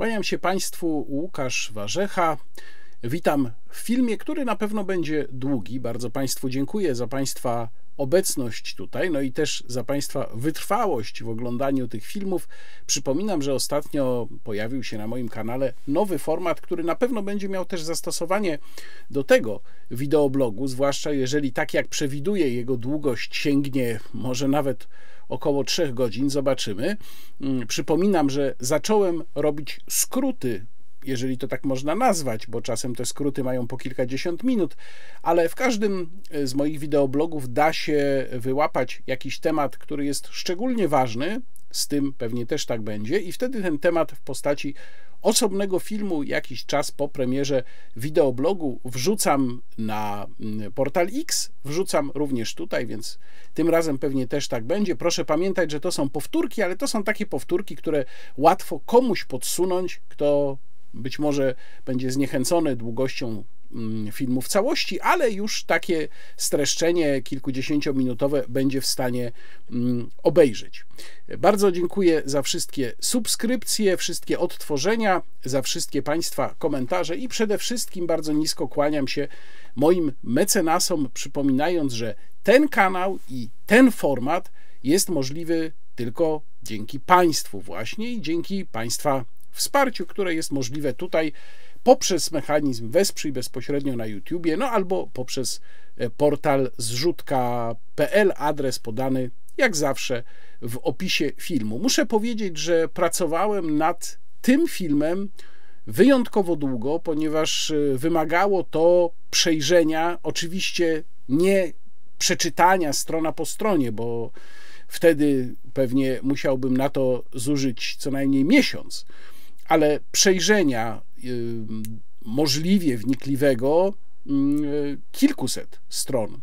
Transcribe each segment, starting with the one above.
Kłaniam się Państwu, Łukasz Warzecha. Witam w filmie, który na pewno będzie długi. Bardzo Państwu dziękuję za Państwa obecność tutaj, no i też za Państwa wytrwałość w oglądaniu tych filmów. Przypominam, że ostatnio pojawił się na moim kanale nowy format, który na pewno będzie miał też zastosowanie do tego wideoblogu, zwłaszcza jeżeli tak jak przewiduję, jego długość sięgnie może nawet około 3 godzin, zobaczymy. Mm, przypominam, że zacząłem robić skróty jeżeli to tak można nazwać, bo czasem te skróty mają po kilkadziesiąt minut, ale w każdym z moich wideoblogów da się wyłapać jakiś temat, który jest szczególnie ważny, z tym pewnie też tak będzie, i wtedy ten temat w postaci osobnego filmu jakiś czas po premierze wideoblogu wrzucam na mm, portal X, wrzucam również tutaj, więc tym razem pewnie też tak będzie. Proszę pamiętać, że to są powtórki, ale to są takie powtórki, które łatwo komuś podsunąć, kto być może będzie zniechęcony długością filmu w całości, ale już takie streszczenie kilkudziesięciominutowe będzie w stanie mm, obejrzeć. Bardzo dziękuję za wszystkie subskrypcje, wszystkie odtworzenia, za wszystkie Państwa komentarze i przede wszystkim bardzo nisko kłaniam się moim mecenasom, przypominając, że ten kanał i ten format jest możliwy tylko dzięki Państwu właśnie i dzięki Państwa wsparciu, które jest możliwe tutaj poprzez mechanizm wesprzyj bezpośrednio na YouTubie, no albo poprzez e, portal zrzutka.pl, adres podany jak zawsze w opisie filmu. Muszę powiedzieć, że pracowałem nad tym filmem wyjątkowo długo, ponieważ e, wymagało to przejrzenia, oczywiście nie przeczytania strona po stronie, bo wtedy pewnie musiałbym na to zużyć co najmniej miesiąc ale przejrzenia możliwie wnikliwego kilkuset stron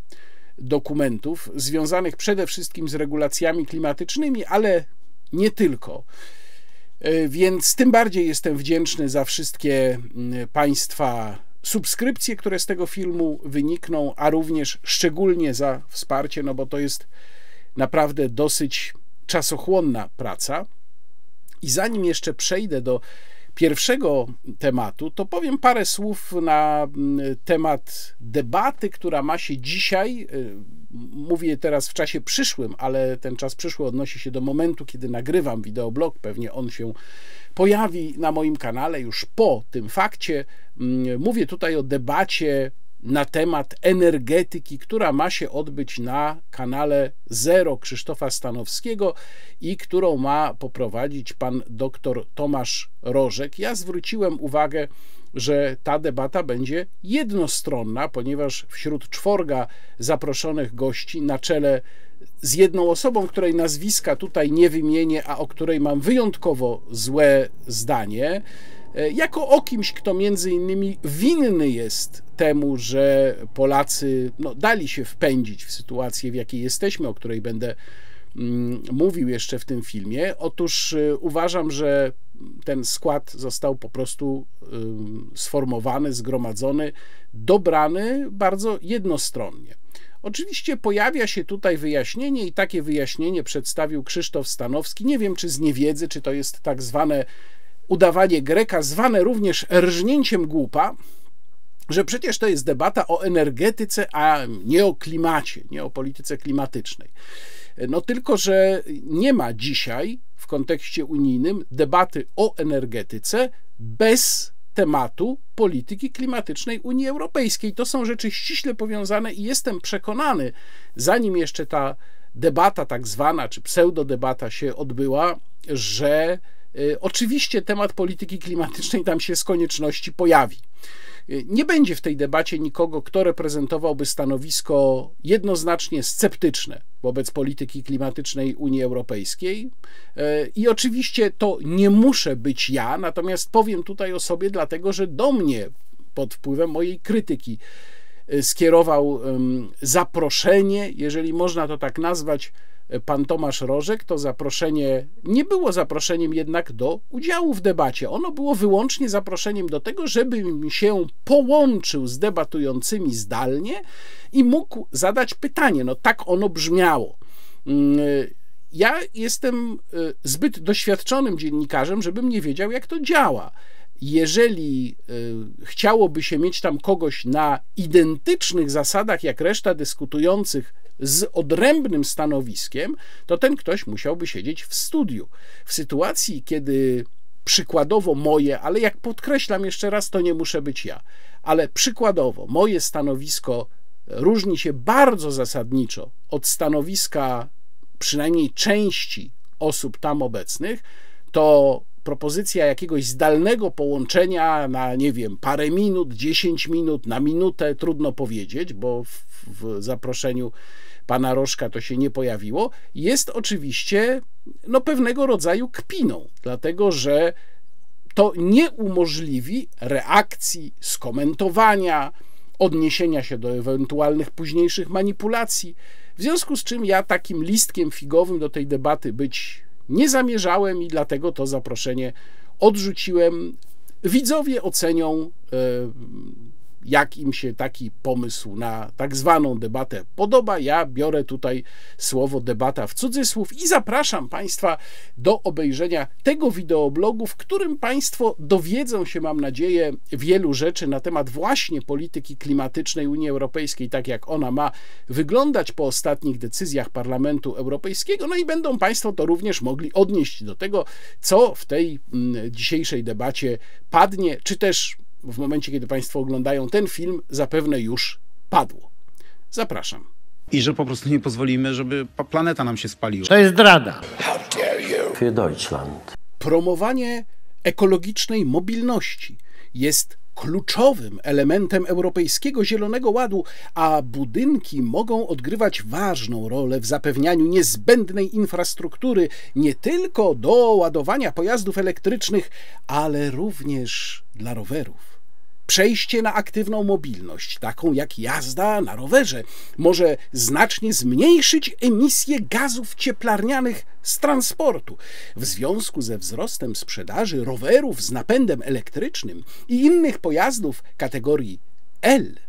dokumentów związanych przede wszystkim z regulacjami klimatycznymi, ale nie tylko. Y, więc tym bardziej jestem wdzięczny za wszystkie Państwa subskrypcje, które z tego filmu wynikną, a również szczególnie za wsparcie, no bo to jest naprawdę dosyć czasochłonna praca. I zanim jeszcze przejdę do pierwszego tematu, to powiem parę słów na mm, temat debaty, która ma się dzisiaj. Y, mówię teraz w czasie przyszłym, ale ten czas przyszły odnosi się do momentu, kiedy nagrywam wideoblog. Pewnie on się pojawi na moim kanale już po tym fakcie. Mm, mówię tutaj o debacie na temat energetyki, która ma się odbyć na kanale Zero Krzysztofa Stanowskiego i którą ma poprowadzić pan dr Tomasz Rożek. Ja zwróciłem uwagę, że ta debata będzie jednostronna, ponieważ wśród czworga zaproszonych gości na czele z jedną osobą, której nazwiska tutaj nie wymienię, a o której mam wyjątkowo złe zdanie, jako o kimś, kto między innymi winny jest temu, że Polacy no, dali się wpędzić w sytuację, w jakiej jesteśmy, o której będę mm, mówił jeszcze w tym filmie. Otóż e, uważam, że ten skład został po prostu sformowany, zgromadzony, dobrany bardzo jednostronnie. Oczywiście pojawia się tutaj wyjaśnienie, i takie wyjaśnienie przedstawił Krzysztof Stanowski. Nie wiem, czy z niewiedzy, czy to jest tak zwane udawanie Greka, zwane również rżnięciem głupa, że przecież to jest debata o energetyce, a nie o klimacie, nie o polityce klimatycznej. No tylko, że nie ma dzisiaj w kontekście unijnym debaty o energetyce bez tematu polityki klimatycznej Unii Europejskiej. To są rzeczy ściśle powiązane i jestem przekonany, zanim jeszcze ta debata tak zwana, czy pseudodebata się odbyła, że oczywiście temat polityki klimatycznej tam się z konieczności pojawi. Y, nie będzie w tej debacie nikogo, kto reprezentowałby stanowisko jednoznacznie sceptyczne wobec polityki klimatycznej Unii Europejskiej. Y, I oczywiście to nie muszę być ja, natomiast powiem tutaj o sobie, dlatego że do mnie pod wpływem mojej krytyki skierował zaproszenie, jeżeli można to tak nazwać, pan Tomasz Rożek, to zaproszenie nie było zaproszeniem jednak do udziału w debacie. Ono było wyłącznie zaproszeniem do tego, żebym się połączył z debatującymi zdalnie i mógł zadać pytanie. No tak ono brzmiało. Mm, ja jestem zbyt doświadczonym dziennikarzem, żebym nie wiedział, jak to działa jeżeli y, chciałoby się mieć tam kogoś na identycznych zasadach jak reszta dyskutujących z odrębnym stanowiskiem, to ten ktoś musiałby siedzieć w studiu. W sytuacji, kiedy przykładowo moje, ale jak podkreślam jeszcze raz, to nie muszę być ja, ale przykładowo moje stanowisko różni się bardzo zasadniczo od stanowiska przynajmniej części osób tam obecnych, to propozycja jakiegoś zdalnego połączenia na, nie wiem, parę minut, 10 minut, na minutę, trudno powiedzieć, bo w, w zaproszeniu pana Rożka to się nie pojawiło, jest oczywiście no, pewnego rodzaju kpiną, dlatego że to nie umożliwi reakcji, skomentowania, odniesienia się do ewentualnych późniejszych manipulacji. W związku z czym ja takim listkiem figowym do tej debaty być nie zamierzałem i dlatego to zaproszenie odrzuciłem. Widzowie ocenią e, jak im się taki pomysł na tak zwaną debatę podoba. Ja biorę tutaj słowo debata w cudzysłów i zapraszam Państwa do obejrzenia tego wideoblogu, w którym Państwo dowiedzą się, mam nadzieję, wielu rzeczy na temat właśnie polityki klimatycznej Unii Europejskiej, tak jak ona ma wyglądać po ostatnich decyzjach Parlamentu Europejskiego. No i będą Państwo to również mogli odnieść do tego, co w tej mm, dzisiejszej debacie padnie, czy też w momencie, kiedy Państwo oglądają ten film, zapewne już padło. Zapraszam. I że po prostu nie pozwolimy, żeby planeta nam się spaliła. To jest zdrada. Für Deutschland. Promowanie ekologicznej mobilności jest kluczowym elementem Europejskiego Zielonego Ładu, a budynki mogą odgrywać ważną rolę w zapewnianiu niezbędnej infrastruktury nie tylko do ładowania pojazdów elektrycznych, ale również dla rowerów. Przejście na aktywną mobilność, taką jak jazda na rowerze, może znacznie zmniejszyć emisję gazów cieplarnianych z transportu. W związku ze wzrostem sprzedaży rowerów z napędem elektrycznym i innych pojazdów kategorii L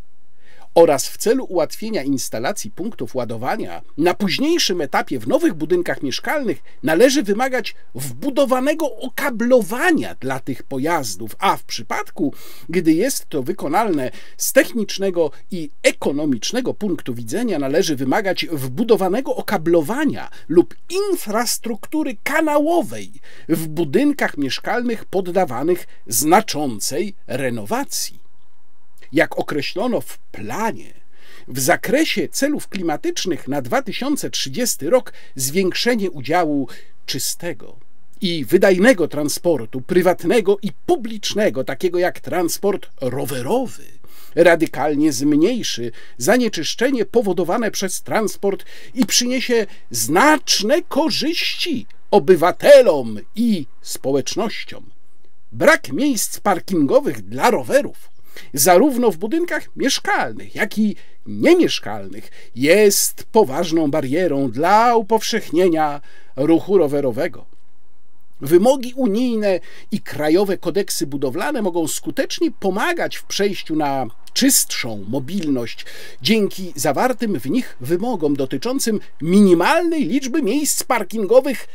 oraz w celu ułatwienia instalacji punktów ładowania na późniejszym etapie w nowych budynkach mieszkalnych należy wymagać wbudowanego okablowania dla tych pojazdów, a w przypadku, gdy jest to wykonalne z technicznego i ekonomicznego punktu widzenia, należy wymagać wbudowanego okablowania lub infrastruktury kanałowej w budynkach mieszkalnych poddawanych znaczącej renowacji jak określono w planie, w zakresie celów klimatycznych na 2030 rok zwiększenie udziału czystego i wydajnego transportu prywatnego i publicznego, takiego jak transport rowerowy, radykalnie zmniejszy zanieczyszczenie powodowane przez transport i przyniesie znaczne korzyści obywatelom i społecznościom. Brak miejsc parkingowych dla rowerów zarówno w budynkach mieszkalnych, jak i niemieszkalnych, jest poważną barierą dla upowszechnienia ruchu rowerowego. Wymogi unijne i krajowe kodeksy budowlane mogą skutecznie pomagać w przejściu na czystszą mobilność dzięki zawartym w nich wymogom dotyczącym minimalnej liczby miejsc parkingowych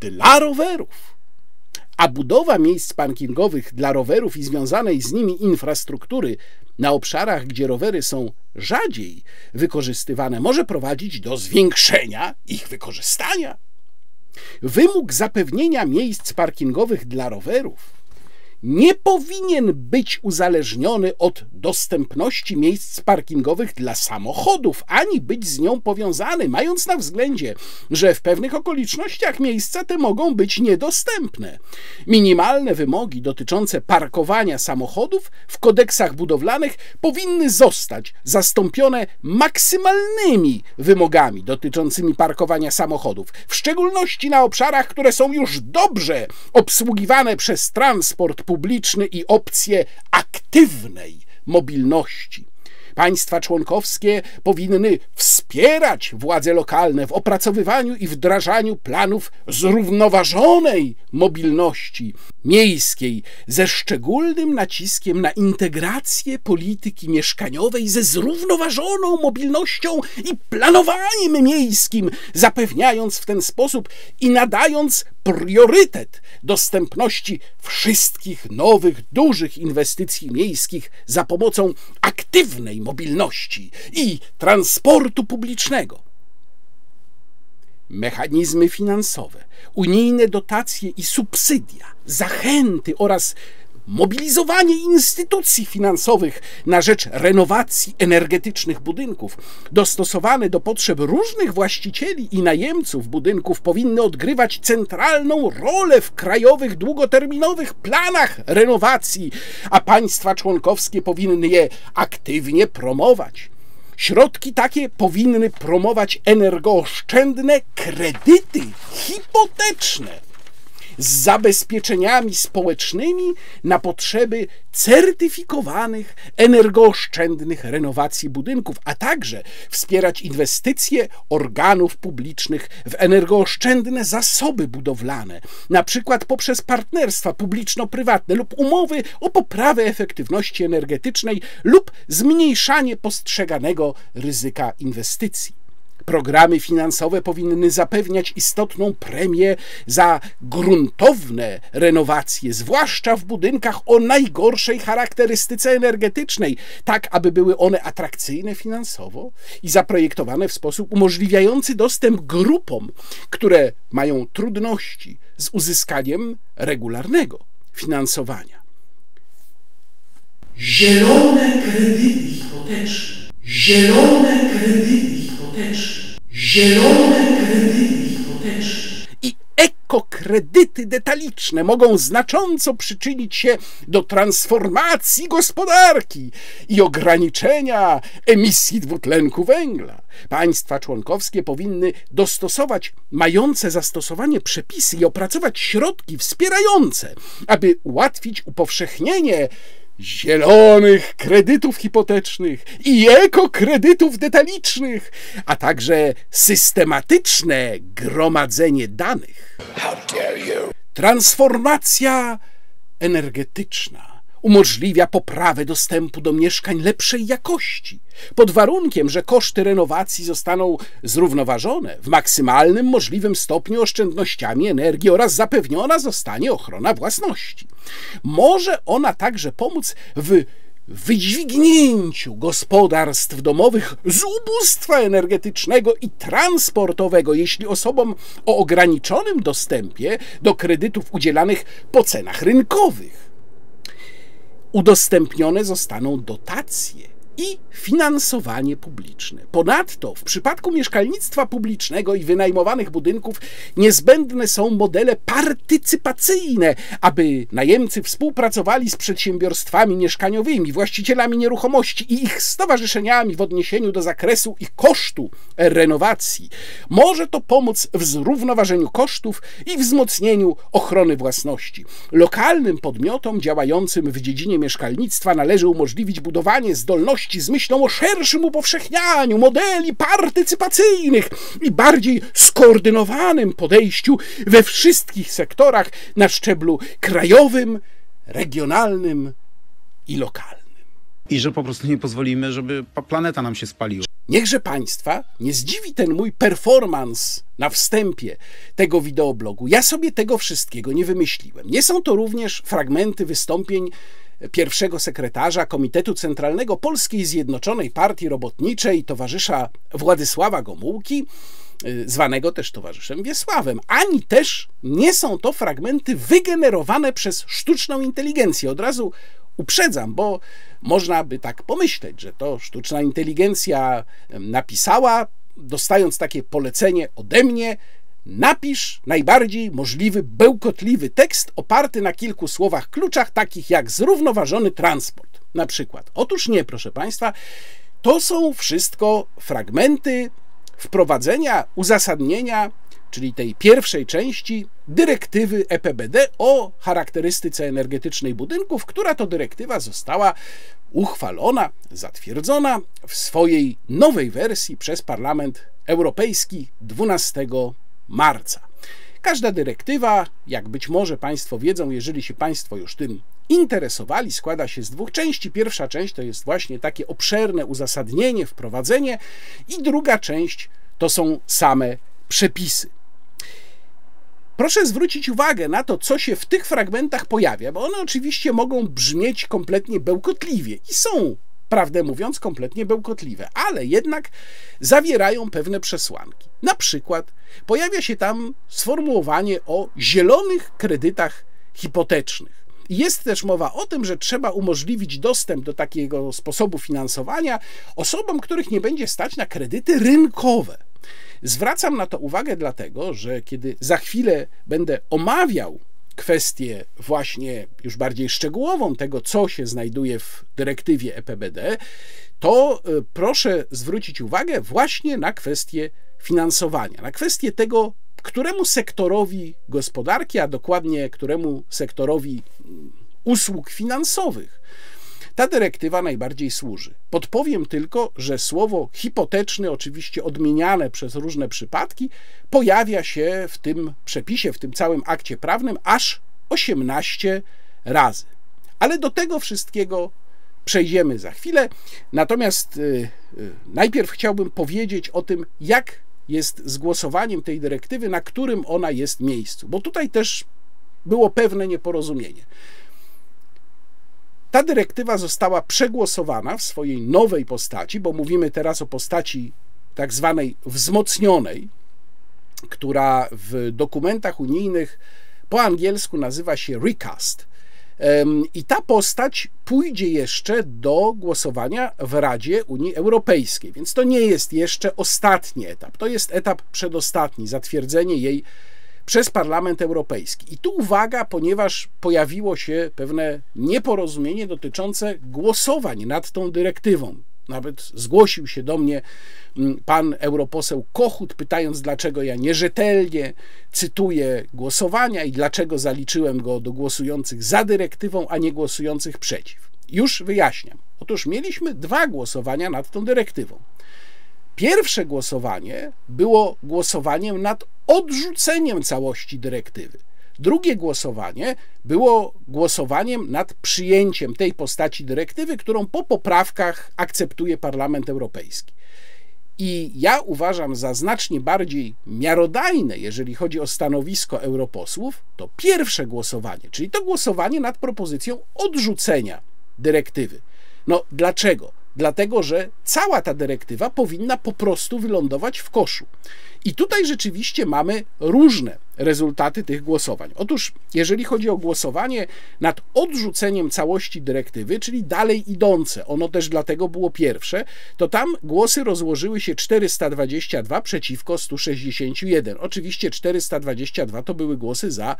dla rowerów a budowa miejsc parkingowych dla rowerów i związanej z nimi infrastruktury na obszarach, gdzie rowery są rzadziej wykorzystywane, może prowadzić do zwiększenia ich wykorzystania. Wymóg zapewnienia miejsc parkingowych dla rowerów nie powinien być uzależniony od dostępności miejsc parkingowych dla samochodów, ani być z nią powiązany, mając na względzie, że w pewnych okolicznościach miejsca te mogą być niedostępne. Minimalne wymogi dotyczące parkowania samochodów w kodeksach budowlanych powinny zostać zastąpione maksymalnymi wymogami dotyczącymi parkowania samochodów, w szczególności na obszarach, które są już dobrze obsługiwane przez transport publiczny i opcję aktywnej mobilności. Państwa członkowskie powinny wspierać władze lokalne w opracowywaniu i wdrażaniu planów zrównoważonej mobilności miejskiej ze szczególnym naciskiem na integrację polityki mieszkaniowej ze zrównoważoną mobilnością i planowaniem miejskim, zapewniając w ten sposób i nadając priorytet dostępności wszystkich nowych, dużych inwestycji miejskich za pomocą aktywnej mobilności i transportu publicznego. Mechanizmy finansowe, unijne dotacje i subsydia, zachęty oraz mobilizowanie instytucji finansowych na rzecz renowacji energetycznych budynków, dostosowane do potrzeb różnych właścicieli i najemców budynków, powinny odgrywać centralną rolę w krajowych, długoterminowych planach renowacji, a państwa członkowskie powinny je aktywnie promować. Środki takie powinny promować energooszczędne kredyty hipoteczne z zabezpieczeniami społecznymi na potrzeby certyfikowanych, energooszczędnych renowacji budynków, a także wspierać inwestycje organów publicznych w energooszczędne zasoby budowlane, na przykład poprzez partnerstwa publiczno-prywatne lub umowy o poprawę efektywności energetycznej lub zmniejszanie postrzeganego ryzyka inwestycji. Programy finansowe powinny zapewniać istotną premię za gruntowne renowacje, zwłaszcza w budynkach o najgorszej charakterystyce energetycznej, tak aby były one atrakcyjne finansowo i zaprojektowane w sposób umożliwiający dostęp grupom, które mają trudności z uzyskaniem regularnego finansowania. Zielone kredyty hipoteczne. Zielone kredyty hipoteczne. Zielone kredyty hipoteczne. I ekokredyty detaliczne mogą znacząco przyczynić się do transformacji gospodarki i ograniczenia emisji dwutlenku węgla. Państwa członkowskie powinny dostosować mające zastosowanie przepisy i opracować środki wspierające, aby ułatwić upowszechnienie zielonych kredytów hipotecznych i ekokredytów detalicznych, a także systematyczne gromadzenie danych. Transformacja energetyczna umożliwia poprawę dostępu do mieszkań lepszej jakości, pod warunkiem, że koszty renowacji zostaną zrównoważone w maksymalnym możliwym stopniu oszczędnościami energii oraz zapewniona zostanie ochrona własności. Może ona także pomóc w wydźwignięciu gospodarstw domowych z ubóstwa energetycznego i transportowego, jeśli osobom o ograniczonym dostępie do kredytów udzielanych po cenach rynkowych udostępnione zostaną dotacje i finansowanie publiczne. Ponadto w przypadku mieszkalnictwa publicznego i wynajmowanych budynków niezbędne są modele partycypacyjne, aby najemcy współpracowali z przedsiębiorstwami mieszkaniowymi, właścicielami nieruchomości i ich stowarzyszeniami w odniesieniu do zakresu i kosztu renowacji. Może to pomóc w zrównoważeniu kosztów i wzmocnieniu ochrony własności. Lokalnym podmiotom działającym w dziedzinie mieszkalnictwa należy umożliwić budowanie zdolności z myślą o szerszym upowszechnianiu modeli partycypacyjnych i bardziej skoordynowanym podejściu we wszystkich sektorach na szczeblu krajowym, regionalnym i lokalnym. I że po prostu nie pozwolimy, żeby planeta nam się spaliła. Niechże Państwa nie zdziwi ten mój performance na wstępie tego wideoblogu. Ja sobie tego wszystkiego nie wymyśliłem. Nie są to również fragmenty wystąpień pierwszego sekretarza Komitetu Centralnego Polskiej Zjednoczonej Partii Robotniczej, towarzysza Władysława Gomułki, y, zwanego też towarzyszem Wiesławem, ani też nie są to fragmenty wygenerowane przez sztuczną inteligencję. Od razu uprzedzam, bo można by tak pomyśleć, że to sztuczna inteligencja napisała, dostając takie polecenie ode mnie, Napisz najbardziej możliwy bełkotliwy tekst oparty na kilku słowach kluczach, takich jak zrównoważony transport. Na przykład. Otóż nie, proszę Państwa, to są wszystko fragmenty wprowadzenia, uzasadnienia czyli tej pierwszej części dyrektywy EPBD o charakterystyce energetycznej budynków, która to dyrektywa została uchwalona, zatwierdzona w swojej nowej wersji przez Parlament Europejski 12 marca. Każda dyrektywa, jak być może Państwo wiedzą, jeżeli się Państwo już tym interesowali, składa się z dwóch części. Pierwsza część to jest właśnie takie obszerne uzasadnienie, wprowadzenie, i druga część to są same przepisy. Proszę zwrócić uwagę na to, co się w tych fragmentach pojawia, bo one oczywiście mogą brzmieć kompletnie bełkotliwie i są, prawdę mówiąc, kompletnie bełkotliwe, ale jednak zawierają pewne przesłanki. Na przykład pojawia się tam sformułowanie o zielonych kredytach hipotecznych. Jest też mowa o tym, że trzeba umożliwić dostęp do takiego sposobu finansowania osobom, których nie będzie stać na kredyty rynkowe. Zwracam na to uwagę dlatego, że kiedy za chwilę będę omawiał kwestię właśnie już bardziej szczegółową tego, co się znajduje w dyrektywie EPBD, to e, proszę zwrócić uwagę właśnie na kwestię finansowania, na kwestię tego, któremu sektorowi gospodarki, a dokładnie któremu sektorowi mm, usług finansowych ta dyrektywa najbardziej służy. Podpowiem tylko, że słowo hipoteczny, oczywiście odmieniane przez różne przypadki, pojawia się w tym przepisie, w tym całym akcie prawnym aż 18 razy. Ale do tego wszystkiego przejdziemy za chwilę. Natomiast y, y, najpierw chciałbym powiedzieć o tym, jak jest z głosowaniem tej dyrektywy, na którym ona jest miejscu, bo tutaj też było pewne nieporozumienie. Ta dyrektywa została przegłosowana w swojej nowej postaci, bo mówimy teraz o postaci tak zwanej wzmocnionej, która w dokumentach unijnych po angielsku nazywa się recast. I ta postać pójdzie jeszcze do głosowania w Radzie Unii Europejskiej, więc to nie jest jeszcze ostatni etap, to jest etap przedostatni, zatwierdzenie jej przez Parlament Europejski. I tu uwaga, ponieważ pojawiło się pewne nieporozumienie dotyczące głosowań nad tą dyrektywą. Nawet zgłosił się do mnie mm, pan europoseł Kochut, pytając, dlaczego ja nierzetelnie cytuję głosowania i dlaczego zaliczyłem go do głosujących za dyrektywą, a nie głosujących przeciw. Już wyjaśniam. Otóż mieliśmy dwa głosowania nad tą dyrektywą. Pierwsze głosowanie było głosowaniem nad odrzuceniem całości dyrektywy. Drugie głosowanie było głosowaniem nad przyjęciem tej postaci dyrektywy, którą po poprawkach akceptuje Parlament Europejski. I ja uważam za znacznie bardziej miarodajne, jeżeli chodzi o stanowisko europosłów, to pierwsze głosowanie, czyli to głosowanie nad propozycją odrzucenia dyrektywy. No dlaczego? Dlatego że cała ta dyrektywa powinna po prostu wylądować w koszu. I tutaj rzeczywiście mamy różne rezultaty tych głosowań. Otóż, jeżeli chodzi o głosowanie nad odrzuceniem całości dyrektywy, czyli dalej idące, ono też dlatego było pierwsze, to tam głosy rozłożyły się 422 przeciwko 161. Oczywiście 422 to były głosy za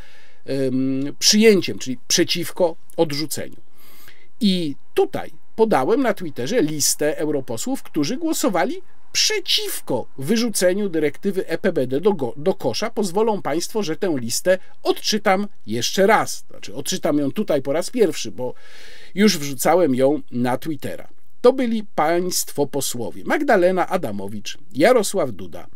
um, przyjęciem, czyli przeciwko odrzuceniu. I tutaj podałem na Twitterze listę europosłów, którzy głosowali przeciwko wyrzuceniu dyrektywy EPBD do, go, do kosza. Pozwolą Państwo, że tę listę odczytam jeszcze raz. Znaczy, odczytam ją tutaj po raz pierwszy, bo już wrzucałem ją na Twittera. To byli Państwo posłowie: Magdalena Adamowicz, Jarosław Duda,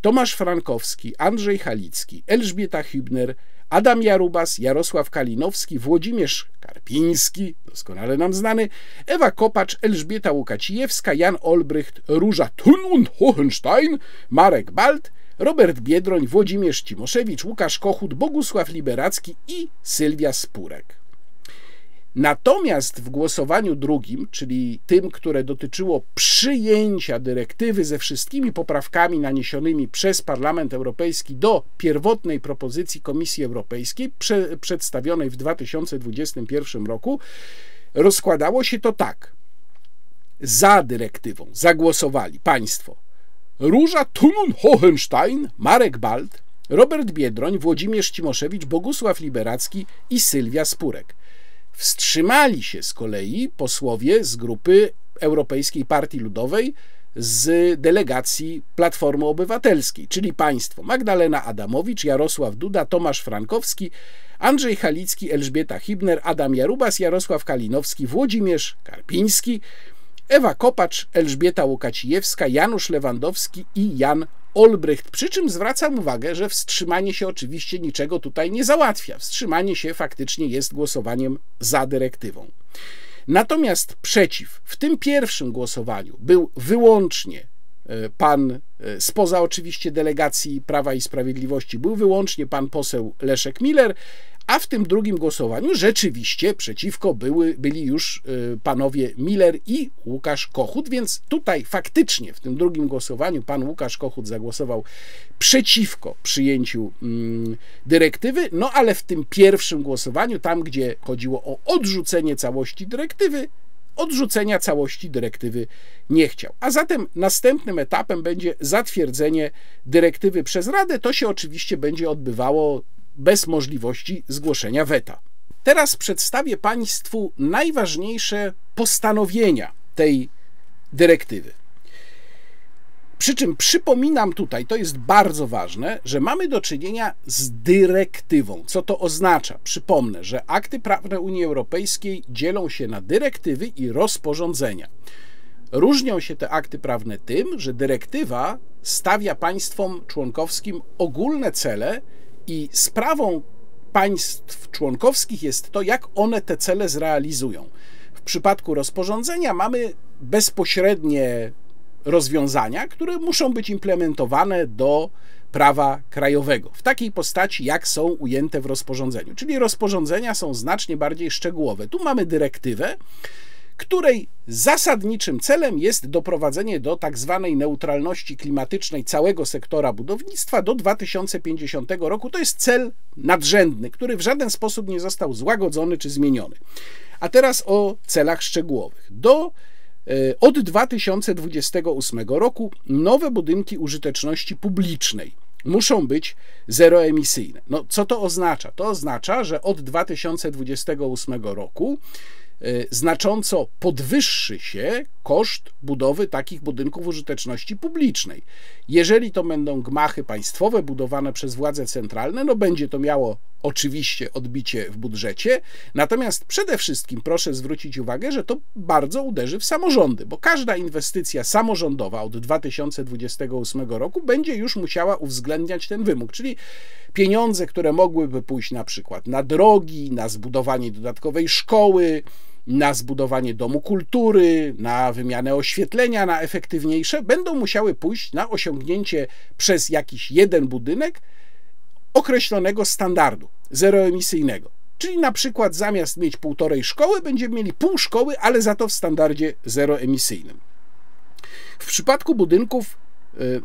Tomasz Frankowski, Andrzej Halicki, Elżbieta Hübner, Adam Jarubas, Jarosław Kalinowski, Włodzimierz Karpiński, doskonale nam znany, Ewa Kopacz, Elżbieta Łukacijewska, Jan Olbrycht, Róża Thun und Hohenstein, Marek Balt, Robert Biedroń, Włodzimierz Cimoszewicz, Łukasz Kochut, Bogusław Liberacki i Sylwia Spurek. Natomiast w głosowaniu drugim, czyli tym, które dotyczyło przyjęcia dyrektywy ze wszystkimi poprawkami naniesionymi przez Parlament Europejski do pierwotnej propozycji Komisji Europejskiej prze, przedstawionej w 2021 roku, rozkładało się to tak. Za dyrektywą zagłosowali państwo Róża Tunun-Hohenstein, Marek Balt, Robert Biedroń, Włodzimierz Cimoszewicz, Bogusław Liberacki i Sylwia Spurek. Wstrzymali się z kolei posłowie z grupy Europejskiej Partii Ludowej z delegacji Platformy Obywatelskiej, czyli państwo Magdalena Adamowicz, Jarosław Duda, Tomasz Frankowski, Andrzej Halicki, Elżbieta Hibner, Adam Jarubas, Jarosław Kalinowski, Włodzimierz Karpiński, Ewa Kopacz, Elżbieta Łukacijewska, Janusz Lewandowski i Jan Olbrycht. Przy czym zwracam uwagę, że wstrzymanie się oczywiście niczego tutaj nie załatwia. Wstrzymanie się faktycznie jest głosowaniem za dyrektywą. Natomiast przeciw w tym pierwszym głosowaniu był wyłącznie pan, e, spoza oczywiście delegacji Prawa i Sprawiedliwości, był wyłącznie pan poseł Leszek Miller, a w tym drugim głosowaniu rzeczywiście przeciwko były, byli już y, panowie Miller i Łukasz Kochut, więc tutaj faktycznie w tym drugim głosowaniu pan Łukasz Kochut zagłosował przeciwko przyjęciu mm, dyrektywy, no ale w tym pierwszym głosowaniu, tam gdzie chodziło o odrzucenie całości dyrektywy, odrzucenia całości dyrektywy nie chciał. A zatem następnym etapem będzie zatwierdzenie dyrektywy przez Radę. To się oczywiście będzie odbywało bez możliwości zgłoszenia weta. Teraz przedstawię Państwu najważniejsze postanowienia tej dyrektywy. Przy czym przypominam tutaj, to jest bardzo ważne, że mamy do czynienia z dyrektywą. Co to oznacza? Przypomnę, że akty prawne Unii Europejskiej dzielą się na dyrektywy i rozporządzenia. Różnią się te akty prawne tym, że dyrektywa stawia państwom członkowskim ogólne cele, i sprawą państw członkowskich jest to, jak one te cele zrealizują. W przypadku rozporządzenia mamy bezpośrednie rozwiązania, które muszą być implementowane do prawa krajowego w takiej postaci, jak są ujęte w rozporządzeniu. Czyli rozporządzenia są znacznie bardziej szczegółowe. Tu mamy dyrektywę, której zasadniczym celem jest doprowadzenie do tak zwanej neutralności klimatycznej całego sektora budownictwa do 2050 roku. To jest cel nadrzędny, który w żaden sposób nie został złagodzony czy zmieniony. A teraz o celach szczegółowych. Do od 2028 roku nowe budynki użyteczności publicznej muszą być zeroemisyjne. No, co to oznacza? To oznacza, że od 2028 roku Y, znacząco podwyższy się koszt budowy takich budynków użyteczności publicznej. Jeżeli to będą gmachy państwowe budowane przez władze centralne, no będzie to miało oczywiście odbicie w budżecie, natomiast przede wszystkim proszę zwrócić uwagę, że to bardzo uderzy w samorządy, bo każda inwestycja samorządowa od 2028 roku będzie już musiała uwzględniać ten wymóg, czyli pieniądze, które mogłyby pójść na przykład na drogi, na zbudowanie dodatkowej szkoły, na zbudowanie domu kultury, na wymianę oświetlenia, na efektywniejsze, będą musiały pójść na osiągnięcie przez jakiś jeden budynek określonego standardu zeroemisyjnego. Czyli na przykład zamiast mieć półtorej szkoły, będziemy mieli pół szkoły, ale za to w standardzie zeroemisyjnym. W przypadku budynków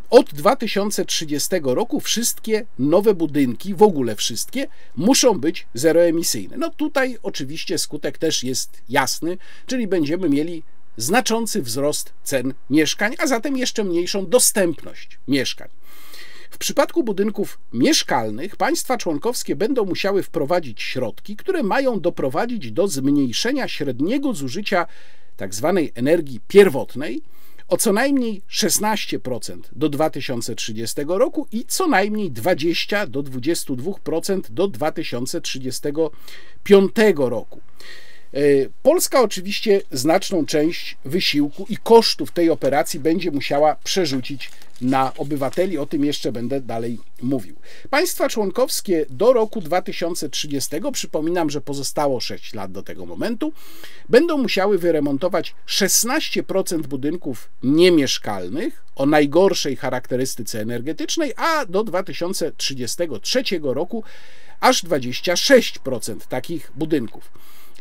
od 2030 roku wszystkie nowe budynki, w ogóle wszystkie, muszą być zeroemisyjne. No tutaj oczywiście skutek też jest jasny, czyli będziemy mieli znaczący wzrost cen mieszkań, a zatem jeszcze mniejszą dostępność mieszkań. W przypadku budynków mieszkalnych państwa członkowskie będą musiały wprowadzić środki, które mają doprowadzić do zmniejszenia średniego zużycia tzw. Tak energii pierwotnej o co najmniej 16% do 2030 roku i co najmniej 20 do 22% do 2035 roku. E, Polska oczywiście znaczną część wysiłku i kosztów tej operacji będzie musiała przerzucić na obywateli. O tym jeszcze będę dalej mówił. Państwa członkowskie do roku 2030, przypominam, że pozostało 6 lat do tego momentu, będą musiały wyremontować 16% budynków niemieszkalnych o najgorszej charakterystyce energetycznej, a do 2033 roku aż 26% takich budynków.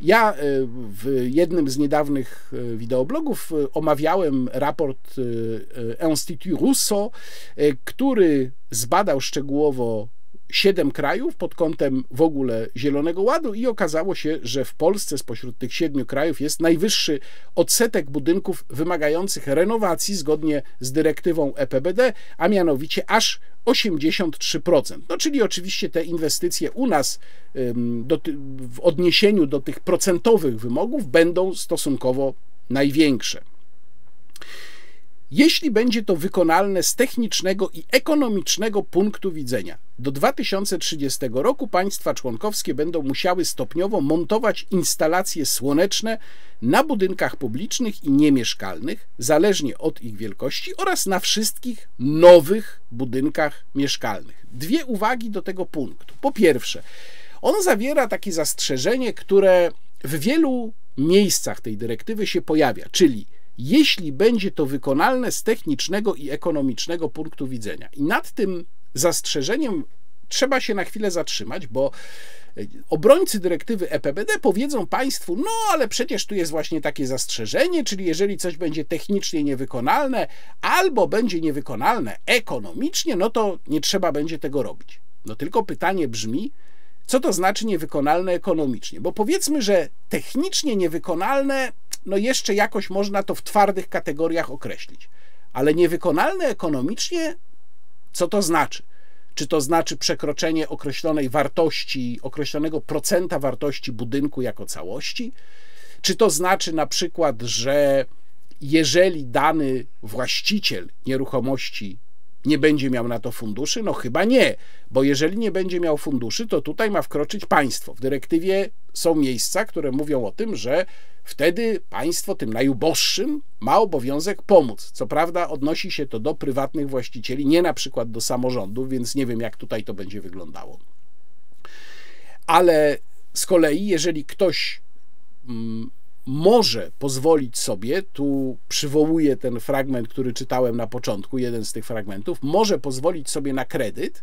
Ja e, w jednym z niedawnych e, wideoblogów e, omawiałem raport Institut Rousseau, który zbadał szczegółowo siedem krajów pod kątem w ogóle Zielonego Ładu i okazało się, że w Polsce spośród tych siedmiu krajów jest najwyższy odsetek budynków wymagających renowacji zgodnie z dyrektywą EPBD, a mianowicie aż 83%. No, czyli oczywiście te inwestycje u nas do, w odniesieniu do tych procentowych wymogów będą stosunkowo największe. Jeśli będzie to wykonalne z technicznego i ekonomicznego punktu widzenia. Do 2030 roku państwa członkowskie będą musiały stopniowo montować instalacje słoneczne na budynkach publicznych i niemieszkalnych, zależnie od ich wielkości, oraz na wszystkich nowych budynkach mieszkalnych. Dwie uwagi do tego punktu. Po pierwsze, on zawiera takie zastrzeżenie, które w wielu miejscach tej dyrektywy się pojawia, czyli jeśli będzie to wykonalne z technicznego i ekonomicznego punktu widzenia. I nad tym zastrzeżeniem trzeba się na chwilę zatrzymać, bo e, obrońcy dyrektywy EPBD powiedzą Państwu, no ale przecież tu jest właśnie takie zastrzeżenie, czyli jeżeli coś będzie technicznie niewykonalne albo będzie niewykonalne ekonomicznie, no to nie trzeba będzie tego robić. No tylko pytanie brzmi, co to znaczy niewykonalne ekonomicznie? Bo powiedzmy, że technicznie niewykonalne, no jeszcze jakoś można to w twardych kategoriach określić, ale niewykonalne ekonomicznie, co to znaczy? Czy to znaczy przekroczenie określonej wartości, określonego procenta wartości budynku jako całości? Czy to znaczy na przykład, że jeżeli dany właściciel nieruchomości nie będzie miał na to funduszy? No chyba nie, bo jeżeli nie będzie miał funduszy, to tutaj ma wkroczyć państwo. W dyrektywie są miejsca, które mówią o tym, że wtedy państwo tym najuboższym ma obowiązek pomóc. Co prawda odnosi się to do prywatnych właścicieli, nie na przykład do samorządów, więc nie wiem jak tutaj to będzie wyglądało. Ale z kolei, jeżeli ktoś mm, może pozwolić sobie, tu przywołuję ten fragment, który czytałem na początku, jeden z tych fragmentów, może pozwolić sobie na kredyt,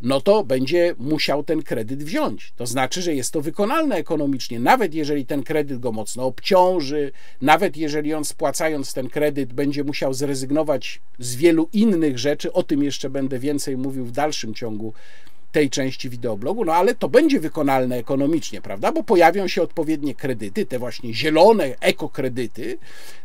no to będzie musiał ten kredyt wziąć. To znaczy, że jest to wykonalne ekonomicznie, nawet jeżeli ten kredyt go mocno obciąży, nawet jeżeli on spłacając ten kredyt będzie musiał zrezygnować z wielu innych rzeczy, o tym jeszcze będę więcej mówił w dalszym ciągu tej części wideoblogu, no ale to będzie wykonalne ekonomicznie, prawda? Bo pojawią się odpowiednie kredyty, te właśnie zielone ekokredyty,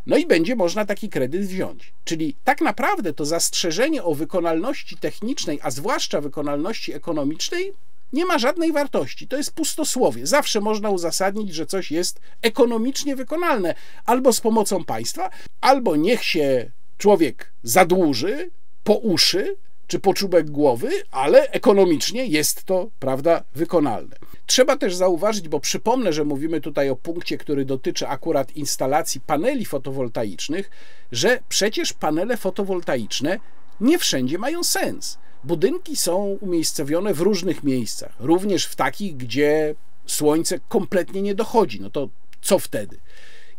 no i będzie można taki kredyt wziąć. Czyli tak naprawdę to zastrzeżenie o wykonalności technicznej, a zwłaszcza wykonalności ekonomicznej, nie ma żadnej wartości. To jest pustosłowie. Zawsze można uzasadnić, że coś jest ekonomicznie wykonalne albo z pomocą państwa, albo niech się człowiek zadłuży po uszy, czy poczubek głowy, ale ekonomicznie jest to, prawda, wykonalne. Trzeba też zauważyć, bo przypomnę, że mówimy tutaj o punkcie, który dotyczy akurat instalacji paneli fotowoltaicznych, że przecież panele fotowoltaiczne nie wszędzie mają sens. Budynki są umiejscowione w różnych miejscach, również w takich, gdzie słońce kompletnie nie dochodzi. No to co wtedy?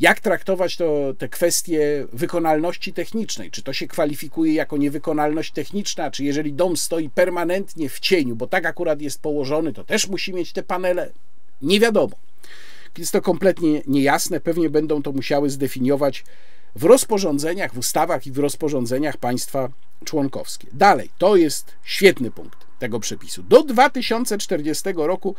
Jak traktować to, te kwestie wykonalności technicznej? Czy to się kwalifikuje jako niewykonalność techniczna? Czy jeżeli dom stoi permanentnie w cieniu, bo tak akurat jest położony, to też musi mieć te panele? Nie wiadomo. Jest to kompletnie niejasne. Pewnie będą to musiały zdefiniować w rozporządzeniach, w ustawach i w rozporządzeniach państwa członkowskie. Dalej, to jest świetny punkt tego przepisu. Do 2040 roku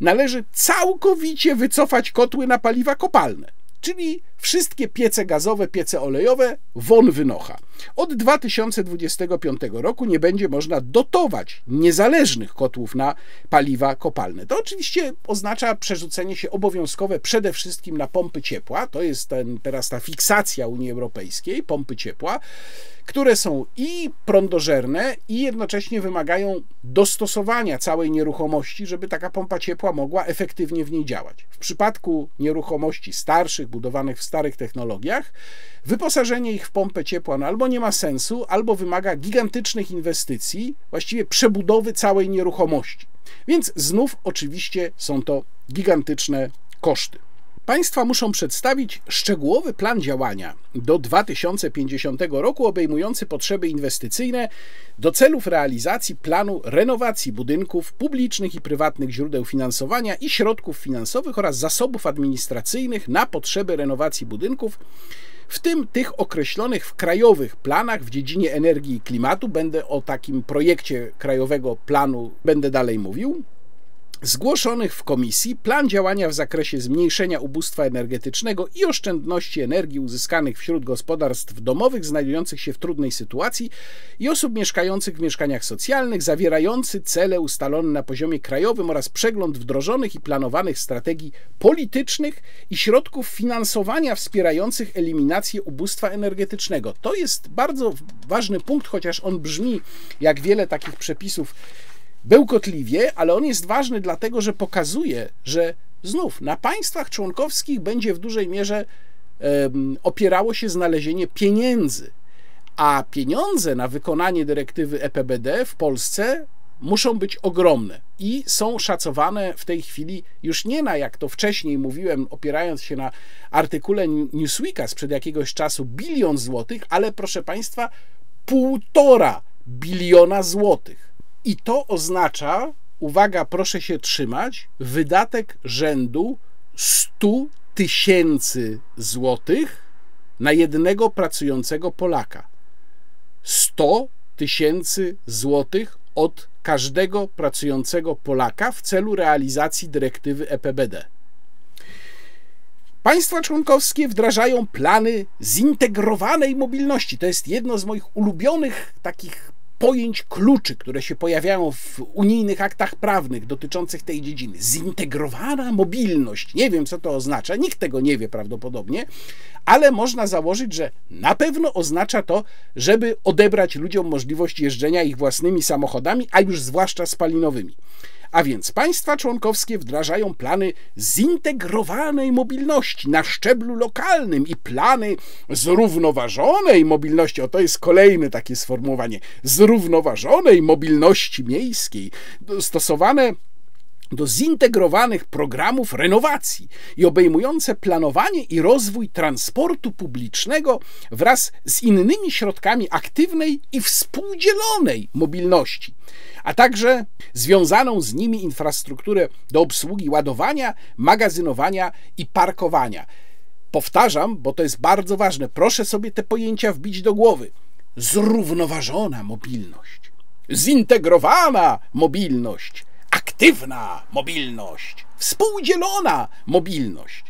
należy całkowicie wycofać kotły na paliwa kopalne czyli wszystkie piece gazowe, piece olejowe won wynocha. Od 2025 roku nie będzie można dotować niezależnych kotłów na paliwa kopalne. To oczywiście oznacza przerzucenie się obowiązkowe przede wszystkim na pompy ciepła. To jest ten, teraz ta fiksacja Unii Europejskiej, pompy ciepła, które są i prądożerne, i jednocześnie wymagają dostosowania całej nieruchomości, żeby taka pompa ciepła mogła efektywnie w niej działać. W przypadku nieruchomości starszych, budowanych w starych technologiach, wyposażenie ich w pompę ciepła no albo nie ma sensu, albo wymaga gigantycznych inwestycji, właściwie przebudowy całej nieruchomości. Więc znów oczywiście są to gigantyczne koszty. Państwa muszą przedstawić szczegółowy plan działania do 2050 roku, obejmujący potrzeby inwestycyjne do celów realizacji planu renowacji budynków publicznych i prywatnych źródeł finansowania i środków finansowych oraz zasobów administracyjnych na potrzeby renowacji budynków w tym tych określonych w krajowych planach w dziedzinie energii i klimatu. Będę o takim projekcie krajowego planu będę dalej mówił zgłoszonych w komisji plan działania w zakresie zmniejszenia ubóstwa energetycznego i oszczędności energii uzyskanych wśród gospodarstw domowych znajdujących się w trudnej sytuacji i osób mieszkających w mieszkaniach socjalnych, zawierający cele ustalone na poziomie krajowym oraz przegląd wdrożonych i planowanych strategii politycznych i środków finansowania wspierających eliminację ubóstwa energetycznego. To jest bardzo ważny punkt, chociaż on brzmi jak wiele takich przepisów bełkotliwie, ale on jest ważny dlatego, że pokazuje, że znów na państwach członkowskich będzie w dużej mierze opierało się znalezienie pieniędzy, a pieniądze na wykonanie dyrektywy EPBD w Polsce muszą być ogromne i są szacowane w tej chwili już nie na, jak to wcześniej mówiłem, opierając się na artykule Newsweeka sprzed jakiegoś czasu, bilion złotych, ale proszę Państwa, półtora biliona złotych. I to oznacza, uwaga, proszę się trzymać, wydatek rzędu 100 tysięcy złotych na jednego pracującego Polaka. 100 tysięcy złotych od każdego pracującego Polaka w celu realizacji dyrektywy EPBD. Państwa członkowskie wdrażają plany zintegrowanej mobilności. To jest jedno z moich ulubionych takich pojęć kluczy, które się pojawiają w unijnych aktach prawnych dotyczących tej dziedziny. Zintegrowana mobilność. Nie wiem, co to oznacza, nikt tego nie wie prawdopodobnie, ale można założyć, że na pewno oznacza to, żeby odebrać ludziom możliwość jeżdżenia ich własnymi samochodami, a już zwłaszcza spalinowymi. A więc państwa członkowskie wdrażają plany zintegrowanej mobilności na szczeblu lokalnym i plany zrównoważonej mobilności. O to jest kolejne takie sformułowanie zrównoważonej mobilności miejskiej, stosowane do zintegrowanych programów renowacji i obejmujące planowanie i rozwój transportu publicznego wraz z innymi środkami aktywnej i współdzielonej mobilności, a także związaną z nimi infrastrukturę do obsługi ładowania, magazynowania i parkowania. Powtarzam, bo to jest bardzo ważne, proszę sobie te pojęcia wbić do głowy. Zrównoważona mobilność, zintegrowana mobilność, aktywna mobilność, współdzielona mobilność.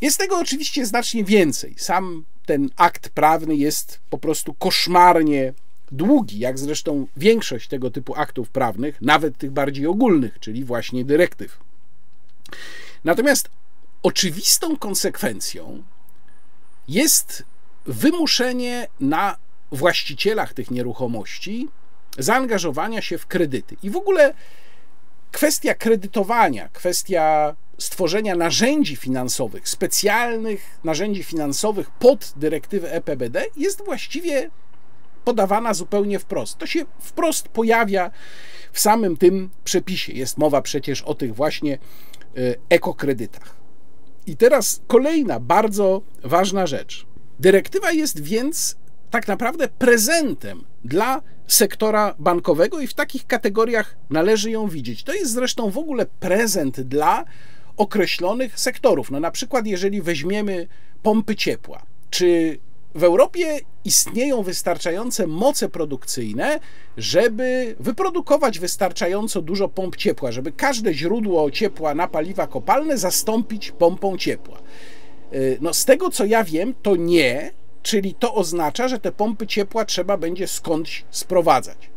Jest tego oczywiście znacznie więcej. Sam ten akt prawny jest po prostu koszmarnie długi, jak zresztą większość tego typu aktów prawnych, nawet tych bardziej ogólnych, czyli właśnie dyrektyw. Natomiast oczywistą konsekwencją jest wymuszenie na właścicielach tych nieruchomości zaangażowania się w kredyty. I w ogóle kwestia kredytowania, kwestia stworzenia narzędzi finansowych, specjalnych narzędzi finansowych pod dyrektywę EPBD jest właściwie podawana zupełnie wprost. To się wprost pojawia w samym tym przepisie. Jest mowa przecież o tych właśnie e, ekokredytach. I teraz kolejna bardzo ważna rzecz. Dyrektywa jest więc tak naprawdę prezentem dla sektora bankowego i w takich kategoriach należy ją widzieć. To jest zresztą w ogóle prezent dla określonych sektorów. No na przykład jeżeli weźmiemy pompy ciepła, czy w Europie istnieją wystarczające moce produkcyjne, żeby wyprodukować wystarczająco dużo pomp ciepła, żeby każde źródło ciepła na paliwa kopalne zastąpić pompą ciepła. Y, no, z tego co ja wiem, to nie, Czyli to oznacza, że te pompy ciepła trzeba będzie skądś sprowadzać.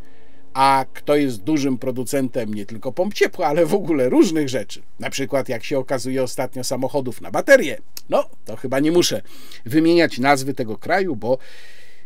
A kto jest dużym producentem nie tylko pomp ciepła, ale w ogóle różnych rzeczy, na przykład jak się okazuje ostatnio samochodów na baterie, no to chyba nie muszę wymieniać nazwy tego kraju, bo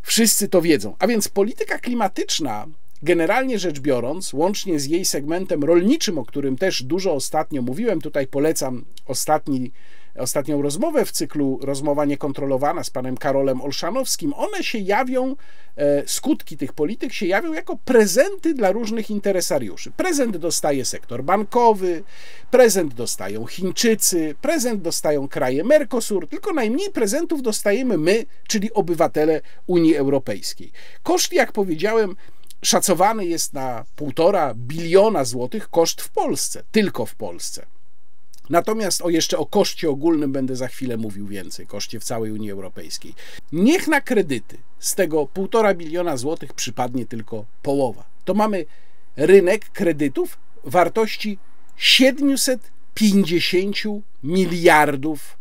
wszyscy to wiedzą. A więc polityka klimatyczna Generalnie rzecz biorąc, łącznie z jej segmentem rolniczym, o którym też dużo ostatnio mówiłem, tutaj polecam ostatni ostatnią rozmowę w cyklu Rozmowa niekontrolowana z panem Karolem Olszanowskim, one się jawią, e, skutki tych polityk się jawią jako prezenty dla różnych interesariuszy. Prezent dostaje sektor bankowy, prezent dostają Chińczycy, prezent dostają kraje Mercosur, tylko najmniej prezentów dostajemy my, czyli obywatele Unii Europejskiej. Koszt, jak powiedziałem, szacowany jest na półtora biliona złotych koszt w Polsce, tylko w Polsce. Natomiast o jeszcze o koszcie ogólnym będę za chwilę mówił więcej, koszcie w całej Unii Europejskiej. Niech na kredyty z tego półtora biliona złotych przypadnie tylko połowa. To mamy rynek kredytów wartości 750 miliardów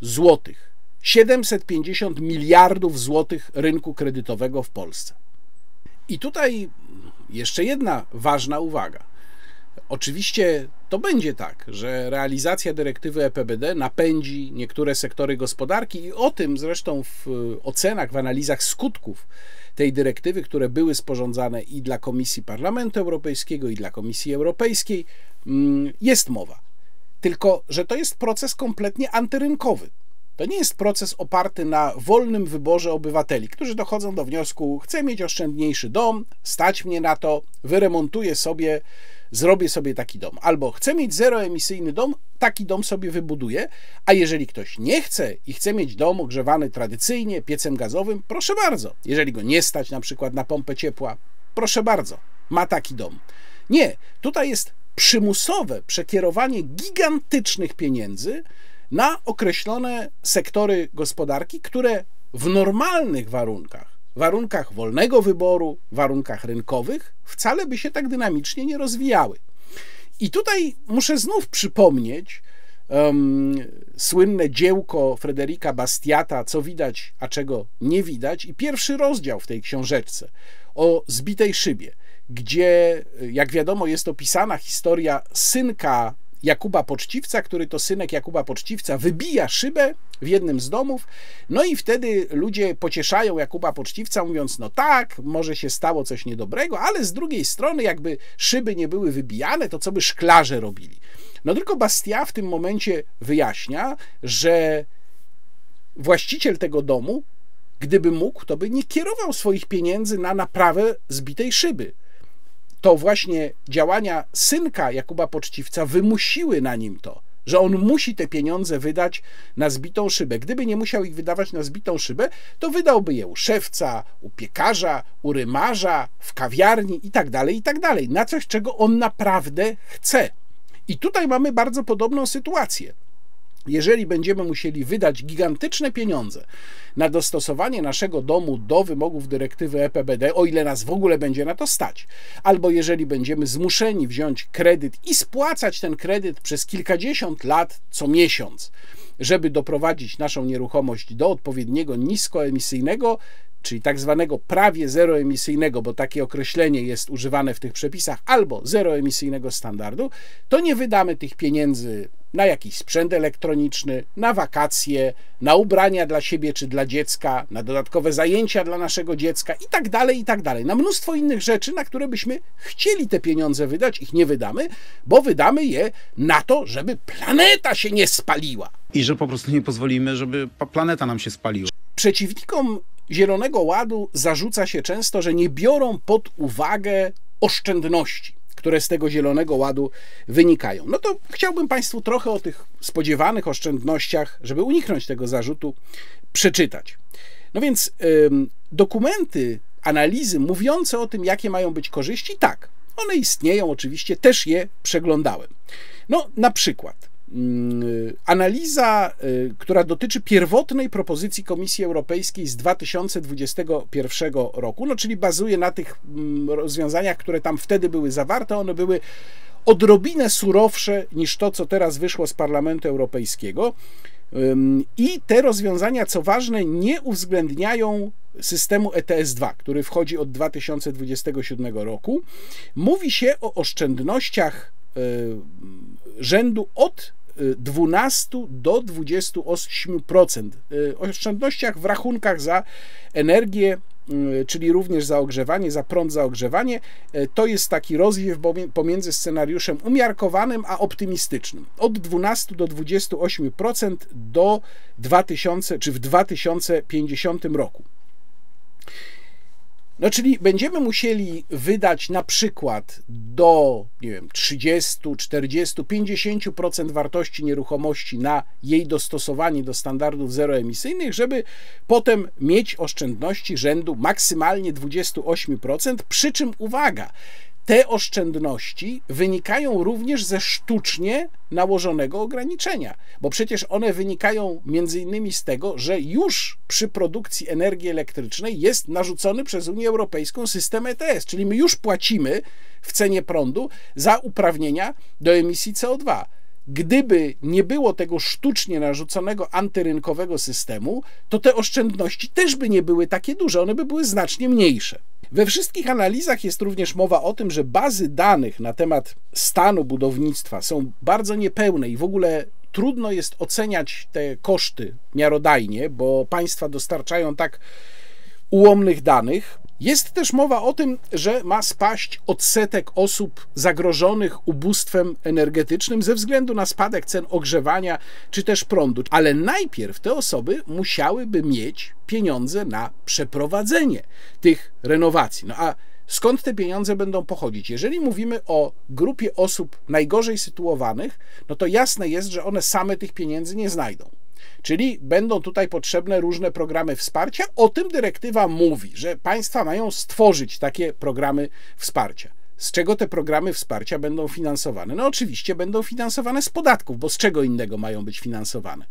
złotych. 750 miliardów złotych rynku kredytowego w Polsce. I tutaj jeszcze jedna ważna uwaga. Oczywiście to będzie tak, że realizacja dyrektywy EPBD napędzi niektóre sektory gospodarki i o tym zresztą w ocenach, w analizach skutków tej dyrektywy, które były sporządzane i dla Komisji Parlamentu Europejskiego, i dla Komisji Europejskiej, mm, jest mowa. Tylko, że to jest proces kompletnie antyrynkowy. To nie jest proces oparty na wolnym wyborze obywateli, którzy dochodzą do wniosku: chcę mieć oszczędniejszy dom, stać mnie na to, wyremontuję sobie, zrobię sobie taki dom. Albo chcę mieć zeroemisyjny dom, taki dom sobie wybuduję. A jeżeli ktoś nie chce i chce mieć dom ogrzewany tradycyjnie piecem gazowym, proszę bardzo. Jeżeli go nie stać na przykład na pompę ciepła, proszę bardzo, ma taki dom. Nie, tutaj jest przymusowe przekierowanie gigantycznych pieniędzy na określone sektory gospodarki, które w normalnych warunkach, warunkach wolnego wyboru, warunkach rynkowych, wcale by się tak dynamicznie nie rozwijały. I tutaj muszę znów przypomnieć um, słynne dziełko Frederika Bastiata, co widać, a czego nie widać, i pierwszy rozdział w tej książeczce o zbitej szybie, gdzie, jak wiadomo, jest opisana historia synka Jakuba Poczciwca, który to synek Jakuba Poczciwca wybija szybę w jednym z domów, no i wtedy ludzie pocieszają Jakuba Poczciwca, mówiąc, no tak, może się stało coś niedobrego, ale z drugiej strony, jakby szyby nie były wybijane, to co by szklarze robili? No tylko Bastia w tym momencie wyjaśnia, że właściciel tego domu, gdyby mógł, to by nie kierował swoich pieniędzy na naprawę zbitej szyby to właśnie działania synka Jakuba Poczciwca wymusiły na nim to, że on musi te pieniądze wydać na zbitą szybę. Gdyby nie musiał ich wydawać na zbitą szybę, to wydałby je u szewca, u piekarza, u rymarza, w kawiarni itd., tak itd., tak na coś, czego on naprawdę chce. I tutaj mamy bardzo podobną sytuację. Jeżeli będziemy musieli wydać gigantyczne pieniądze na dostosowanie naszego domu do wymogów dyrektywy EPBD, o ile nas w ogóle będzie na to stać, albo jeżeli będziemy zmuszeni wziąć kredyt i spłacać ten kredyt przez kilkadziesiąt lat co miesiąc, żeby doprowadzić naszą nieruchomość do odpowiedniego niskoemisyjnego czyli tak zwanego prawie zeroemisyjnego, bo takie określenie jest używane w tych przepisach, albo zeroemisyjnego standardu, to nie wydamy tych pieniędzy na jakiś sprzęt elektroniczny, na wakacje, na ubrania dla siebie czy dla dziecka, na dodatkowe zajęcia dla naszego dziecka i tak dalej, i tak dalej. Na mnóstwo innych rzeczy, na które byśmy chcieli te pieniądze wydać, ich nie wydamy, bo wydamy je na to, żeby planeta się nie spaliła. I że po prostu nie pozwolimy, żeby planeta nam się spaliła. Przeciwnikom Zielonego Ładu zarzuca się często, że nie biorą pod uwagę oszczędności które z tego Zielonego Ładu wynikają. No to chciałbym Państwu trochę o tych spodziewanych oszczędnościach, żeby uniknąć tego zarzutu, przeczytać. No więc dokumenty, analizy mówiące o tym, jakie mają być korzyści, tak, one istnieją oczywiście, też je przeglądałem. No na przykład analiza, y, która dotyczy pierwotnej propozycji Komisji Europejskiej z 2021 roku, no czyli bazuje na tych mm, rozwiązaniach, które tam wtedy były zawarte. One były odrobinę surowsze niż to, co teraz wyszło z Parlamentu Europejskiego. I te rozwiązania, co ważne, nie uwzględniają systemu ETS-2, który wchodzi od 2027 roku. Mówi się o oszczędnościach y, rzędu od 12 do 28%. Y, oszczędnościach w rachunkach za energię, y, czyli również za ogrzewanie, za prąd za ogrzewanie, y, to jest taki rozwiew pomiędzy scenariuszem umiarkowanym a optymistycznym. Od 12 do 28% do 2000 czy w 2050 roku. No, czyli będziemy musieli wydać na przykład do, nie wiem, 30, 40, 50% wartości nieruchomości na jej dostosowanie do standardów zeroemisyjnych, żeby potem mieć oszczędności rzędu maksymalnie 28%. Przy czym uwaga, te oszczędności wynikają również ze sztucznie nałożonego ograniczenia, bo przecież one wynikają między innymi z tego, że już przy produkcji energii elektrycznej jest narzucony przez Unię Europejską system ETS, czyli my już płacimy w cenie prądu za uprawnienia do emisji CO2. Gdyby nie było tego sztucznie narzuconego antyrynkowego systemu, to te oszczędności też by nie były takie duże, one by były znacznie mniejsze. We wszystkich analizach jest również mowa o tym, że bazy danych na temat stanu budownictwa są bardzo niepełne i w ogóle trudno jest oceniać te koszty miarodajnie, bo państwa dostarczają tak ułomnych danych. Jest też mowa o tym, że ma spaść odsetek osób zagrożonych ubóstwem energetycznym ze względu na spadek cen ogrzewania czy też prądu. Ale najpierw te osoby musiałyby mieć pieniądze na przeprowadzenie tych renowacji. No a skąd te pieniądze będą pochodzić? Jeżeli mówimy o grupie osób najgorzej sytuowanych, no to jasne jest, że one same tych pieniędzy nie znajdą. Czyli będą tutaj potrzebne różne programy wsparcia. O tym dyrektywa mówi, że państwa mają stworzyć takie programy wsparcia. Z czego te programy wsparcia będą finansowane? No oczywiście będą finansowane z podatków, bo z czego innego mają być finansowane?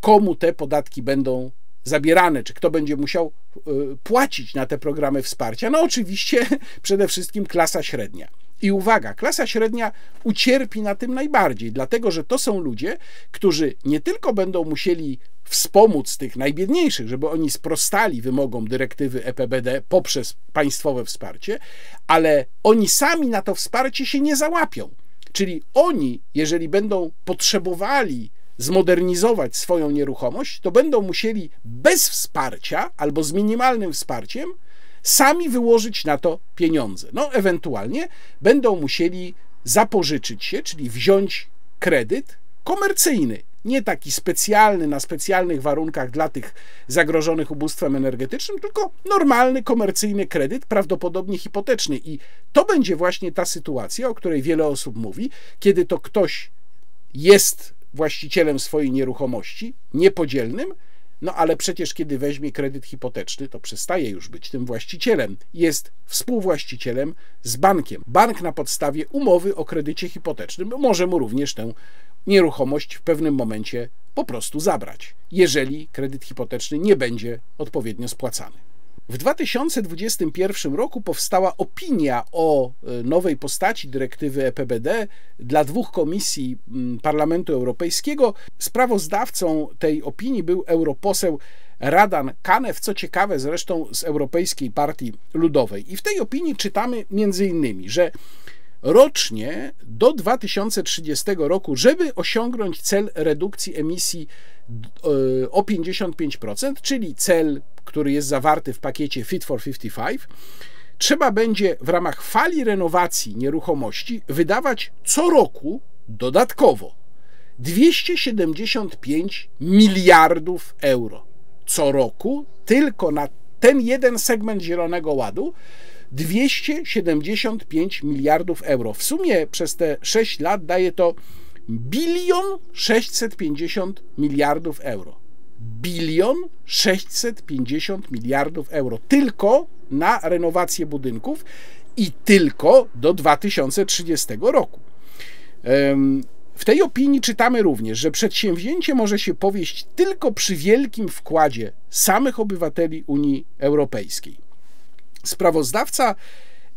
Komu te podatki będą zabierane, czy kto będzie musiał y, płacić na te programy wsparcia? No oczywiście przede wszystkim klasa średnia. I uwaga, klasa średnia ucierpi na tym najbardziej, dlatego że to są ludzie, którzy nie tylko będą musieli wspomóc tych najbiedniejszych, żeby oni sprostali wymogom dyrektywy EPBD poprzez państwowe wsparcie, ale oni sami na to wsparcie się nie załapią. Czyli oni, jeżeli będą potrzebowali zmodernizować swoją nieruchomość, to będą musieli bez wsparcia albo z minimalnym wsparciem sami wyłożyć na to pieniądze. No, ewentualnie będą musieli zapożyczyć się, czyli wziąć kredyt komercyjny, nie taki specjalny, na specjalnych warunkach dla tych zagrożonych ubóstwem energetycznym, tylko normalny, komercyjny kredyt, prawdopodobnie hipoteczny. I to będzie właśnie ta sytuacja, o której wiele osób mówi, kiedy to ktoś jest właścicielem swojej nieruchomości, niepodzielnym, no ale przecież kiedy weźmie kredyt hipoteczny, to przestaje już być tym właścicielem. Jest współwłaścicielem z bankiem. Bank na podstawie umowy o kredycie hipotecznym może mu również tę nieruchomość w pewnym momencie po prostu zabrać, jeżeli kredyt hipoteczny nie będzie odpowiednio spłacany. W 2021 roku powstała opinia o e, nowej postaci dyrektywy EPBD dla dwóch komisji mm, Parlamentu Europejskiego. Sprawozdawcą tej opinii był europoseł Radan Kanew, co ciekawe zresztą z Europejskiej Partii Ludowej. I w tej opinii czytamy między innymi, że rocznie do 2030 roku, żeby osiągnąć cel redukcji emisji e, o 55%, czyli cel, który jest zawarty w pakiecie Fit for 55, trzeba będzie w ramach fali renowacji nieruchomości wydawać co roku dodatkowo 275 miliardów euro. Co roku tylko na ten jeden segment Zielonego Ładu 275 miliardów euro. W sumie przez te 6 lat daje to bilion 650 miliardów euro. Bilion 650 miliardów euro tylko na renowację budynków i tylko do 2030 roku. W tej opinii czytamy również, że przedsięwzięcie może się powieść tylko przy wielkim wkładzie samych obywateli Unii Europejskiej sprawozdawca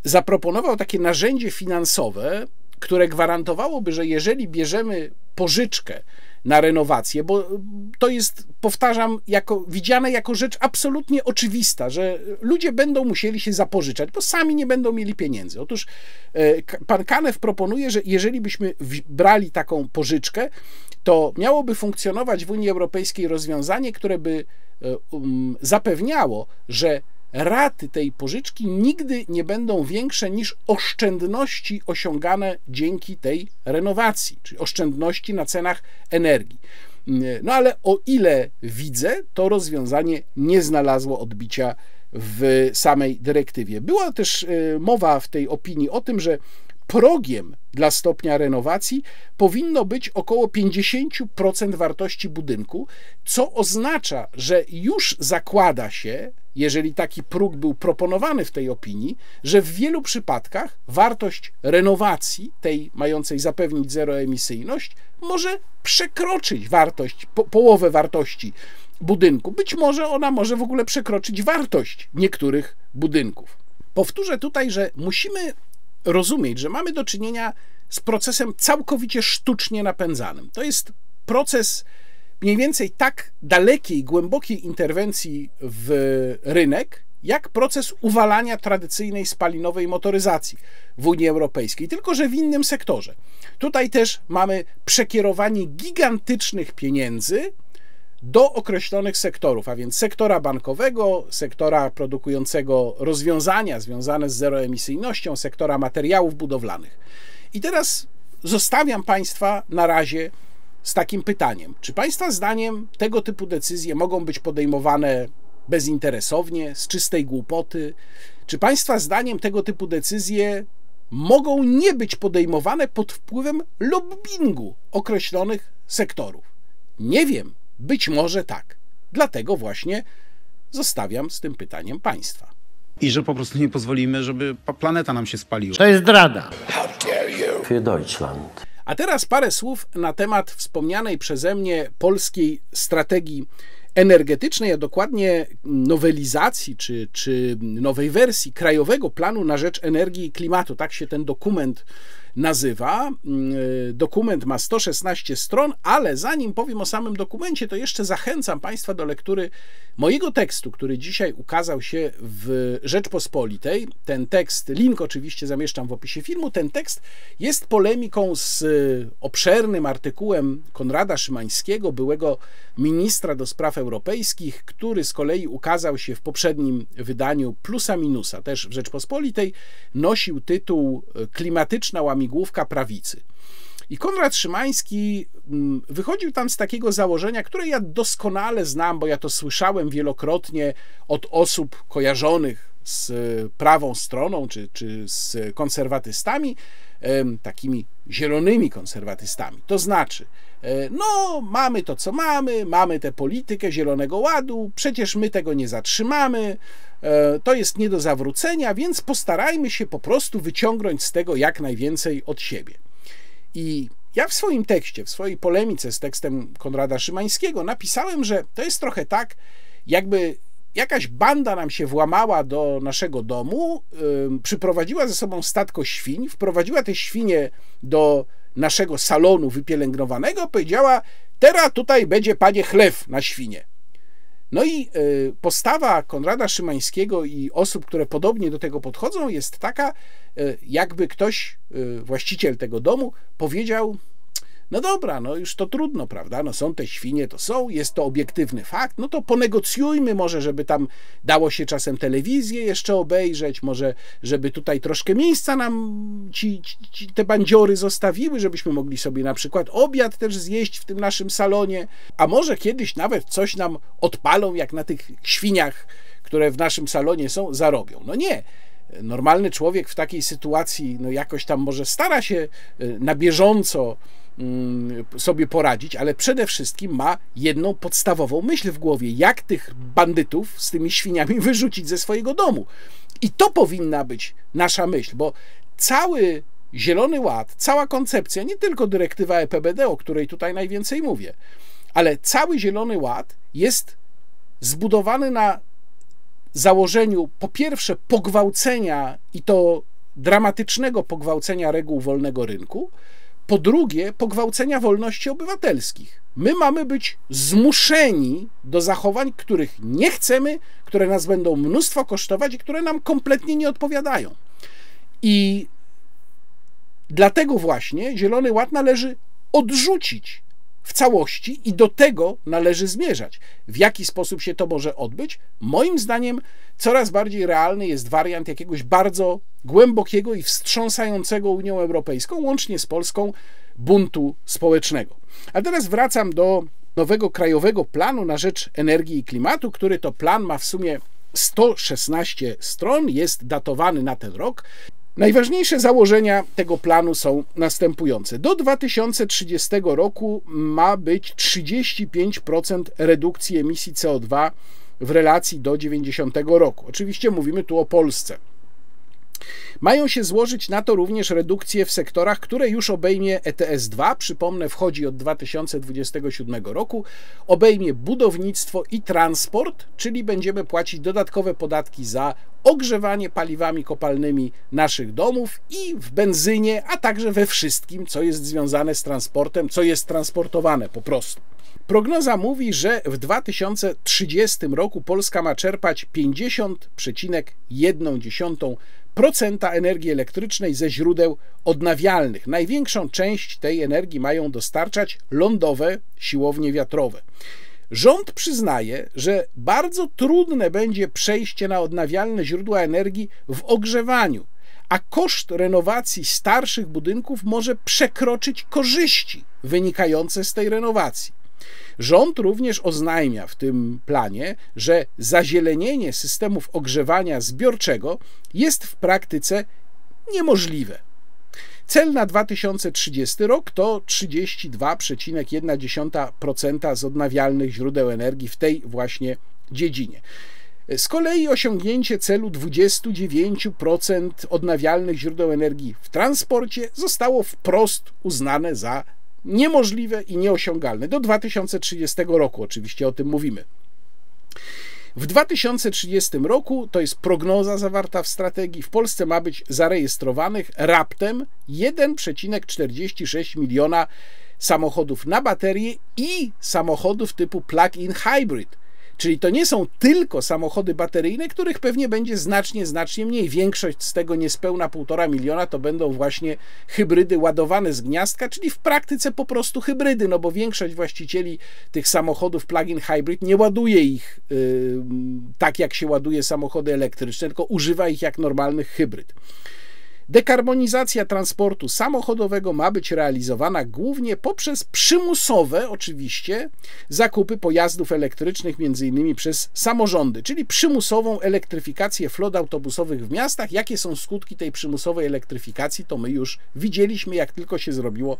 zaproponował takie narzędzie finansowe, które gwarantowałoby, że jeżeli bierzemy pożyczkę na renowację, bo to jest, powtarzam, jako, widziane jako rzecz absolutnie oczywista, że ludzie będą musieli się zapożyczać, bo sami nie będą mieli pieniędzy. Otóż e, pan Kanew proponuje, że jeżeli byśmy brali taką pożyczkę, to miałoby funkcjonować w Unii Europejskiej rozwiązanie, które by e, um, zapewniało, że raty tej pożyczki nigdy nie będą większe niż oszczędności osiągane dzięki tej renowacji, czyli oszczędności na cenach energii. No ale o ile widzę, to rozwiązanie nie znalazło odbicia w samej dyrektywie. Była też e, mowa w tej opinii o tym, że progiem dla stopnia renowacji powinno być około 50% wartości budynku, co oznacza, że już zakłada się, jeżeli taki próg był proponowany w tej opinii, że w wielu przypadkach wartość renowacji, tej mającej zapewnić zeroemisyjność, może przekroczyć wartość, po, połowę wartości budynku. Być może ona może w ogóle przekroczyć wartość niektórych budynków. Powtórzę tutaj, że musimy rozumieć, że mamy do czynienia z procesem całkowicie sztucznie napędzanym. To jest proces mniej więcej tak dalekiej, głębokiej interwencji w rynek, jak proces uwalania tradycyjnej spalinowej motoryzacji w Unii Europejskiej, tylko że w innym sektorze. Tutaj też mamy przekierowanie gigantycznych pieniędzy do określonych sektorów, a więc sektora bankowego, sektora produkującego rozwiązania związane z zeroemisyjnością, sektora materiałów budowlanych. I teraz zostawiam Państwa na razie z takim pytaniem: czy Państwa zdaniem tego typu decyzje mogą być podejmowane bezinteresownie, z czystej głupoty? Czy Państwa zdaniem tego typu decyzje mogą nie być podejmowane pod wpływem lobbingu określonych sektorów? Nie wiem, być może tak. Dlatego właśnie zostawiam z tym pytaniem Państwa. I że po prostu nie pozwolimy, żeby planeta nam się spaliła. To jest zdrada. Für Deutschland. A teraz parę słów na temat wspomnianej przeze mnie polskiej strategii energetycznej, a dokładnie nowelizacji czy, czy nowej wersji Krajowego Planu na Rzecz Energii i Klimatu. Tak się ten dokument nazywa. Mm, y, dokument ma 116 stron, ale zanim powiem o samym dokumencie, to jeszcze zachęcam Państwa do lektury mojego tekstu, który dzisiaj ukazał się w Rzeczpospolitej. Ten tekst, link oczywiście zamieszczam w opisie filmu. Ten tekst jest polemiką z obszernym artykułem Konrada Szymańskiego, byłego ministra do spraw europejskich, który z kolei ukazał się w poprzednim wydaniu Plusa Minusa, też w Rzeczpospolitej. Nosił tytuł Klimatyczna łamigłówka łamigłówka prawicy. I Konrad Szymański mm, wychodził tam z takiego założenia, które ja doskonale znam, bo ja to słyszałem wielokrotnie od osób kojarzonych z prawą stroną czy, czy z konserwatystami, takimi zielonymi konserwatystami. To znaczy, e, no, mamy to, co mamy, mamy tę politykę Zielonego Ładu, przecież my tego nie zatrzymamy, e, to jest nie do zawrócenia, więc postarajmy się po prostu wyciągnąć z tego jak najwięcej od siebie. I ja w swoim tekście, w swojej polemice z tekstem Konrada Szymańskiego napisałem, że to jest trochę tak, jakby jakaś banda nam się włamała do naszego domu, przyprowadziła ze sobą statko świń, wprowadziła te świnie do naszego salonu wypielęgnowanego, powiedziała: Teraz tutaj będzie panie chlew na świnie. No i y, postawa Konrada Szymańskiego i osób, które podobnie do tego podchodzą, jest taka, y, jakby ktoś, y, właściciel tego domu, powiedział: no dobra, no już to trudno, prawda? No są te świnie, to są, jest to obiektywny fakt, no to ponegocjujmy może, żeby tam dało się czasem telewizję jeszcze obejrzeć, może żeby tutaj troszkę miejsca nam ci, ci, te bandziory zostawiły, żebyśmy mogli sobie na przykład obiad też zjeść w tym naszym salonie, a może kiedyś nawet coś nam odpalą, jak na tych świniach, które w naszym salonie są, zarobią. No nie, normalny człowiek w takiej sytuacji no jakoś tam może stara się y, na bieżąco sobie poradzić, ale przede wszystkim ma jedną podstawową myśl w głowie: jak tych bandytów z tymi świniami wyrzucić ze swojego domu. I to powinna być nasza myśl, bo cały Zielony Ład, cała koncepcja, nie tylko dyrektywa EPBD, o której tutaj najwięcej mówię, ale cały Zielony Ład jest zbudowany na założeniu, po pierwsze, pogwałcenia i to dramatycznego pogwałcenia reguł wolnego rynku, po drugie, pogwałcenia wolności obywatelskich. My mamy być zmuszeni do zachowań, których nie chcemy, które nas będą mnóstwo kosztować i które nam kompletnie nie odpowiadają. I dlatego właśnie Zielony Ład należy odrzucić w całości i do tego należy zmierzać. W jaki sposób się to może odbyć? Moim zdaniem coraz bardziej realny jest wariant jakiegoś bardzo głębokiego i wstrząsającego Unią Europejską, łącznie z Polską, buntu społecznego. A teraz wracam do nowego krajowego planu na rzecz energii i klimatu, który to plan ma w sumie 116 stron, jest datowany na ten rok. Najważniejsze założenia tego planu są następujące. Do 2030 roku ma być 35% redukcji emisji CO2 w relacji do 90 roku. Oczywiście mówimy tu o Polsce. Mają się złożyć na to również redukcje w sektorach, które już obejmie ETS-2. Przypomnę, wchodzi od 2027 roku. Obejmie budownictwo i transport, czyli będziemy płacić dodatkowe podatki za ogrzewanie paliwami kopalnymi naszych domów i w benzynie, a także we wszystkim, co jest związane z transportem, co jest transportowane po prostu. Prognoza mówi, że w 2030 roku Polska ma czerpać 50,1 procenta energii elektrycznej ze źródeł odnawialnych. Największą część tej energii mają dostarczać lądowe siłownie wiatrowe. Rząd przyznaje, że bardzo trudne będzie przejście na odnawialne źródła energii w ogrzewaniu, a koszt renowacji starszych budynków może przekroczyć korzyści wynikające z tej renowacji. Rząd również oznajmia w tym planie, że zazielenienie systemów ogrzewania zbiorczego jest w praktyce niemożliwe. Cel na 2030 rok to 32,1% z odnawialnych źródeł energii w tej właśnie dziedzinie. Z kolei osiągnięcie celu 29% odnawialnych źródeł energii w transporcie zostało wprost uznane za niemożliwe i nieosiągalne. Do 2030 roku oczywiście o tym mówimy. W 2030 roku, to jest prognoza zawarta w strategii, w Polsce ma być zarejestrowanych raptem 1,46 miliona samochodów na baterie i samochodów typu plug-in hybrid Czyli to nie są tylko samochody bateryjne, których pewnie będzie znacznie, znacznie mniej. Większość z tego niespełna półtora miliona to będą właśnie hybrydy ładowane z gniazdka, czyli w praktyce po prostu hybrydy, no bo większość właścicieli tych samochodów plug-in hybrid nie ładuje ich yy, tak, jak się ładuje samochody elektryczne, tylko używa ich jak normalnych hybryd. Dekarbonizacja transportu samochodowego ma być realizowana głównie poprzez przymusowe, oczywiście, zakupy pojazdów elektrycznych, m.in. przez samorządy, czyli przymusową elektryfikację flot autobusowych w miastach. Jakie są skutki tej przymusowej elektryfikacji, to my już widzieliśmy, jak tylko się zrobiło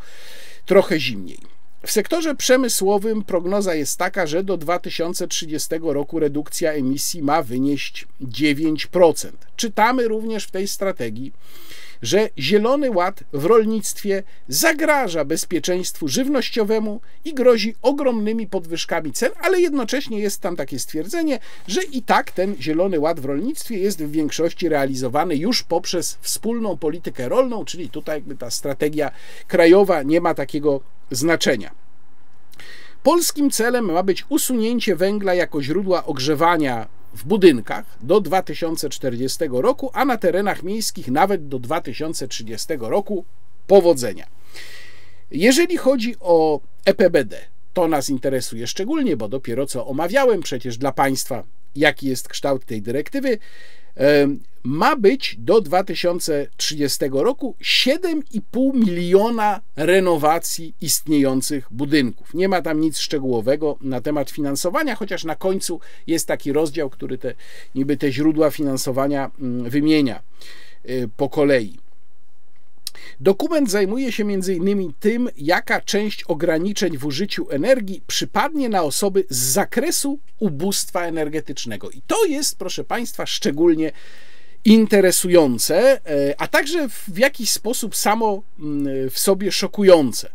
trochę zimniej. W sektorze przemysłowym prognoza jest taka, że do 2030 roku redukcja emisji ma wynieść 9%. Czytamy również w tej strategii, że Zielony Ład w rolnictwie zagraża bezpieczeństwu żywnościowemu i grozi ogromnymi podwyżkami cen, ale jednocześnie jest tam takie stwierdzenie, że i tak ten Zielony Ład w rolnictwie jest w większości realizowany już poprzez wspólną politykę rolną, czyli tutaj jakby ta strategia krajowa nie ma takiego znaczenia. Polskim celem ma być usunięcie węgla jako źródła ogrzewania w budynkach do 2040 roku, a na terenach miejskich nawet do 2030 roku powodzenia. Jeżeli chodzi o EPBD, to nas interesuje szczególnie, bo dopiero co omawiałem przecież dla Państwa, jaki jest kształt tej dyrektywy ma być do 2030 roku 7,5 miliona renowacji istniejących budynków. Nie ma tam nic szczegółowego na temat finansowania, chociaż na końcu jest taki rozdział, który te, niby te źródła finansowania mm, wymienia y, po kolei. Dokument zajmuje się m.in. tym, jaka część ograniczeń w użyciu energii przypadnie na osoby z zakresu ubóstwa energetycznego. I to jest, proszę Państwa, szczególnie interesujące, e, a także w jakiś sposób samo mm, w sobie szokujące.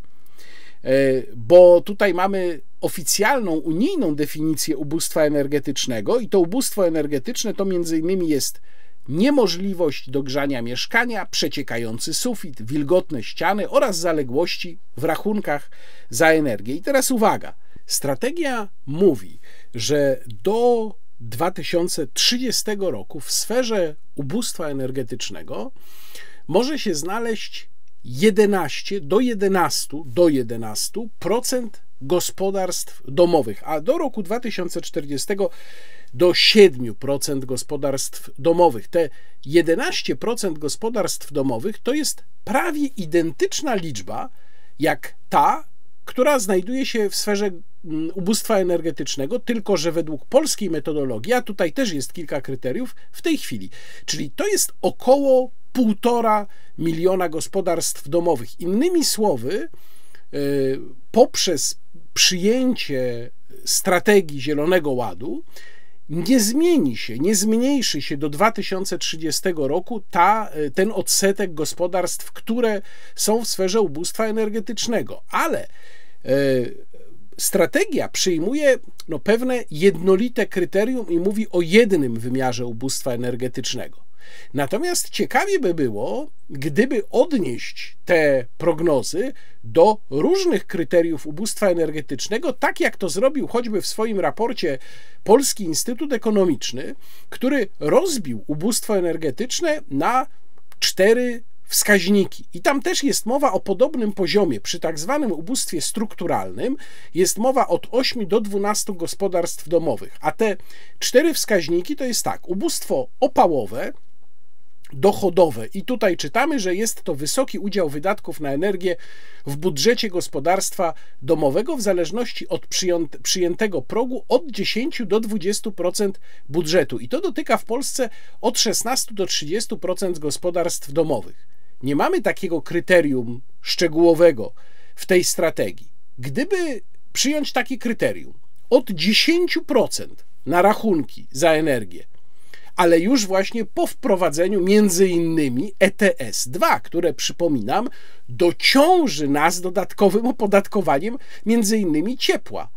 E, bo tutaj mamy oficjalną unijną definicję ubóstwa energetycznego, i to ubóstwo energetyczne to innymi jest niemożliwość dogrzania mieszkania, przeciekający sufit, wilgotne ściany oraz zaległości w rachunkach za energię. I teraz uwaga, strategia mówi, że do 2030 roku w sferze ubóstwa energetycznego może się znaleźć 11 do 11 do 11% gospodarstw domowych, a do roku 2040 do 7% gospodarstw domowych. Te 11% gospodarstw domowych to jest prawie identyczna liczba jak ta, która znajduje się w sferze mm, ubóstwa energetycznego, tylko że według polskiej metodologii, a tutaj też jest kilka kryteriów w tej chwili, czyli to jest około półtora miliona gospodarstw domowych. Innymi słowy, e, poprzez przyjęcie strategii Zielonego Ładu, nie zmieni się, nie zmniejszy się do 2030 roku ta, ten odsetek gospodarstw, które są w sferze ubóstwa energetycznego. Ale e, strategia przyjmuje no, pewne jednolite kryterium i mówi o jednym wymiarze ubóstwa energetycznego. Natomiast ciekawie by było, gdyby odnieść te prognozy do różnych kryteriów ubóstwa energetycznego, tak jak to zrobił choćby w swoim raporcie Polski Instytut Ekonomiczny, który rozbił ubóstwo energetyczne na cztery wskaźniki. I tam też jest mowa o podobnym poziomie. Przy tak zwanym ubóstwie strukturalnym jest mowa od 8 do 12 gospodarstw domowych. A te cztery wskaźniki to jest tak: ubóstwo opałowe, dochodowe. I tutaj czytamy, że jest to wysoki udział wydatków na energię w budżecie gospodarstwa domowego w zależności od przyjętego progu od 10 do 20% budżetu. I to dotyka w Polsce od 16 do 30% gospodarstw domowych. Nie mamy takiego kryterium szczegółowego w tej strategii. Gdyby przyjąć takie kryterium od 10% na rachunki za energię, ale już właśnie po wprowadzeniu między innymi ETS-2, które przypominam, dociąży nas dodatkowym opodatkowaniem między innymi ciepła.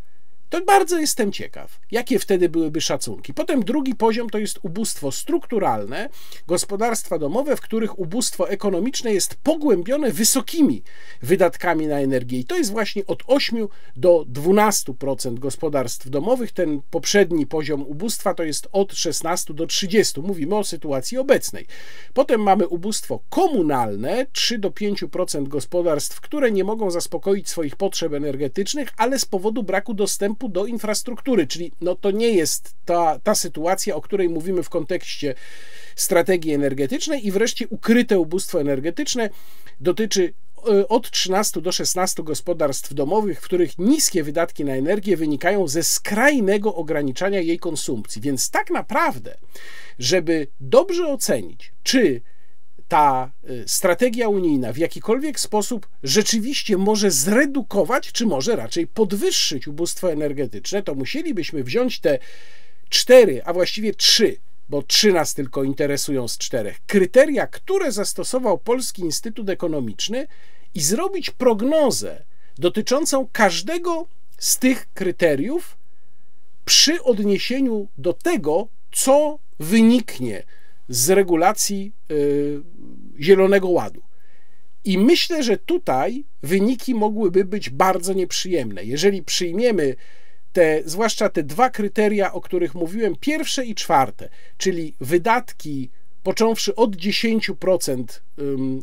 To bardzo jestem ciekaw, jakie wtedy byłyby szacunki. Potem drugi poziom to jest ubóstwo strukturalne, gospodarstwa domowe, w których ubóstwo ekonomiczne jest pogłębione wysokimi wydatkami na energię. I to jest właśnie od 8 do 12% gospodarstw domowych. Ten poprzedni poziom ubóstwa to jest od 16 do 30. Mówimy o sytuacji obecnej. Potem mamy ubóstwo komunalne, 3 do 5% gospodarstw, które nie mogą zaspokoić swoich potrzeb energetycznych, ale z powodu braku dostępu dostępu do infrastruktury, czyli no to nie jest ta, ta sytuacja, o której mówimy w kontekście strategii energetycznej i wreszcie ukryte ubóstwo energetyczne dotyczy e, od 13 do 16 gospodarstw domowych, w których niskie wydatki na energię wynikają ze skrajnego ograniczania jej konsumpcji. Więc tak naprawdę, żeby dobrze ocenić, czy ta y, strategia unijna w jakikolwiek sposób rzeczywiście może zredukować, czy może raczej podwyższyć ubóstwo energetyczne, to musielibyśmy wziąć te cztery, a właściwie trzy, bo trzy nas tylko interesują z czterech, kryteria, które zastosował Polski Instytut Ekonomiczny i zrobić prognozę dotyczącą każdego z tych kryteriów przy odniesieniu do tego, co wyniknie z regulacji y, Zielonego Ładu. I myślę, że tutaj wyniki mogłyby być bardzo nieprzyjemne. Jeżeli przyjmiemy te, zwłaszcza te dwa kryteria, o których mówiłem, pierwsze i czwarte, czyli wydatki począwszy od 10%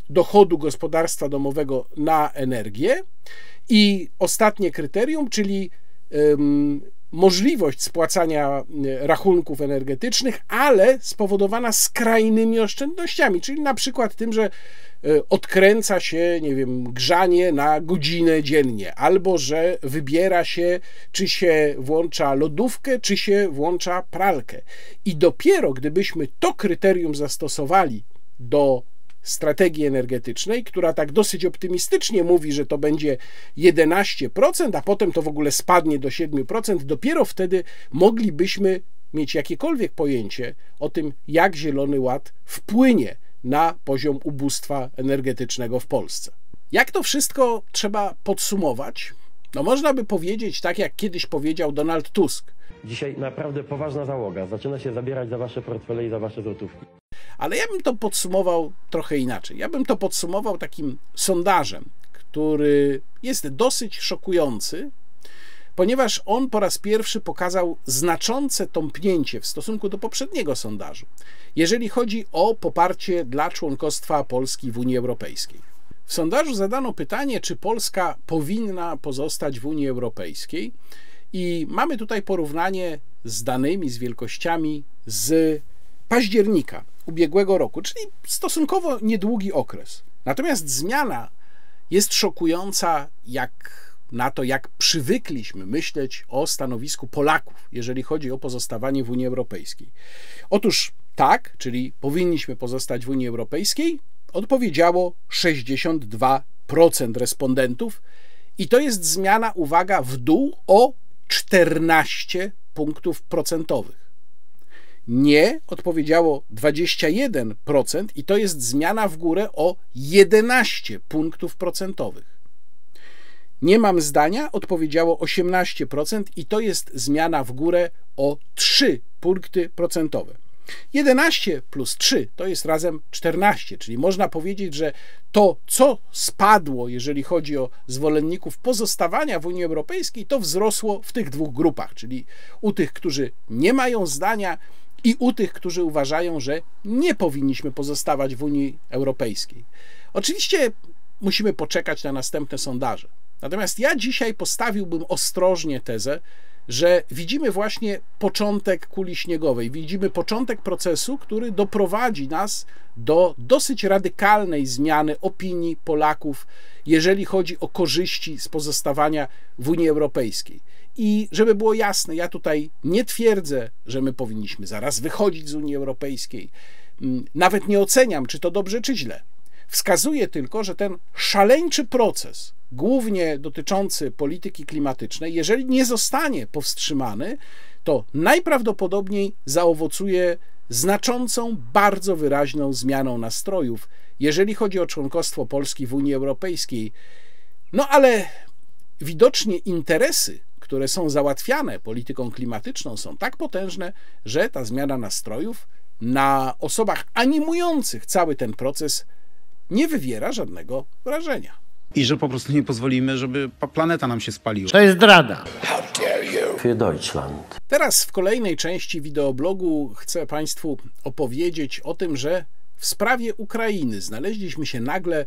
dochodu gospodarstwa domowego na energię i ostatnie kryterium, czyli możliwość spłacania e, rachunków energetycznych, ale spowodowana skrajnymi oszczędnościami, czyli na przykład tym, że e, odkręca się, nie wiem, grzanie na godzinę dziennie, albo że wybiera się, czy się włącza lodówkę, czy się włącza pralkę. I dopiero gdybyśmy to kryterium zastosowali do strategii energetycznej, która tak dosyć optymistycznie mówi, że to będzie 11%, a potem to w ogóle spadnie do 7%, dopiero wtedy moglibyśmy mieć jakiekolwiek pojęcie o tym, jak Zielony Ład wpłynie na poziom ubóstwa energetycznego w Polsce. Jak to wszystko trzeba podsumować? No można by powiedzieć, tak jak kiedyś powiedział Donald Tusk. Dzisiaj naprawdę poważna załoga. Zaczyna się zabierać za wasze portfele i za wasze złotówki. Ale ja bym to podsumował trochę inaczej. Ja bym to podsumował takim sondażem, który jest dosyć szokujący, ponieważ on po raz pierwszy pokazał znaczące tąpnięcie w stosunku do poprzedniego sondażu, jeżeli chodzi o poparcie dla członkostwa Polski w Unii Europejskiej. W sondażu zadano pytanie, czy Polska powinna pozostać w Unii Europejskiej, i mamy tutaj porównanie z danymi, z wielkościami z października ubiegłego roku, czyli stosunkowo niedługi okres. Natomiast zmiana jest szokująca, jak na to, jak przywykliśmy myśleć o stanowisku Polaków, jeżeli chodzi o pozostawanie w Unii Europejskiej. Otóż tak, czyli powinniśmy pozostać w Unii Europejskiej, odpowiedziało 62% respondentów i to jest zmiana, uwaga, w dół o 14 punktów procentowych. Nie odpowiedziało 21% i to jest zmiana w górę o 11 punktów procentowych. Nie mam zdania odpowiedziało 18% i to jest zmiana w górę o 3 punkty procentowe. 11 plus 3 to jest razem 14, czyli można powiedzieć, że to, co spadło, jeżeli chodzi o zwolenników pozostawania w Unii Europejskiej, to wzrosło w tych dwóch grupach, czyli u tych, którzy nie mają zdania i u tych, którzy uważają, że nie powinniśmy pozostawać w Unii Europejskiej. Oczywiście musimy poczekać na następne sondaże. Natomiast ja dzisiaj postawiłbym ostrożnie tezę, że widzimy właśnie początek kuli śniegowej, widzimy początek procesu, który doprowadzi nas do dosyć radykalnej zmiany opinii Polaków, jeżeli chodzi o korzyści z pozostawania w Unii Europejskiej. I żeby było jasne, ja tutaj nie twierdzę, że my powinniśmy zaraz wychodzić z Unii Europejskiej. Mm, nawet nie oceniam, czy to dobrze, czy źle. Wskazuję tylko, że ten szaleńczy proces, głównie dotyczący polityki klimatycznej, jeżeli nie zostanie powstrzymany, to najprawdopodobniej zaowocuje znaczącą, bardzo wyraźną zmianą nastrojów, jeżeli chodzi o członkostwo Polski w Unii Europejskiej. No ale widocznie interesy, które są załatwiane polityką klimatyczną, są tak potężne, że ta zmiana nastrojów na osobach animujących cały ten proces nie wywiera żadnego wrażenia. I że po prostu nie pozwolimy, żeby planeta nam się spaliła. To jest zdrada. Für Deutschland. Teraz w kolejnej części wideoblogu chcę Państwu opowiedzieć o tym, że w sprawie Ukrainy znaleźliśmy się nagle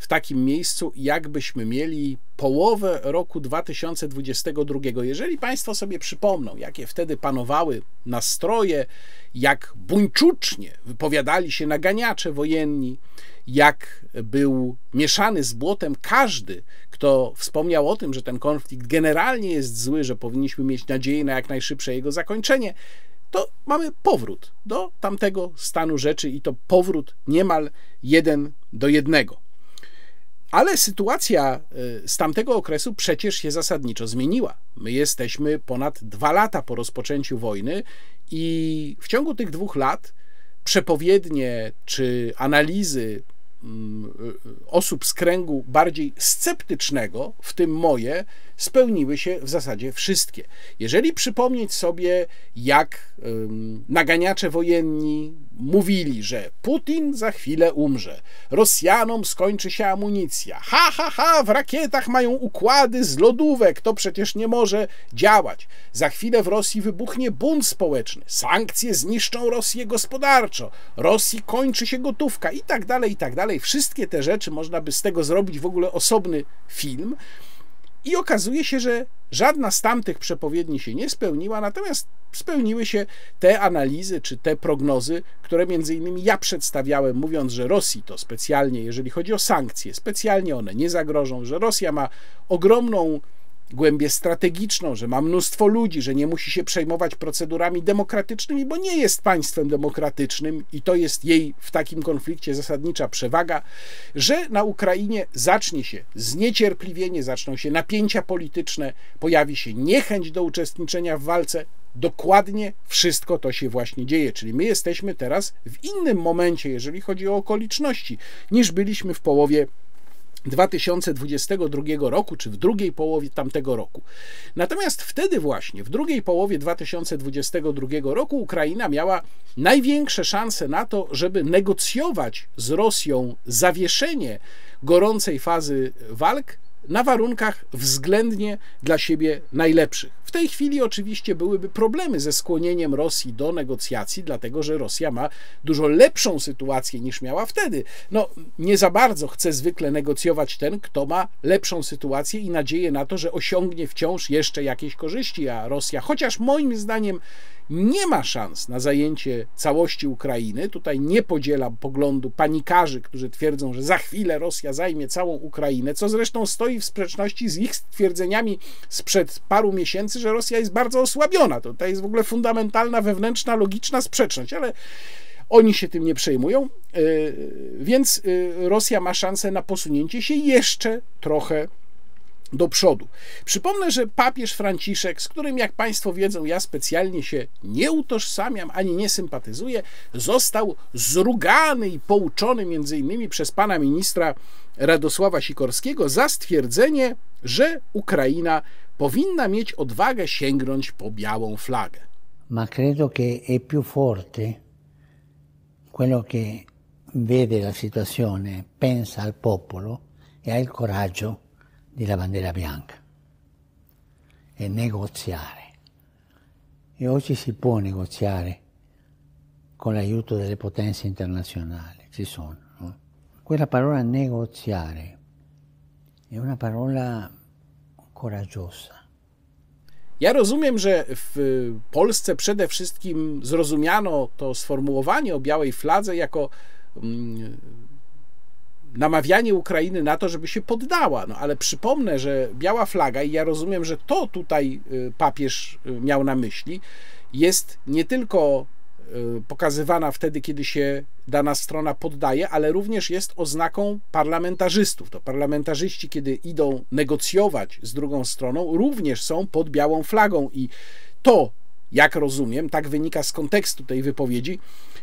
w takim miejscu, jakbyśmy mieli połowę roku 2022. Jeżeli Państwo sobie przypomną, jakie wtedy panowały nastroje, jak buńczucznie wypowiadali się naganiacze wojenni, jak był mieszany z błotem każdy, kto wspomniał o tym, że ten konflikt generalnie jest zły, że powinniśmy mieć nadzieję na jak najszybsze jego zakończenie, to mamy powrót do tamtego stanu rzeczy i to powrót niemal jeden do jednego. Ale sytuacja y, z tamtego okresu przecież się zasadniczo zmieniła. My jesteśmy ponad dwa lata po rozpoczęciu wojny i w ciągu tych dwóch lat przepowiednie czy analizy mm, osób z kręgu bardziej sceptycznego, w tym moje, spełniły się w zasadzie wszystkie. Jeżeli przypomnieć sobie, jak naganiacze wojenni mówili, że Putin za chwilę umrze, Rosjanom skończy się amunicja, ha, ha, ha, w rakietach mają układy z lodówek, to przecież nie może działać. Za chwilę w Rosji wybuchnie bunt społeczny, sankcje zniszczą Rosję gospodarczo, Rosji kończy się gotówka i tak dalej, i tak dalej. Wszystkie te rzeczy można by z tego zrobić w ogóle osobny film. I okazuje się, że żadna z tamtych przepowiedni się nie spełniła, natomiast spełniły się te analizy czy te prognozy, które między innymi ja przedstawiałem, mówiąc, że Rosji to specjalnie, jeżeli chodzi o sankcje, specjalnie one nie zagrożą, że Rosja ma ogromną głębię strategiczną, że ma mnóstwo ludzi, że nie musi się przejmować procedurami demokratycznymi, bo nie jest państwem demokratycznym i to jest jej w takim konflikcie zasadnicza przewaga, że na Ukrainie zacznie się zniecierpliwienie, zaczną się napięcia polityczne, pojawi się niechęć do uczestniczenia w walce. Dokładnie wszystko to się właśnie dzieje, czyli my jesteśmy teraz w innym momencie, jeżeli chodzi o okoliczności, niż byliśmy w połowie 2022 roku, czy w drugiej połowie tamtego roku. Natomiast wtedy właśnie, w drugiej połowie 2022 roku, Ukraina miała największe szanse na to, żeby negocjować z Rosją zawieszenie gorącej fazy walk na warunkach względnie dla siebie najlepszych. W tej chwili oczywiście byłyby problemy ze skłonieniem Rosji do negocjacji, dlatego że Rosja ma dużo lepszą sytuację niż miała wtedy. No, nie za bardzo chce zwykle negocjować ten, kto ma lepszą sytuację i nadzieję na to, że osiągnie wciąż jeszcze jakieś korzyści, a Rosja, chociaż moim zdaniem nie ma szans na zajęcie całości Ukrainy. Tutaj nie podzielam poglądu panikarzy, którzy twierdzą, że za chwilę Rosja zajmie całą Ukrainę, co zresztą stoi w sprzeczności z ich stwierdzeniami sprzed paru miesięcy, że Rosja jest bardzo osłabiona. To jest w ogóle fundamentalna, wewnętrzna, logiczna sprzeczność, ale oni się tym nie przejmują, więc Rosja ma szansę na posunięcie się jeszcze trochę do przodu. Przypomnę, że papież Franciszek, z którym, jak Państwo wiedzą, ja specjalnie się nie utożsamiam ani nie sympatyzuję, został zrugany i pouczony między innymi przez pana ministra Radosława Sikorskiego za stwierdzenie, że Ukraina powinna mieć odwagę sięgnąć po białą flagę. Ma credo che è più forte quello che vede la situazione, pensa al popolo e ha il coraggio di la bandiera bianca e negoziare. E oggi si può negoziare con l'aiuto delle potenze internazionali, ci sono. No? Quella parola negoziare è una parola coraggiosa. Ja rozumiem, że w Polsce przede wszystkim zrozumiano to sformułowanie o białej fladze jako mm, namawianie Ukrainy na to, żeby się poddała. No ale przypomnę, że biała flaga, i ja rozumiem, że to tutaj y, papież y, miał na myśli, jest nie tylko pokazywana wtedy, kiedy się dana strona poddaje, ale również jest oznaką parlamentarzystów. To parlamentarzyści, kiedy idą negocjować z drugą stroną, również są pod białą flagą i to, jak rozumiem, tak wynika z kontekstu tej wypowiedzi,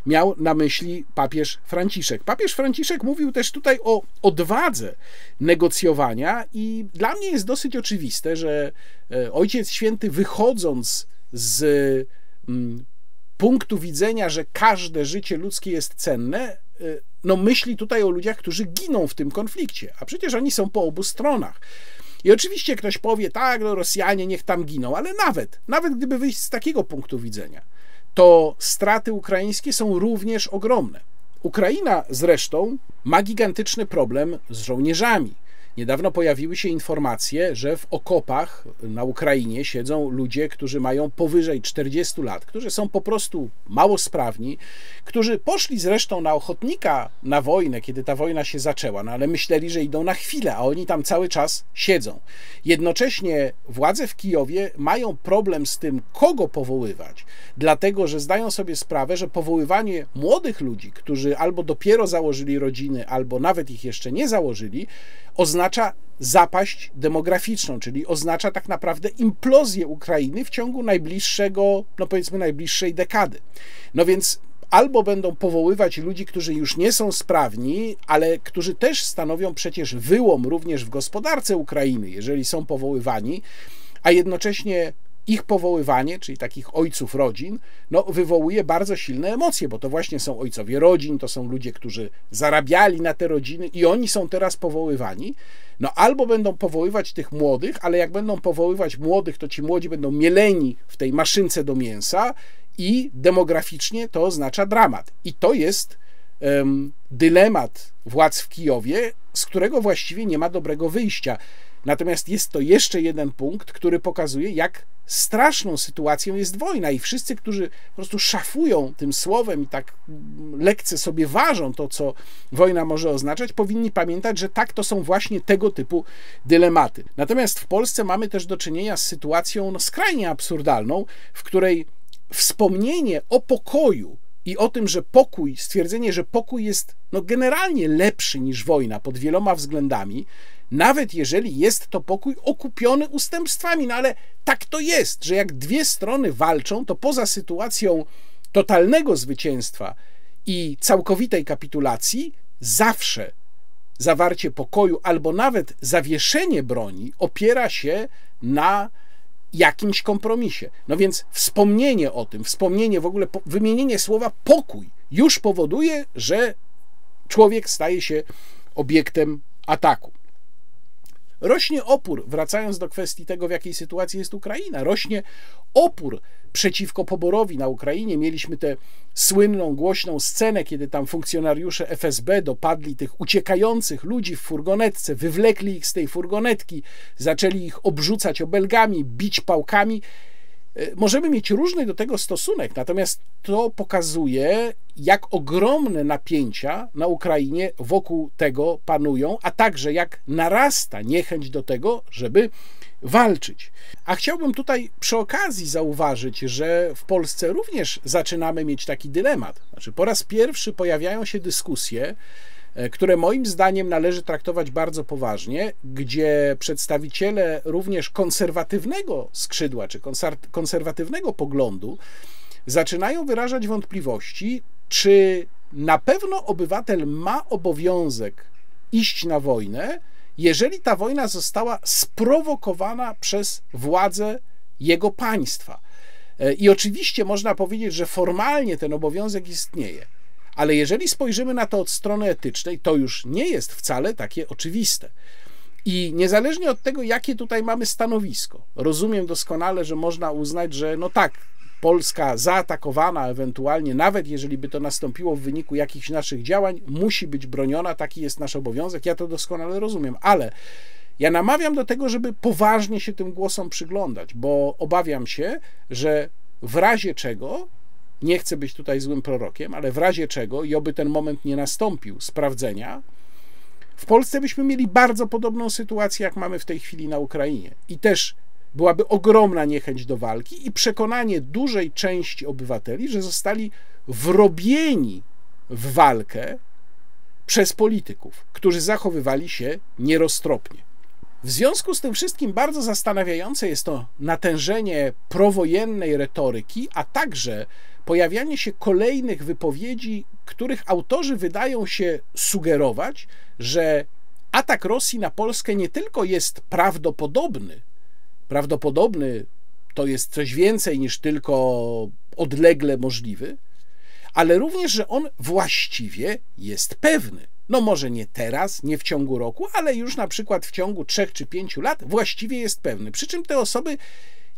miał na myśli papież Franciszek. Papież Franciszek mówił też tutaj o odwadze negocjowania, i dla mnie jest dosyć oczywiste, że e, Ojciec Święty, wychodząc z mm, punktu widzenia, że każde życie ludzkie jest cenne, e, no myśli tutaj o ludziach, którzy giną w tym konflikcie, a przecież oni są po obu stronach. I oczywiście ktoś powie, tak, no Rosjanie niech tam giną, ale nawet, nawet gdyby wyjść z takiego punktu widzenia, to straty ukraińskie są również ogromne. Ukraina zresztą ma gigantyczny problem z żołnierzami. Niedawno pojawiły się informacje, że w okopach na Ukrainie siedzą ludzie, którzy mają powyżej 40 lat, którzy są po prostu mało sprawni, którzy poszli zresztą na ochotnika na wojnę, kiedy ta wojna się zaczęła, no ale myśleli, że idą na chwilę, a oni tam cały czas siedzą. Jednocześnie władze w Kijowie mają problem z tym, kogo powoływać, dlatego że zdają sobie sprawę, że powoływanie młodych ludzi, którzy albo dopiero założyli rodziny, albo nawet ich jeszcze nie założyli, oznacza zapaść demograficzną, czyli oznacza tak naprawdę implozję Ukrainy w ciągu najbliższego, no powiedzmy najbliższej dekady. No więc albo będą powoływać ludzi, którzy już nie są sprawni, ale którzy też stanowią przecież wyłom również w gospodarce Ukrainy, jeżeli są powoływani, a jednocześnie ich powoływanie, czyli takich ojców rodzin, no, wywołuje bardzo silne emocje, bo to właśnie są ojcowie rodzin, to są ludzie, którzy zarabiali na te rodziny i oni są teraz powoływani. No albo będą powoływać tych młodych, ale jak będą powoływać młodych, to ci młodzi będą mieleni w tej maszynce do mięsa i demograficznie to oznacza dramat. I to jest um, dylemat władz w Kijowie, z którego właściwie nie ma dobrego wyjścia. Natomiast jest to jeszcze jeden punkt, który pokazuje, jak straszną sytuacją jest wojna i wszyscy, którzy po prostu szafują tym słowem i tak lekce sobie ważą to, co wojna może oznaczać, powinni pamiętać, że tak to są właśnie tego typu dylematy. Natomiast w Polsce mamy też do czynienia z sytuacją no, skrajnie absurdalną, w której wspomnienie o pokoju i o tym, że pokój, stwierdzenie, że pokój jest no, generalnie lepszy niż wojna pod wieloma względami, nawet jeżeli jest to pokój okupiony ustępstwami. No ale tak to jest, że jak dwie strony walczą, to poza sytuacją totalnego zwycięstwa i całkowitej kapitulacji, zawsze zawarcie pokoju albo nawet zawieszenie broni opiera się na jakimś kompromisie. No więc wspomnienie o tym, wspomnienie w ogóle, wymienienie słowa pokój już powoduje, że człowiek staje się obiektem ataku. Rośnie opór, wracając do kwestii tego, w jakiej sytuacji jest Ukraina, rośnie opór przeciwko poborowi na Ukrainie. Mieliśmy tę słynną, głośną scenę, kiedy tam funkcjonariusze FSB dopadli tych uciekających ludzi w furgonetce, wywlekli ich z tej furgonetki, zaczęli ich obrzucać obelgami, bić pałkami. E, możemy mieć różny do tego stosunek, natomiast to pokazuje, jak ogromne napięcia na Ukrainie wokół tego panują, a także jak narasta niechęć do tego, żeby walczyć. A chciałbym tutaj przy okazji zauważyć, że w Polsce również zaczynamy mieć taki dylemat. Znaczy, po raz pierwszy pojawiają się dyskusje, które moim zdaniem należy traktować bardzo poważnie, gdzie przedstawiciele również konserwatywnego skrzydła czy konserwatywnego poglądu zaczynają wyrażać wątpliwości, czy na pewno obywatel ma obowiązek iść na wojnę, jeżeli ta wojna została sprowokowana przez władze jego państwa. E, I oczywiście można powiedzieć, że formalnie ten obowiązek istnieje, ale jeżeli spojrzymy na to od strony etycznej, to już nie jest wcale takie oczywiste. I niezależnie od tego, jakie tutaj mamy stanowisko, rozumiem doskonale, że można uznać, że no tak, Polska zaatakowana, ewentualnie, nawet jeżeli by to nastąpiło w wyniku jakichś naszych działań, musi być broniona, taki jest nasz obowiązek. Ja to doskonale rozumiem, ale ja namawiam do tego, żeby poważnie się tym głosom przyglądać, bo obawiam się, że w razie czego, nie chcę być tutaj złym prorokiem, ale w razie czego, i oby ten moment nie nastąpił, sprawdzenia, w Polsce byśmy mieli bardzo podobną sytuację, jak mamy w tej chwili na Ukrainie. I też byłaby ogromna niechęć do walki i przekonanie dużej części obywateli, że zostali wrobieni w walkę przez polityków, którzy zachowywali się nieroztropnie. W związku z tym wszystkim bardzo zastanawiające jest to natężenie prowojennej retoryki, a także pojawianie się kolejnych wypowiedzi, których autorzy wydają się sugerować, że atak Rosji na Polskę nie tylko jest prawdopodobny, prawdopodobny to jest coś więcej niż tylko odlegle możliwy, ale również, że on właściwie jest pewny. No może nie teraz, nie w ciągu roku, ale już na przykład w ciągu trzech czy pięciu lat właściwie jest pewny. Przy czym te osoby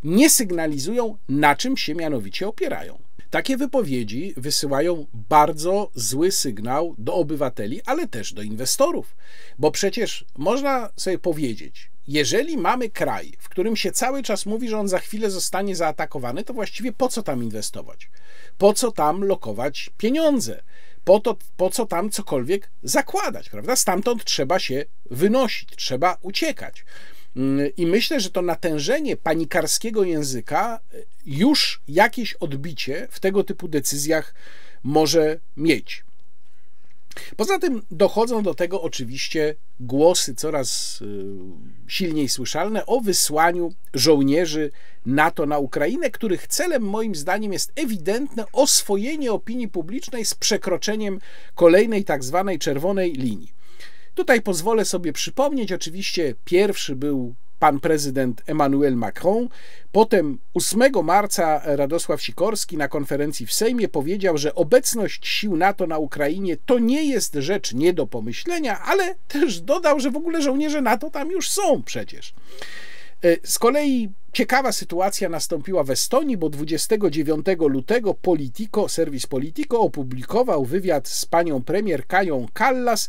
nie sygnalizują, na czym się mianowicie opierają. Takie wypowiedzi wysyłają bardzo zły sygnał do obywateli, ale też do inwestorów, bo przecież można sobie powiedzieć, jeżeli mamy kraj, w którym się cały czas mówi, że on za chwilę zostanie zaatakowany, to właściwie po co tam inwestować? Po co tam lokować pieniądze? Po, to, po co tam cokolwiek zakładać, prawda? Stamtąd trzeba się wynosić, trzeba uciekać. I myślę, że to natężenie panikarskiego języka już jakieś odbicie w tego typu decyzjach może mieć. Poza tym dochodzą do tego oczywiście głosy coraz y, silniej słyszalne o wysłaniu żołnierzy NATO na Ukrainę, których celem moim zdaniem jest ewidentne oswojenie opinii publicznej z przekroczeniem kolejnej tak zwanej czerwonej linii. Tutaj pozwolę sobie przypomnieć, oczywiście pierwszy był pan prezydent Emmanuel Macron. Potem 8 marca Radosław Sikorski na konferencji w Sejmie powiedział, że obecność sił NATO na Ukrainie to nie jest rzecz nie do pomyślenia, ale też dodał, że w ogóle żołnierze NATO tam już są przecież. E, z kolei ciekawa sytuacja nastąpiła w Estonii, bo 29 lutego Politico, serwis Politico opublikował wywiad z panią premier Kają Kallas,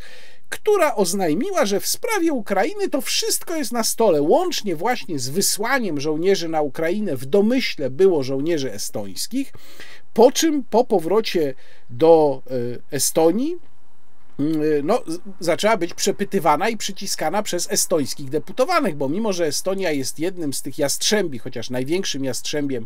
która oznajmiła, że w sprawie Ukrainy to wszystko jest na stole, łącznie właśnie z wysłaniem żołnierzy na Ukrainę, w domyśle było żołnierzy estońskich, po czym po powrocie do e, Estonii no, zaczęła być przepytywana i przyciskana przez estońskich deputowanych, bo mimo, że Estonia jest jednym z tych jastrzębi, chociaż największym jastrzębiem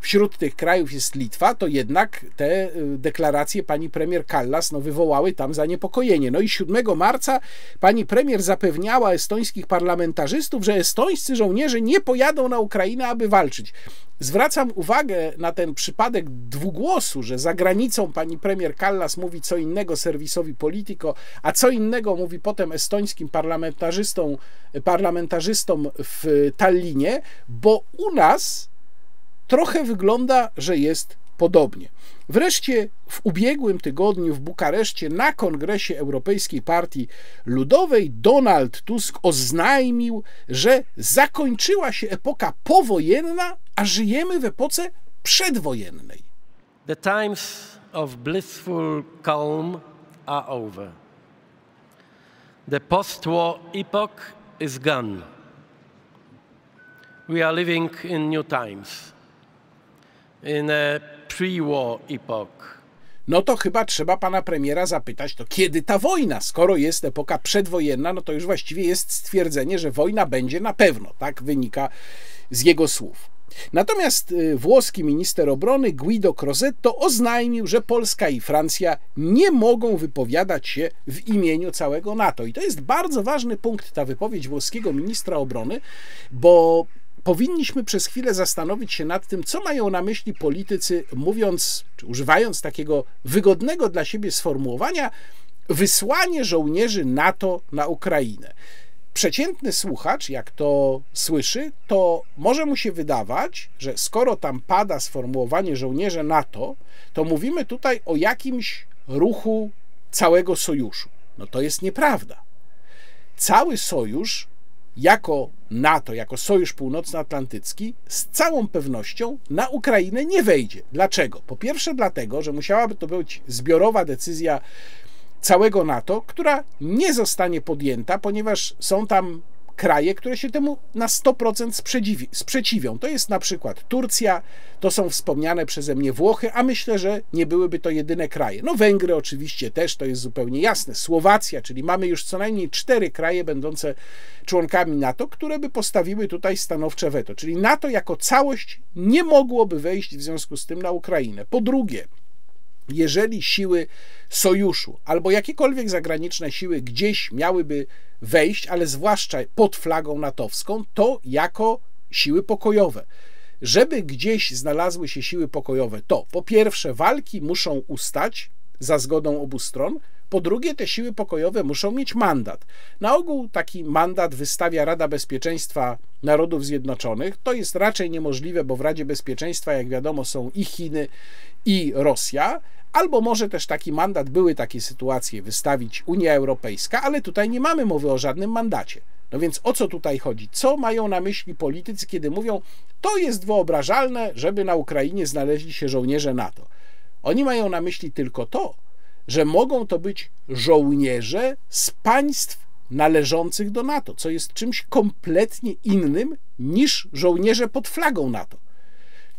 wśród tych krajów jest Litwa, to jednak te y, deklaracje pani premier Kallas no, wywołały tam zaniepokojenie. No i 7 marca pani premier zapewniała estońskich parlamentarzystów, że estońscy żołnierze nie pojadą na Ukrainę, aby walczyć. Zwracam uwagę na ten przypadek dwugłosu, że za granicą pani premier Kallas mówi co innego serwisowi Politico, a co innego mówi potem estońskim parlamentarzystom, parlamentarzystom w Tallinie, bo u nas trochę wygląda, że jest podobnie. Wreszcie w ubiegłym tygodniu w Bukareszcie na Kongresie Europejskiej Partii Ludowej Donald Tusk oznajmił, że zakończyła się epoka powojenna, a żyjemy w epoce przedwojennej. The times of blissful calm are over. The post-war epoch is gone. We are living in new times. In a pre-war epoch. no to chyba trzeba pana premiera zapytać, to kiedy ta wojna? Skoro jest epoka przedwojenna, no to już właściwie jest stwierdzenie, że wojna będzie na pewno. Tak wynika z jego słów. Natomiast y, włoski minister obrony Guido Crosetto oznajmił, że Polska i Francja nie mogą wypowiadać się w imieniu całego NATO. I to jest bardzo ważny punkt, ta wypowiedź włoskiego ministra obrony, bo powinniśmy przez chwilę zastanowić się nad tym, co mają na myśli politycy, mówiąc, czy używając takiego wygodnego dla siebie sformułowania, wysłanie żołnierzy NATO na Ukrainę przeciętny słuchacz, jak to słyszy, to może mu się wydawać, że skoro tam pada sformułowanie żołnierze NATO, to mówimy tutaj o jakimś ruchu całego sojuszu. No to jest nieprawda. Cały sojusz jako NATO, jako Sojusz Północnoatlantycki, z całą pewnością na Ukrainę nie wejdzie. Dlaczego? Po pierwsze, dlatego, że musiałaby to być zbiorowa decyzja całego NATO, która nie zostanie podjęta, ponieważ są tam kraje, które się temu na 100% sprzeciwi, sprzeciwią. To jest na przykład Turcja, to są wspomniane przeze mnie Włochy, a myślę, że nie byłyby to jedyne kraje. No Węgry oczywiście też, to jest zupełnie jasne. Słowacja, czyli mamy już co najmniej cztery kraje będące członkami NATO, które by postawiły tutaj stanowcze weto. Czyli NATO jako całość nie mogłoby wejść w związku z tym na Ukrainę. Po drugie, jeżeli siły sojuszu albo jakiekolwiek zagraniczne siły gdzieś miałyby wejść, ale zwłaszcza pod flagą natowską, to jako siły pokojowe. Żeby gdzieś znalazły się siły pokojowe, to po pierwsze walki muszą ustać za zgodą obu stron, po drugie, te siły pokojowe muszą mieć mandat. Na ogół taki mandat wystawia Rada Bezpieczeństwa Narodów Zjednoczonych. To jest raczej niemożliwe, bo w Radzie Bezpieczeństwa, jak wiadomo, są i Chiny, i Rosja. Albo może też taki mandat, były takie sytuacje, wystawić Unia Europejska, ale tutaj nie mamy mowy o żadnym mandacie. No więc o co tutaj chodzi? Co mają na myśli politycy, kiedy mówią, to jest wyobrażalne, żeby na Ukrainie znaleźli się żołnierze NATO? Oni mają na myśli tylko to, że mogą to być żołnierze z państw należących do NATO, co jest czymś kompletnie innym niż żołnierze pod flagą NATO.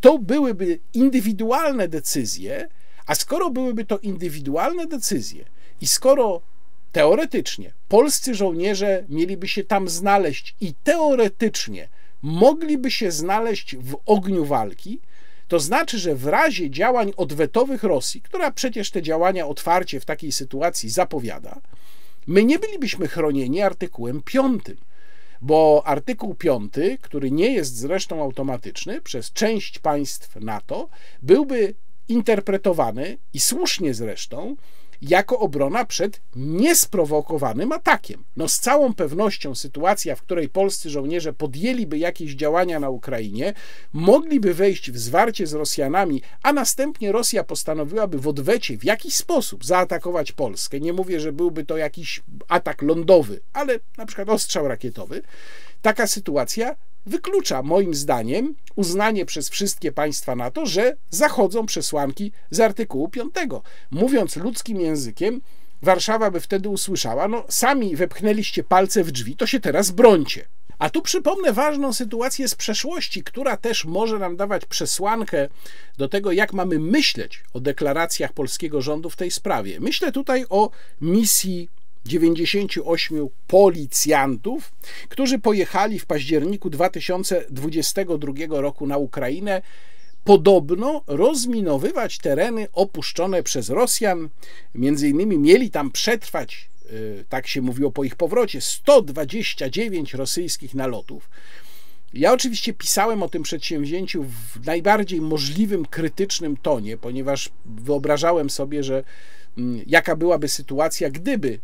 To byłyby indywidualne decyzje, a skoro byłyby to indywidualne decyzje i skoro teoretycznie polscy żołnierze mieliby się tam znaleźć i teoretycznie mogliby się znaleźć w ogniu walki, to znaczy, że w razie działań odwetowych Rosji, która przecież te działania otwarcie w takiej sytuacji zapowiada, my nie bylibyśmy chronieni artykułem 5. Bo artykuł 5, który nie jest zresztą automatyczny przez część państw NATO, byłby interpretowany i słusznie zresztą jako obrona przed niesprowokowanym atakiem. No z całą pewnością sytuacja, w której polscy żołnierze podjęliby jakieś działania na Ukrainie, mogliby wejść w zwarcie z Rosjanami, a następnie Rosja postanowiłaby w odwecie w jakiś sposób zaatakować Polskę. Nie mówię, że byłby to jakiś atak lądowy, ale na przykład ostrzał rakietowy. Taka sytuacja wyklucza moim zdaniem uznanie przez wszystkie państwa NATO, że zachodzą przesłanki z artykułu 5. Mówiąc ludzkim językiem, Warszawa by wtedy usłyszała: No, sami wepchnęliście palce w drzwi, to się teraz brońcie. A tu przypomnę ważną sytuację z przeszłości, która też może nam dawać przesłankę do tego, jak mamy myśleć o deklaracjach polskiego rządu w tej sprawie. Myślę tutaj o misji 98 policjantów, którzy pojechali w październiku 2022 roku na Ukrainę podobno rozminowywać tereny opuszczone przez Rosjan. Między innymi mieli tam przetrwać, y, tak się mówiło po ich powrocie, 129 rosyjskich nalotów. Ja oczywiście pisałem o tym przedsięwzięciu w najbardziej możliwym krytycznym tonie, ponieważ wyobrażałem sobie, że mm, jaka byłaby sytuacja, gdyby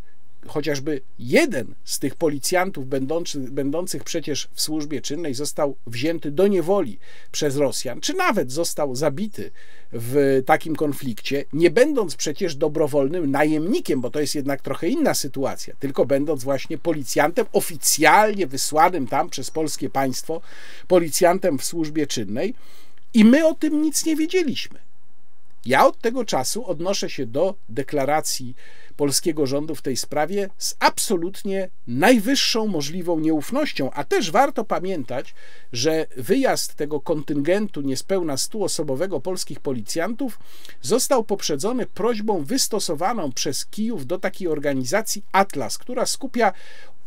chociażby jeden z tych policjantów, będących, będących przecież w służbie czynnej, został wzięty do niewoli przez Rosjan, czy nawet został zabity w takim konflikcie, nie będąc przecież dobrowolnym najemnikiem, bo to jest jednak trochę inna sytuacja, tylko będąc właśnie policjantem oficjalnie wysłanym tam przez polskie państwo, policjantem w służbie czynnej, i my o tym nic nie wiedzieliśmy. Ja od tego czasu odnoszę się do deklaracji polskiego rządu w tej sprawie z absolutnie najwyższą możliwą nieufnością, a też warto pamiętać, że wyjazd tego kontyngentu niespełna 100-osobowego polskich policjantów został poprzedzony prośbą wystosowaną przez Kijów do takiej organizacji Atlas, która skupia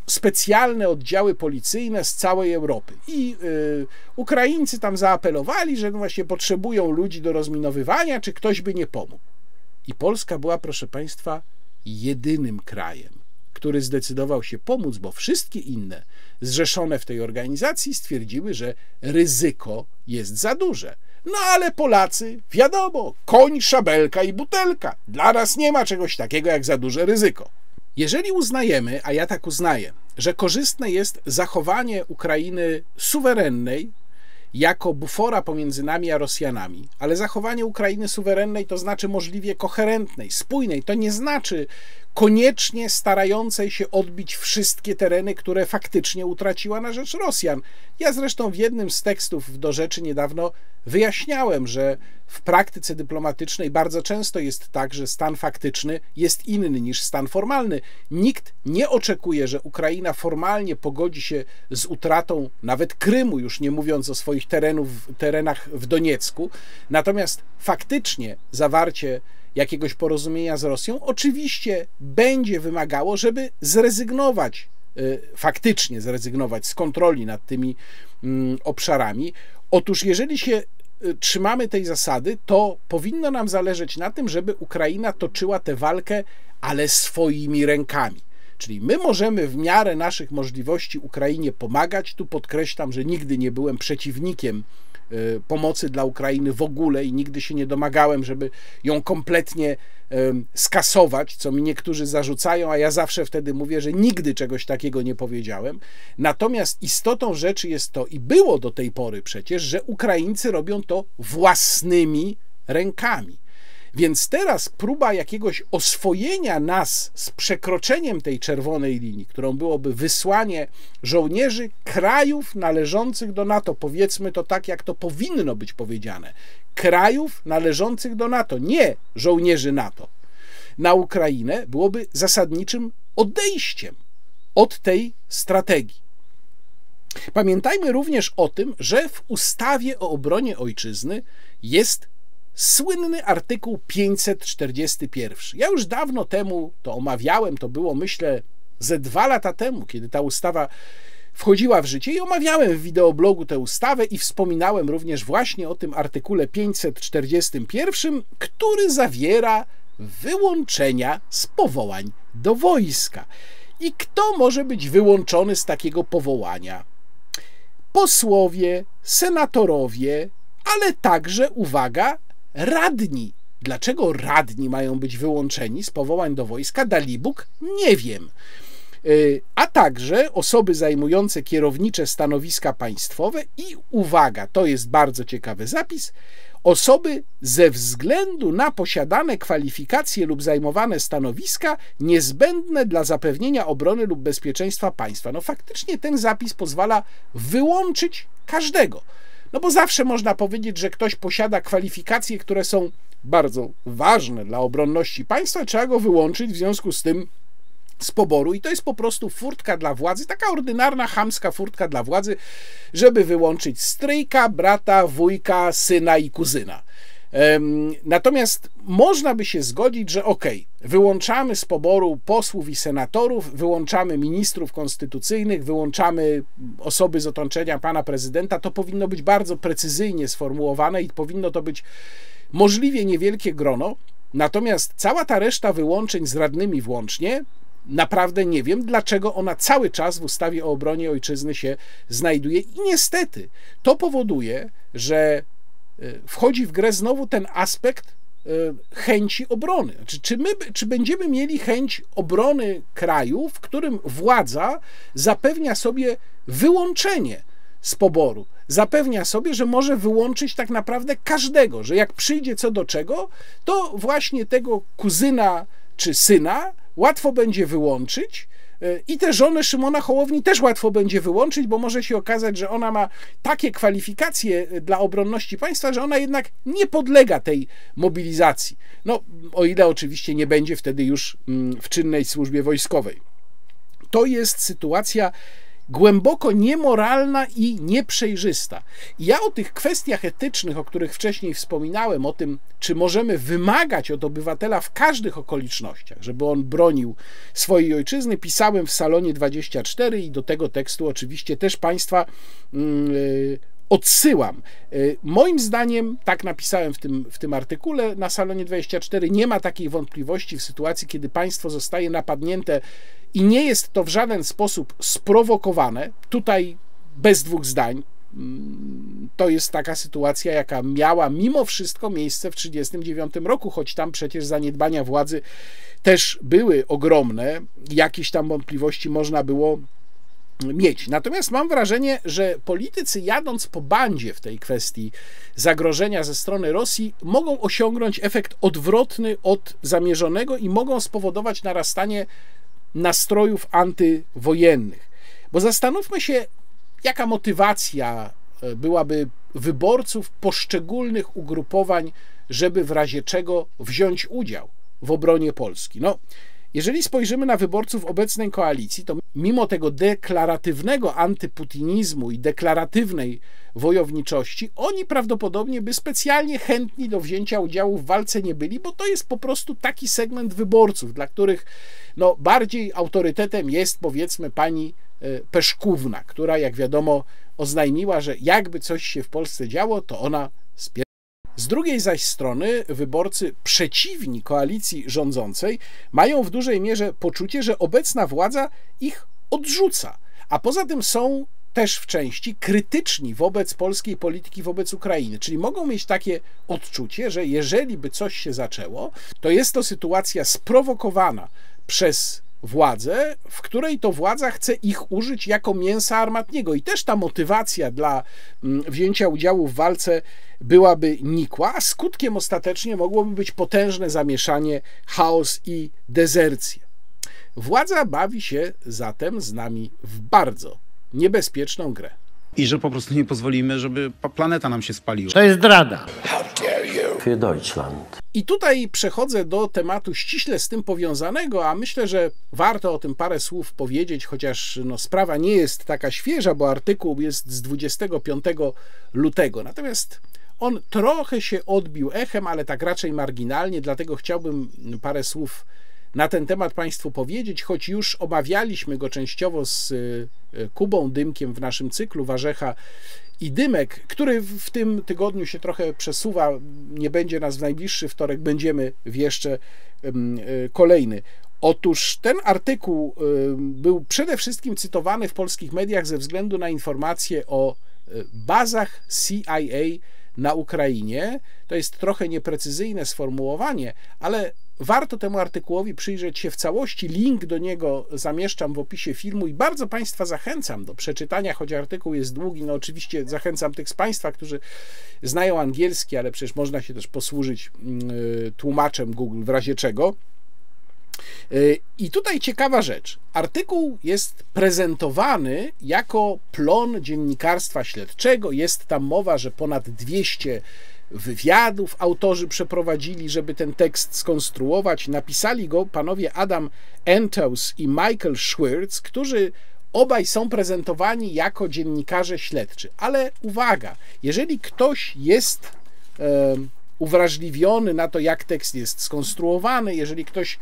specjalne oddziały policyjne z całej Europy. I y, Ukraińcy tam zaapelowali, że no właśnie potrzebują ludzi do rozminowywania, czy ktoś by nie pomógł. I Polska była, proszę Państwa, jedynym krajem, który zdecydował się pomóc, bo wszystkie inne zrzeszone w tej organizacji stwierdziły, że ryzyko jest za duże. No ale Polacy, wiadomo, koń, szabelka i butelka. Dla nas nie ma czegoś takiego jak za duże ryzyko. Jeżeli uznajemy, a ja tak uznaję, że korzystne jest zachowanie Ukrainy suwerennej, jako bufora pomiędzy nami a Rosjanami, ale zachowanie Ukrainy suwerennej to znaczy możliwie koherentnej, spójnej. To nie znaczy koniecznie starającej się odbić wszystkie tereny, które faktycznie utraciła na rzecz Rosjan. Ja zresztą w jednym z tekstów do rzeczy niedawno wyjaśniałem, że w praktyce dyplomatycznej bardzo często jest tak, że stan faktyczny jest inny niż stan formalny. Nikt nie oczekuje, że Ukraina formalnie pogodzi się z utratą nawet Krymu, już nie mówiąc o swoich terenów, terenach w Doniecku. Natomiast faktycznie zawarcie jakiegoś porozumienia z Rosją, oczywiście będzie wymagało, żeby zrezygnować, y, faktycznie zrezygnować z kontroli nad tymi mm, obszarami. Otóż, jeżeli się y, trzymamy tej zasady, to powinno nam zależeć na tym, żeby Ukraina toczyła tę walkę, ale swoimi rękami. Czyli my możemy w miarę naszych możliwości Ukrainie pomagać. Tu podkreślam, że nigdy nie byłem przeciwnikiem pomocy dla Ukrainy w ogóle i nigdy się nie domagałem, żeby ją kompletnie skasować, co mi niektórzy zarzucają, a ja zawsze wtedy mówię, że nigdy czegoś takiego nie powiedziałem. Natomiast istotą rzeczy jest to, i było do tej pory przecież, że Ukraińcy robią to własnymi rękami. Więc teraz próba jakiegoś oswojenia nas z przekroczeniem tej czerwonej linii, którą byłoby wysłanie żołnierzy krajów należących do NATO, powiedzmy to tak, jak to powinno być powiedziane, krajów należących do NATO, nie żołnierzy NATO, na Ukrainę byłoby zasadniczym odejściem od tej strategii. Pamiętajmy również o tym, że w ustawie o obronie ojczyzny jest słynny artykuł 541. Ja już dawno temu to omawiałem, to było myślę ze dwa lata temu, kiedy ta ustawa wchodziła w życie i omawiałem w wideoblogu tę ustawę i wspominałem również właśnie o tym artykule 541, który zawiera wyłączenia z powołań do wojska. I kto może być wyłączony z takiego powołania? Posłowie, senatorowie, ale także, uwaga, radni. Dlaczego radni mają być wyłączeni z powołań do wojska? Dalibóg? Nie wiem. Y, a także osoby zajmujące kierownicze stanowiska państwowe i uwaga, to jest bardzo ciekawy zapis, osoby ze względu na posiadane kwalifikacje lub zajmowane stanowiska niezbędne dla zapewnienia obrony lub bezpieczeństwa państwa. No faktycznie ten zapis pozwala wyłączyć każdego. No bo zawsze można powiedzieć, że ktoś posiada kwalifikacje, które są bardzo ważne dla obronności państwa, trzeba go wyłączyć w związku z tym z poboru i to jest po prostu furtka dla władzy, taka ordynarna, chamska furtka dla władzy, żeby wyłączyć stryjka, brata, wujka, syna i kuzyna. Natomiast można by się zgodzić, że ok, wyłączamy z poboru posłów i senatorów, wyłączamy ministrów konstytucyjnych, wyłączamy osoby z otoczenia pana prezydenta. To powinno być bardzo precyzyjnie sformułowane i powinno to być możliwie niewielkie grono. Natomiast cała ta reszta wyłączeń z radnymi włącznie, naprawdę nie wiem, dlaczego ona cały czas w ustawie o obronie ojczyzny się znajduje. I niestety to powoduje, że wchodzi w grę znowu ten aspekt y, chęci obrony. Znaczy, czy, my, czy będziemy mieli chęć obrony kraju, w którym władza zapewnia sobie wyłączenie z poboru, zapewnia sobie, że może wyłączyć tak naprawdę każdego, że jak przyjdzie co do czego, to właśnie tego kuzyna czy syna łatwo będzie wyłączyć, I tę żonę Szymona Hołowni też łatwo będzie wyłączyć, bo może się okazać, że ona ma takie kwalifikacje dla obronności państwa, że ona jednak nie podlega tej mobilizacji. No, o ile oczywiście nie będzie wtedy już mm, w czynnej służbie wojskowej. To jest sytuacja głęboko niemoralna i nieprzejrzysta. I ja o tych kwestiach etycznych, o których wcześniej wspominałem, o tym, czy możemy wymagać od obywatela w każdych okolicznościach, żeby on bronił swojej ojczyzny, pisałem w salonie 24 i do tego tekstu oczywiście też Państwa yy, odsyłam. Y, moim zdaniem, tak napisałem w tym, w tym artykule na salonie 24, nie ma takiej wątpliwości w sytuacji, kiedy państwo zostaje napadnięte i nie jest to w żaden sposób sprowokowane. Tutaj bez dwóch zdań. Mm, to jest taka sytuacja, jaka miała mimo wszystko miejsce w 1939 roku, choć tam przecież zaniedbania władzy też były ogromne. Jakieś tam wątpliwości można było mieć. Natomiast mam wrażenie, że politycy jadąc po bandzie w tej kwestii zagrożenia ze strony Rosji mogą osiągnąć efekt odwrotny od zamierzonego i mogą spowodować narastanie nastrojów antywojennych. Bo zastanówmy się, jaka motywacja e, byłaby wyborców poszczególnych ugrupowań, żeby w razie czego wziąć udział w obronie Polski. No, jeżeli spojrzymy na wyborców obecnej koalicji, to mimo tego deklaratywnego antyputinizmu i deklaratywnej wojowniczości, oni prawdopodobnie by specjalnie chętni do wzięcia udziału w walce nie byli, bo to jest po prostu taki segment wyborców, dla których no, bardziej autorytetem jest powiedzmy pani e, Peszkówna, która jak wiadomo oznajmiła, że jakby coś się w Polsce działo, to ona. Z drugiej zaś strony wyborcy przeciwni koalicji rządzącej mają w dużej mierze poczucie, że obecna władza ich odrzuca, a poza tym są też w części krytyczni wobec polskiej polityki wobec Ukrainy, czyli mogą mieć takie odczucie, że jeżeli by coś się zaczęło, to jest to sytuacja sprowokowana przez władzę, w której to władza chce ich użyć jako mięsa armatniego. I też ta motywacja dla mm, wzięcia udziału w walce byłaby nikła, a skutkiem ostatecznie mogłoby być potężne zamieszanie, chaos i dezercję. Władza bawi się zatem z nami w bardzo niebezpieczną grę. I że po prostu nie pozwolimy, żeby planeta nam się spaliła. To jest zdrada. Für Deutschland. I tutaj przechodzę do tematu ściśle z tym powiązanego, a myślę, że warto o tym parę słów powiedzieć, chociaż no, sprawa nie jest taka świeża, bo artykuł jest z 25 lutego. Natomiast on trochę się odbił echem, ale tak raczej marginalnie, dlatego chciałbym parę słów na ten temat Państwu powiedzieć, choć już omawialiśmy go częściowo z e, Kubą Dymkiem w naszym cyklu Warzecha i Dymek, który w tym tygodniu się trochę przesuwa, nie będzie nas w najbliższy wtorek, będziemy w jeszcze e, kolejny. Otóż ten artykuł e, był przede wszystkim cytowany w polskich mediach ze względu na informacje o bazach CIA na Ukrainie. To jest trochę nieprecyzyjne sformułowanie, ale warto temu artykułowi przyjrzeć się w całości. Link do niego zamieszczam w opisie filmu i bardzo Państwa zachęcam do przeczytania, choć artykuł jest długi. No oczywiście zachęcam tych z Państwa, którzy znają angielski, ale przecież można się też posłużyć mm, tłumaczem Google w razie czego. Y, I tutaj ciekawa rzecz. Artykuł jest prezentowany jako plon dziennikarstwa śledczego. Jest tam mowa, że ponad 200 wywiadów autorzy przeprowadzili, żeby ten tekst skonstruować. Napisali go panowie Adam Entos i Michael Schwirtz, którzy obaj są prezentowani jako dziennikarze śledczy. Ale uwaga, jeżeli ktoś jest e, uwrażliwiony na to, jak tekst jest skonstruowany, jeżeli ktoś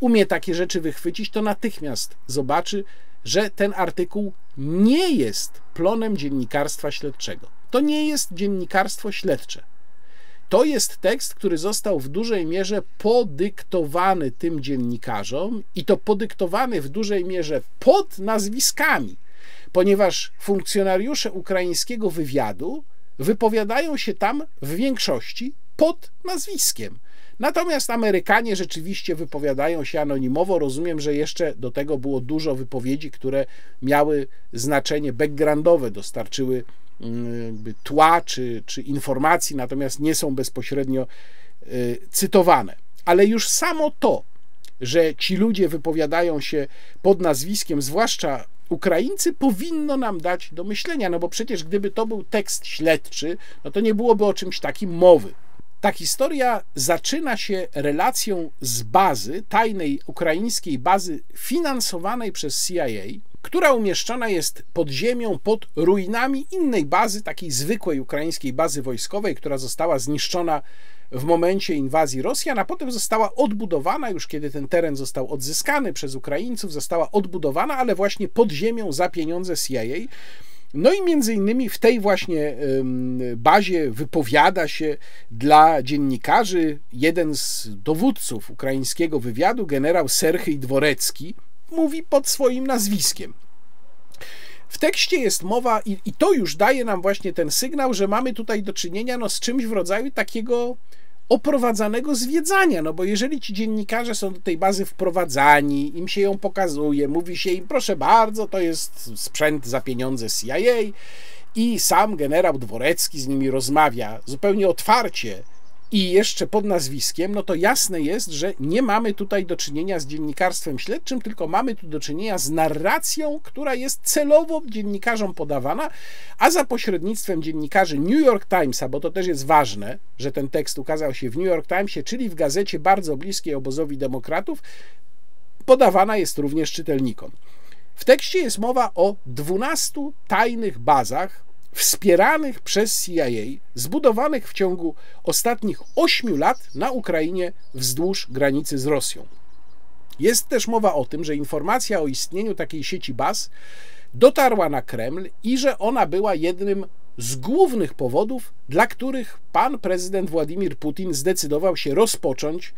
umie takie rzeczy wychwycić, to natychmiast zobaczy, że ten artykuł nie jest plonem dziennikarstwa śledczego. To nie jest dziennikarstwo śledcze. To jest tekst, który został w dużej mierze podyktowany tym dziennikarzom i to podyktowany w dużej mierze pod nazwiskami, ponieważ funkcjonariusze ukraińskiego wywiadu wypowiadają się tam w większości pod nazwiskiem. Natomiast Amerykanie rzeczywiście wypowiadają się anonimowo. Rozumiem, że jeszcze do tego było dużo wypowiedzi, które miały znaczenie backgroundowe, dostarczyły tła czy, czy informacji, natomiast nie są bezpośrednio y, cytowane. Ale już samo to, że ci ludzie wypowiadają się pod nazwiskiem, zwłaszcza Ukraińcy, powinno nam dać do myślenia, no bo przecież gdyby to był tekst śledczy, no to nie byłoby o czymś takim mowy. Ta historia zaczyna się relacją z bazy, tajnej ukraińskiej bazy finansowanej przez CIA, która umieszczona jest pod ziemią, pod ruinami innej bazy, takiej zwykłej ukraińskiej bazy wojskowej, która została zniszczona w momencie inwazji Rosjan, a potem została odbudowana, już kiedy ten teren został odzyskany przez Ukraińców, została odbudowana, ale właśnie pod ziemią za pieniądze CIA. No i między innymi w tej właśnie bazie wypowiada się dla dziennikarzy jeden z dowódców ukraińskiego wywiadu, generał Serhyj Dworecki, mówi pod swoim nazwiskiem. W tekście jest mowa, i, i, to już daje nam właśnie ten sygnał, że mamy tutaj do czynienia no, z czymś w rodzaju takiego oprowadzanego zwiedzania, no bo jeżeli ci dziennikarze są do tej bazy wprowadzani, im się ją pokazuje, mówi się im, proszę bardzo, to jest sprzęt za pieniądze CIA i sam generał Dworecki z nimi rozmawia zupełnie otwarcie, i jeszcze pod nazwiskiem, no to jasne jest, że nie mamy tutaj do czynienia z dziennikarstwem śledczym, tylko mamy tu do czynienia z narracją, która jest celowo dziennikarzom podawana, a za pośrednictwem dziennikarzy New York Timesa, bo to też jest ważne, że ten tekst ukazał się w New York Timesie, czyli w gazecie bardzo bliskiej obozowi demokratów, podawana jest również czytelnikom. W tekście jest mowa o 12 tajnych bazach wspieranych przez CIA, zbudowanych w ciągu ostatnich 8 lat na Ukrainie wzdłuż granicy z Rosją. Jest też mowa o tym, że informacja o istnieniu takiej sieci baz dotarła na Kreml i że ona była jednym z głównych powodów, dla których pan prezydent Władimir Putin zdecydował się rozpocząć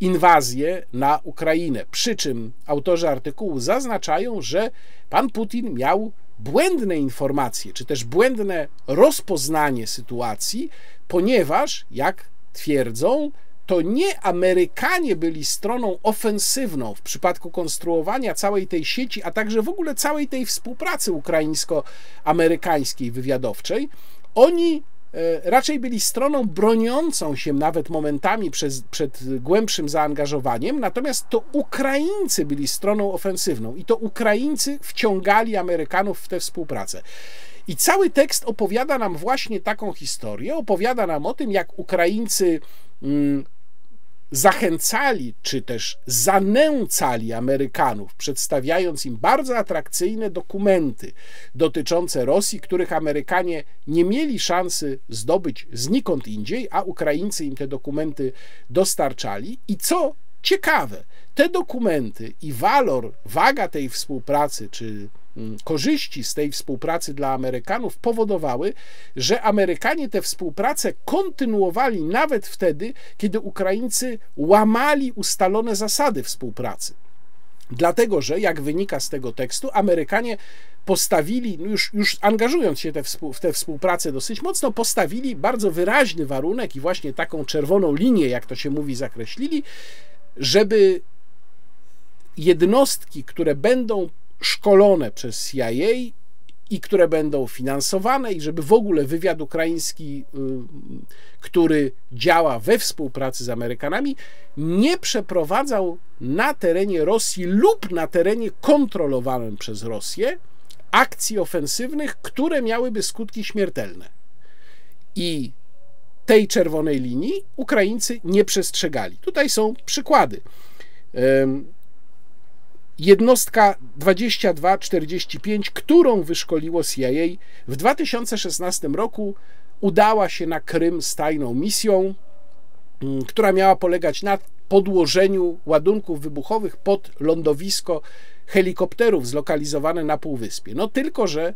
inwazję na Ukrainę. Przy czym autorzy artykułu zaznaczają, że pan Putin miał błędne informacje, czy też błędne rozpoznanie sytuacji, ponieważ, jak twierdzą, to nie Amerykanie byli stroną ofensywną w przypadku konstruowania całej tej sieci, a także w ogóle całej tej współpracy ukraińsko-amerykańskiej wywiadowczej. Oni raczej byli stroną broniącą się nawet momentami przez, przed głębszym zaangażowaniem, natomiast to Ukraińcy byli stroną ofensywną i to Ukraińcy wciągali Amerykanów w tę współpracę. I cały tekst opowiada nam właśnie taką historię, opowiada nam o tym, jak Ukraińcy mm, zachęcali czy też zanęcali Amerykanów, przedstawiając im bardzo atrakcyjne dokumenty dotyczące Rosji, których Amerykanie nie mieli szansy zdobyć znikąd indziej, a Ukraińcy im te dokumenty dostarczali. I co ciekawe, te dokumenty i walor, waga tej współpracy, czy korzyści z tej współpracy dla Amerykanów powodowały, że Amerykanie tę współpracę kontynuowali nawet wtedy, kiedy Ukraińcy łamali ustalone zasady współpracy. Dlatego, że jak wynika z tego tekstu, Amerykanie postawili, no już, już angażując się w tę współpracę dosyć mocno, postawili bardzo wyraźny warunek i właśnie taką czerwoną linię, jak to się mówi, zakreślili, żeby jednostki, które będą szkolone przez CIA i które będą finansowane, i żeby w ogóle wywiad ukraiński, y, który działa we współpracy z Amerykanami, nie przeprowadzał na terenie Rosji lub na terenie kontrolowanym przez Rosję akcji ofensywnych, które miałyby skutki śmiertelne. I tej czerwonej linii Ukraińcy nie przestrzegali. Tutaj są przykłady. Jednostka 2245, którą wyszkoliło CIA, w 2016 roku udała się na Krym z tajną misją, mm, która miała polegać na podłożeniu ładunków wybuchowych pod lądowisko helikopterów zlokalizowane na półwyspie. No tylko, że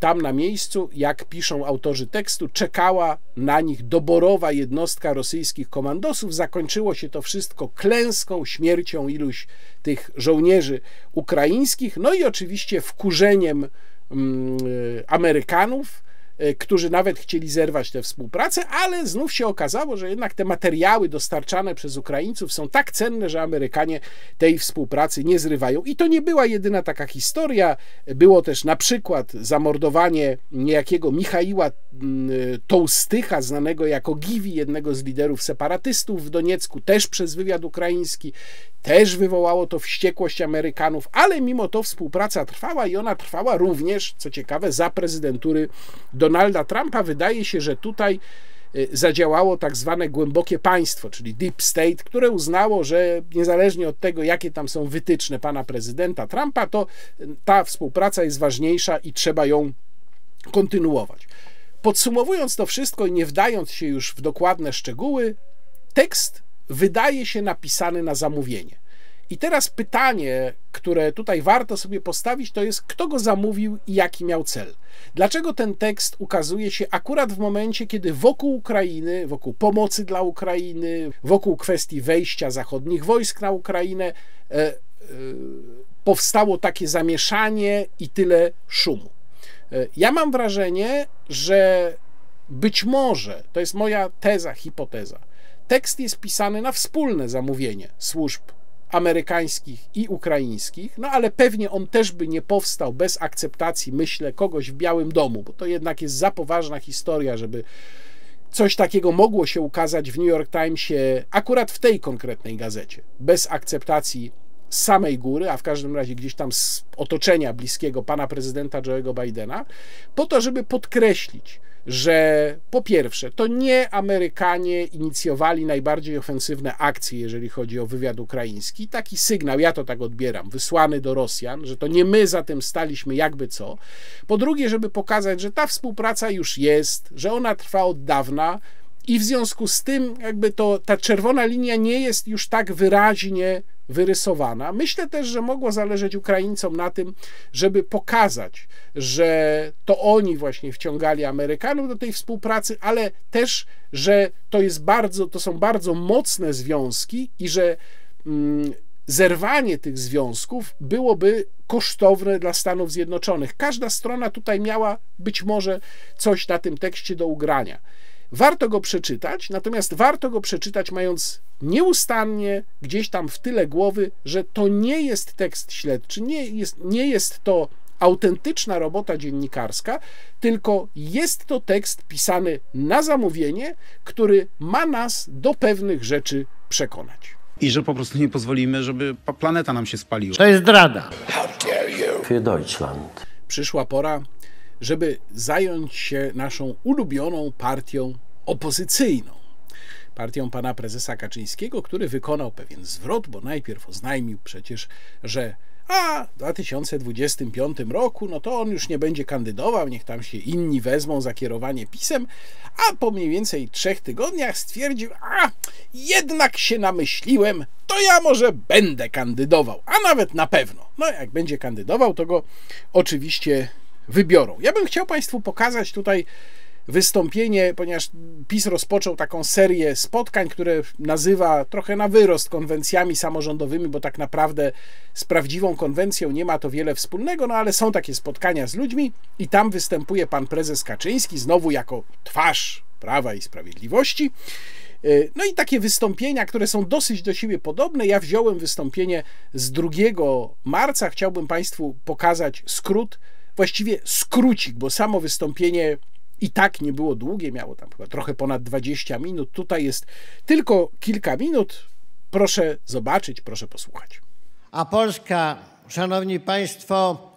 tam na miejscu, jak piszą autorzy tekstu, czekała na nich doborowa jednostka rosyjskich komandosów. Zakończyło się to wszystko klęską, śmiercią iluś tych żołnierzy ukraińskich, no i oczywiście wkurzeniem mm, Amerykanów E, którzy nawet chcieli zerwać tę współpracę, ale znów się okazało, że jednak te materiały dostarczane przez Ukraińców są tak cenne, że Amerykanie tej współpracy nie zrywają. I to nie była jedyna taka historia. Było też na przykład zamordowanie niejakiego Michaiła mm, Tołstycha, znanego jako Giwi, jednego z liderów separatystów w Doniecku, też przez wywiad ukraiński. Też wywołało to wściekłość Amerykanów, ale mimo to współpraca trwała i ona trwała również, co ciekawe, za prezydentury Donalda Trumpa. Wydaje się, że tutaj y, zadziałało tak zwane głębokie państwo, czyli deep state, które uznało, że niezależnie od tego, jakie tam są wytyczne pana prezydenta Trumpa, to ta współpraca jest ważniejsza i trzeba ją kontynuować. Podsumowując to wszystko i nie wdając się już w dokładne szczegóły, tekst wydaje się napisany na zamówienie. I teraz pytanie, które tutaj warto sobie postawić, to jest, kto go zamówił i jaki miał cel. Dlaczego ten tekst ukazuje się akurat w momencie, kiedy wokół Ukrainy, wokół pomocy dla Ukrainy, wokół kwestii wejścia zachodnich wojsk na Ukrainę, e, e, powstało takie zamieszanie i tyle szumu? E, ja mam wrażenie, że być może, to jest moja teza, hipoteza, tekst jest pisany na wspólne zamówienie służb amerykańskich i ukraińskich, no ale pewnie on też by nie powstał bez akceptacji, myślę, kogoś w Białym Domu, bo to jednak jest za poważna historia, żeby coś takiego mogło się ukazać w New York Timesie akurat w tej konkretnej gazecie, bez akceptacji samej góry, a w każdym razie gdzieś tam z otoczenia bliskiego pana prezydenta Joe'ego Bidena, po to, żeby podkreślić, że po pierwsze, to nie Amerykanie inicjowali najbardziej ofensywne akcje, jeżeli chodzi o wywiad ukraiński. Taki sygnał, ja to tak odbieram, wysłany do Rosjan, że to nie my za tym staliśmy, jakby co. Po drugie, żeby pokazać, że ta współpraca już jest, że ona trwa od dawna. I w związku z tym, jakby to ta czerwona linia nie jest już tak wyraźnie wyrysowana. Myślę też, że mogło zależeć Ukraińcom na tym, żeby pokazać, że to oni właśnie wciągali Amerykanów do tej współpracy, ale też, że to jest bardzo, to są bardzo mocne związki i że mm, zerwanie tych związków byłoby kosztowne dla Stanów Zjednoczonych. Każda strona tutaj miała być może coś na tym tekście do ugrania. Warto go przeczytać, natomiast warto go przeczytać mając nieustannie gdzieś tam w tyle głowy, że to nie jest tekst śledczy, nie jest, nie jest to autentyczna robota dziennikarska, tylko jest to tekst pisany na zamówienie, który ma nas do pewnych rzeczy przekonać. I że po prostu nie pozwolimy, żeby planeta nam się spaliła. To jest zdrada. Für Deutschland. Przyszła pora, żeby zająć się naszą ulubioną partią opozycyjną. Partią pana prezesa Kaczyńskiego, który wykonał pewien zwrot, bo najpierw oznajmił przecież, że a w 2025 roku, no to on już nie będzie kandydował, niech tam się inni wezmą za kierowanie pisem, a po mniej więcej trzech tygodniach stwierdził, a jednak się namyśliłem, to ja może będę kandydował, a nawet na pewno. No jak będzie kandydował, to go oczywiście wybiorą. Ja bym chciał Państwu pokazać tutaj wystąpienie, ponieważ PiS rozpoczął taką serię spotkań, które nazywa trochę na wyrost konwencjami samorządowymi, bo tak naprawdę z prawdziwą konwencją nie ma to wiele wspólnego, no ale są takie spotkania z ludźmi i tam występuje pan prezes Kaczyński, znowu jako twarz Prawa i Sprawiedliwości. No i takie wystąpienia, które są dosyć do siebie podobne. Ja wziąłem wystąpienie z 2 marca. Chciałbym Państwu pokazać skrót, właściwie skrócik, bo samo wystąpienie i tak nie było długie, miało tam chyba trochę ponad 20 minut. Tutaj jest tylko kilka minut. Proszę zobaczyć, proszę posłuchać. A Polska, szanowni państwo,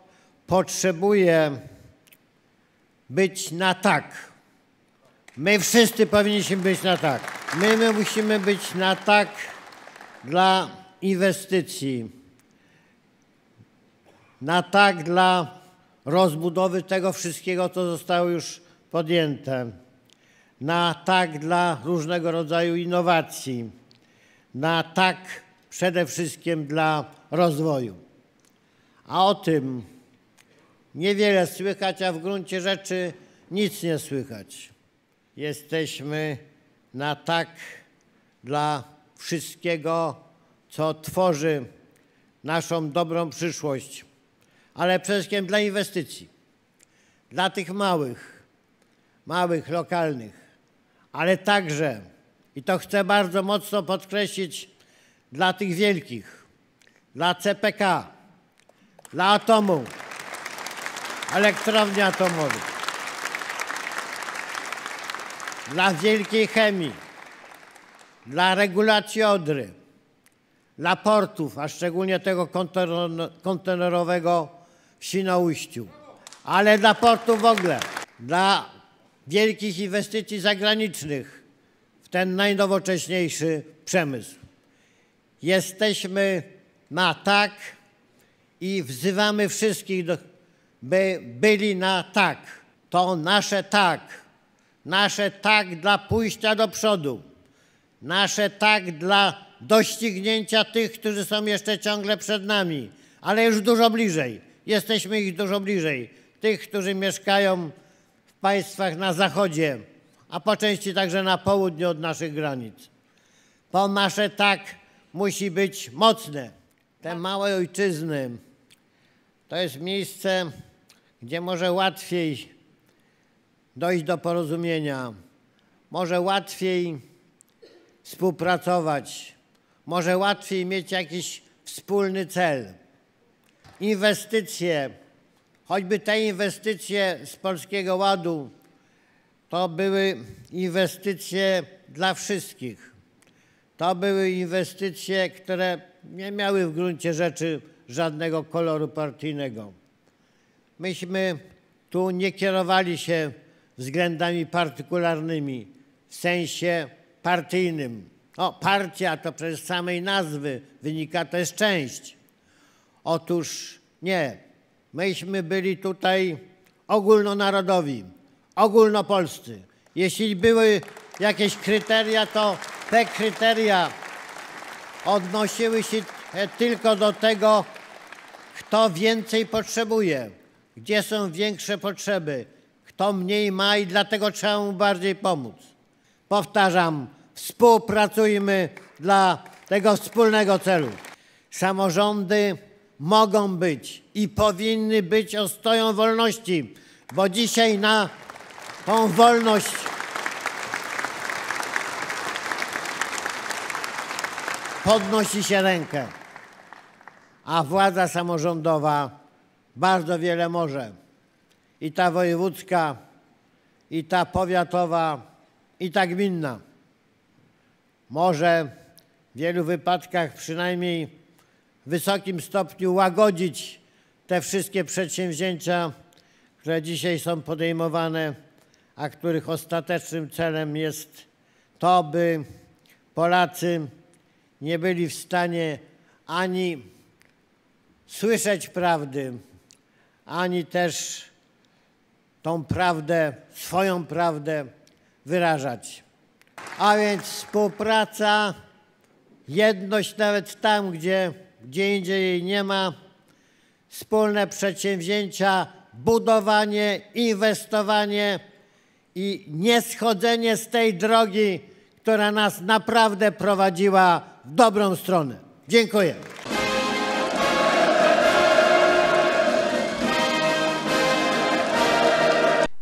potrzebuje być na tak. My wszyscy powinniśmy być na tak. My, my musimy być na tak dla inwestycji, na tak dla rozbudowy tego wszystkiego, co zostało już podjęte na tak dla różnego rodzaju innowacji, na tak przede wszystkim dla rozwoju. A o tym niewiele słychać, a w gruncie rzeczy nic nie słychać. Jesteśmy na tak dla wszystkiego, co tworzy naszą dobrą przyszłość, ale przede wszystkim dla inwestycji, dla tych małych, małych, lokalnych, ale także, i to chcę bardzo mocno podkreślić, dla tych wielkich, dla CPK, dla atomu, elektrowni atomowych, dla wielkiej chemii, dla regulacji Odry, dla portów, a szczególnie tego kontenerowego w Świnoujściu, ale dla portów w ogóle, dla wielkich inwestycji zagranicznych w ten najnowocześniejszy przemysł. Jesteśmy na tak i wzywamy wszystkich, do, by byli na tak. To nasze tak, nasze tak dla pójścia do przodu, nasze tak dla doścignięcia tych, którzy są jeszcze ciągle przed nami, ale już dużo bliżej. Jesteśmy ich dużo bliżej. Tych, którzy mieszkają w państwach na zachodzie, a po części także na południu od naszych granic. To nasze tak musi być mocne. Te małe ojczyzny to jest miejsce, gdzie może łatwiej dojść do porozumienia, może łatwiej współpracować, może łatwiej mieć jakiś wspólny cel. Inwestycje, choćby te inwestycje z Polskiego Ładu, to były inwestycje dla wszystkich. To były inwestycje, które nie miały w gruncie rzeczy żadnego koloru partyjnego. Myśmy tu nie kierowali się względami partykularnymi w sensie partyjnym. O, partia to przez samej nazwy wynika, jest część. Otóż nie. Myśmy byli tutaj ogólnonarodowi, ogólnopolscy. Jeśli były jakieś kryteria, to te kryteria odnosiły się tylko do tego, kto więcej potrzebuje, gdzie są większe potrzeby, kto mniej ma i dlatego trzeba mu bardziej pomóc. Powtarzam, współpracujmy dla tego wspólnego celu. Samorządy mogą być i powinny być ostoją wolności, bo dzisiaj na tą wolność podnosi się rękę, a władza samorządowa bardzo wiele może. I ta wojewódzka, i ta powiatowa, i ta gminna. Może w wielu wypadkach przynajmniej wysokim stopniu łagodzić te wszystkie przedsięwzięcia, które dzisiaj są podejmowane, a których ostatecznym celem jest to, by Polacy nie byli w stanie ani słyszeć prawdy, ani też tą prawdę, swoją prawdę wyrażać. A więc współpraca, jedność nawet tam, gdzie, gdzie indziej jej nie ma, wspólne przedsięwzięcia, budowanie, inwestowanie i nieschodzenie z tej drogi, która nas naprawdę prowadziła w dobrą stronę. Dziękuję.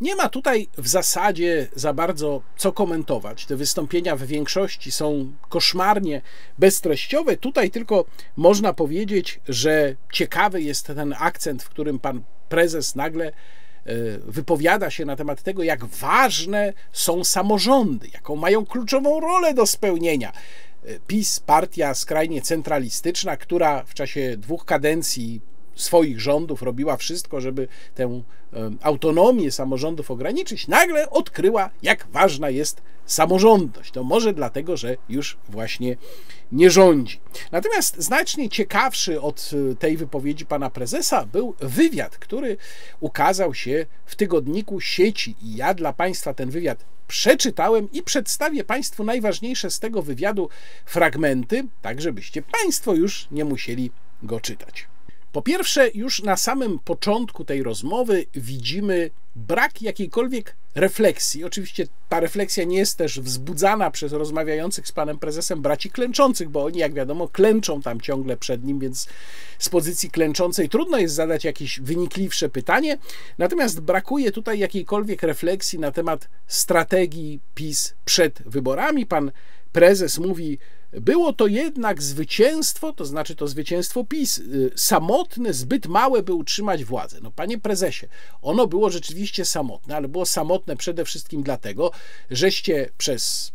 Nie ma tutaj w zasadzie za bardzo co komentować. Te wystąpienia w większości są koszmarnie beztreściowe. Tutaj tylko można powiedzieć, że ciekawy jest ten akcent, w którym pan prezes nagle e, wypowiada się na temat tego, jak ważne są samorządy, jaką mają kluczową rolę do spełnienia. E, PiS, partia skrajnie centralistyczna, która w czasie dwóch kadencji swoich rządów robiła wszystko, żeby tę autonomię samorządów ograniczyć, nagle odkryła, jak ważna jest samorządność. To może dlatego, że już właśnie nie rządzi. Natomiast znacznie ciekawszy od e, tej wypowiedzi pana prezesa był wywiad, który ukazał się w tygodniku sieci. I ja dla państwa ten wywiad przeczytałem i przedstawię Państwu najważniejsze z tego wywiadu fragmenty, tak żebyście Państwo już nie musieli go czytać. Po pierwsze, już na samym początku tej rozmowy widzimy brak jakiejkolwiek refleksji. Oczywiście ta refleksja nie jest też wzbudzana przez rozmawiających z panem prezesem braci klęczących, bo oni, jak wiadomo, klęczą tam ciągle przed nim, więc z pozycji klęczącej trudno jest zadać jakieś wynikliwsze pytanie. Natomiast brakuje tutaj jakiejkolwiek refleksji na temat strategii PiS przed wyborami. Pan prezes mówi, było to jednak zwycięstwo, to znaczy to zwycięstwo PiS, y, samotne, zbyt małe, by utrzymać władzę. No panie prezesie, ono było rzeczywiście samotne, ale było samotne przede wszystkim dlatego, żeście przez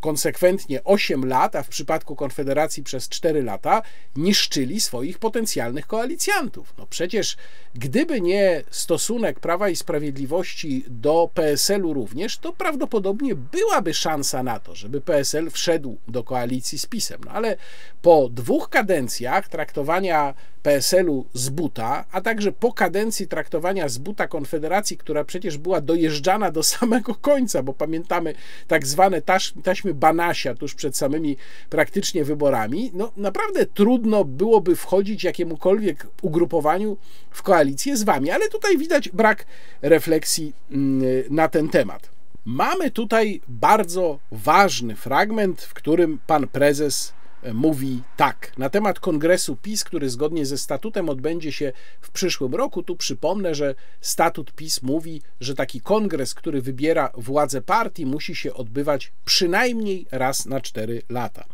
konsekwentnie 8 lat, a w przypadku Konfederacji przez 4 lata, niszczyli swoich potencjalnych koalicjantów. No przecież gdyby nie stosunek Prawa i Sprawiedliwości do PSL-u również, to prawdopodobnie byłaby szansa na to, żeby PSL wszedł do koalicji z PiSem. No ale po dwóch kadencjach traktowania PSL-u z buta, a także po kadencji traktowania z buta Konfederacji, która przecież była dojeżdżana do samego końca, bo pamiętamy tak zwane taś, taśmy Banasia tuż przed samymi praktycznie wyborami, no naprawdę trudno byłoby wchodzić jakiemukolwiek ugrupowaniu w koalicję z wami, ale tutaj widać brak refleksji mm, na ten temat. Mamy tutaj bardzo ważny fragment, w którym pan prezes mówi tak. Na temat kongresu PiS, który zgodnie ze statutem odbędzie się w przyszłym roku, tu przypomnę, że statut PiS mówi, że taki kongres, który wybiera władzę partii, musi się odbywać przynajmniej raz na cztery lata.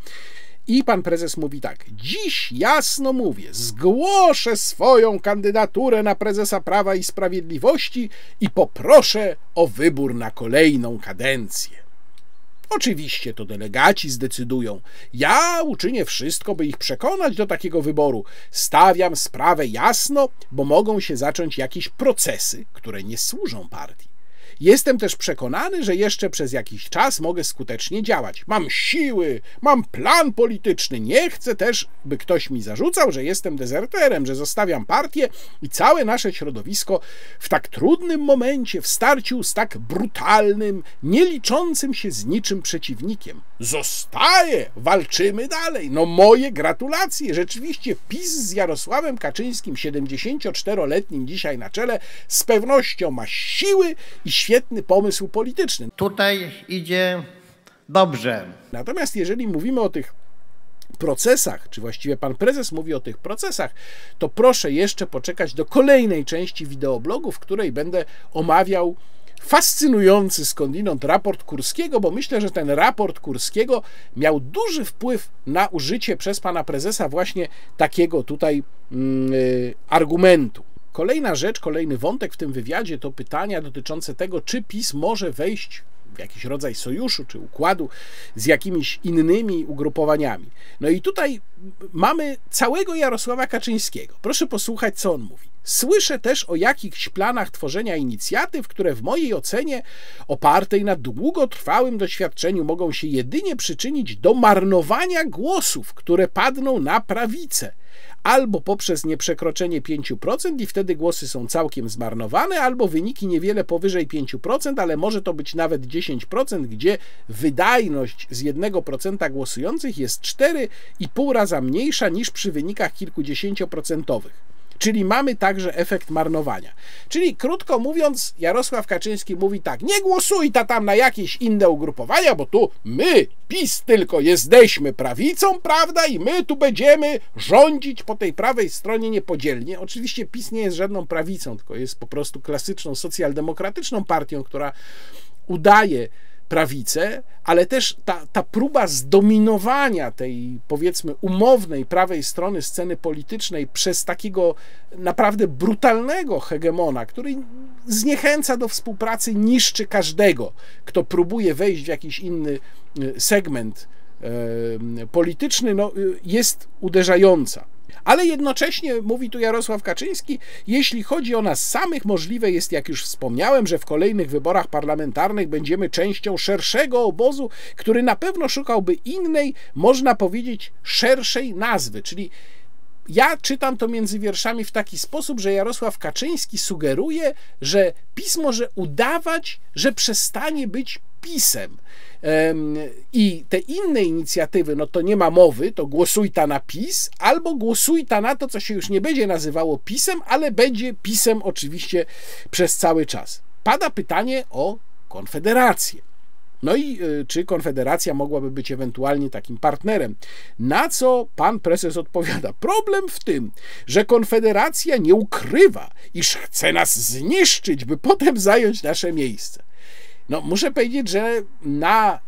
I pan prezes mówi tak: Dziś jasno mówię, zgłoszę swoją kandydaturę na prezesa Prawa i Sprawiedliwości i poproszę o wybór na kolejną kadencję. Oczywiście to delegaci zdecydują. Ja uczynię wszystko, by ich przekonać do takiego wyboru. Stawiam sprawę jasno, bo mogą się zacząć jakieś procesy, które nie służą partii. Jestem też przekonany, że jeszcze przez jakiś czas mogę skutecznie działać. Mam siły, mam plan polityczny. Nie chcę też, by ktoś mi zarzucał, że jestem dezerterem, że zostawiam partię i całe nasze środowisko w tak trudnym momencie, w starciu z tak brutalnym, nie liczącym się z niczym przeciwnikiem. Zostaję, walczymy dalej. No moje gratulacje. Rzeczywiście PiS z Jarosławem Kaczyńskim, 74-letnim dzisiaj na czele, z pewnością ma siły i świetny pomysł polityczny. Tutaj idzie dobrze. Natomiast jeżeli mówimy o tych procesach, czy właściwie pan prezes mówi o tych procesach, to proszę jeszcze poczekać do kolejnej części wideoblogu, w której będę omawiał fascynujący skądinąd raport Kurskiego, bo myślę, że ten raport Kurskiego miał duży wpływ na użycie przez pana prezesa właśnie takiego tutaj mm, y, argumentu. Kolejna rzecz, kolejny wątek w tym wywiadzie to pytania dotyczące tego, czy PiS może wejść w jakiś rodzaj sojuszu czy układu z jakimiś innymi ugrupowaniami. No i tutaj mamy całego Jarosława Kaczyńskiego. Proszę posłuchać, co on mówi. Słyszę też o jakichś planach tworzenia inicjatyw, które w mojej ocenie, opartej na długotrwałym doświadczeniu, mogą się jedynie przyczynić do marnowania głosów, które padną na prawicę albo poprzez nieprzekroczenie 5% i wtedy głosy są całkiem zmarnowane, albo wyniki niewiele powyżej 5%, ale może to być nawet 10%, gdzie wydajność z 1% głosujących jest 4,5 raza mniejsza niż przy wynikach kilkudziesięcioprocentowych. Czyli mamy także efekt marnowania. Czyli krótko mówiąc, Jarosław Kaczyński mówi tak: nie głosuj ta tam na jakieś inne ugrupowania, bo tu my, PiS, tylko jesteśmy prawicą, prawda? I my tu będziemy rządzić po tej prawej stronie niepodzielnie. Oczywiście PiS nie jest żadną prawicą, tylko jest po prostu klasyczną socjaldemokratyczną partią, która udaje prawicę, ale też ta, ta próba zdominowania tej, powiedzmy, umownej prawej strony sceny politycznej przez takiego naprawdę brutalnego hegemona, który zniechęca do współpracy, niszczy każdego, kto próbuje wejść w jakiś inny y, segment y, polityczny, no, y, jest uderzająca. Ale jednocześnie, mówi tu Jarosław Kaczyński, jeśli chodzi o nas samych, możliwe jest, jak już wspomniałem, że w kolejnych wyborach parlamentarnych będziemy częścią szerszego obozu, który na pewno szukałby innej, można powiedzieć, szerszej nazwy, czyli ja czytam to między wierszami w taki sposób, że Jarosław Kaczyński sugeruje, że PiS może udawać, że przestanie być PiSem. I te inne inicjatywy, no to nie ma mowy, to głosuj ta na PiS, albo głosuj ta na to, co się już nie będzie nazywało PiSem, ale będzie PiSem oczywiście przez cały czas. Pada pytanie o Konfederację. No i y, czy Konfederacja mogłaby być ewentualnie takim partnerem? Na co pan prezes odpowiada? Problem w tym, że Konfederacja nie ukrywa, iż chce nas zniszczyć, by potem zająć nasze miejsce. No, muszę powiedzieć, że na e,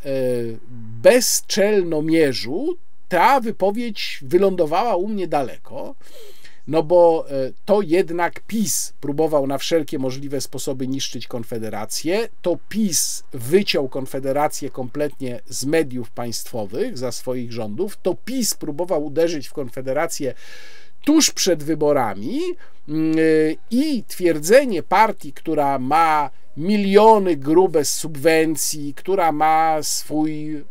bezczelnomierzu ta wypowiedź wylądowała u mnie daleko, no bo e, to jednak PiS próbował na wszelkie możliwe sposoby niszczyć Konfederację. To PiS wyciął Konfederację kompletnie z mediów państwowych za swoich rządów. To PiS próbował uderzyć w Konfederację tuż przed wyborami mm, i twierdzenie partii, która ma miliony grube subwencji, która ma swój y,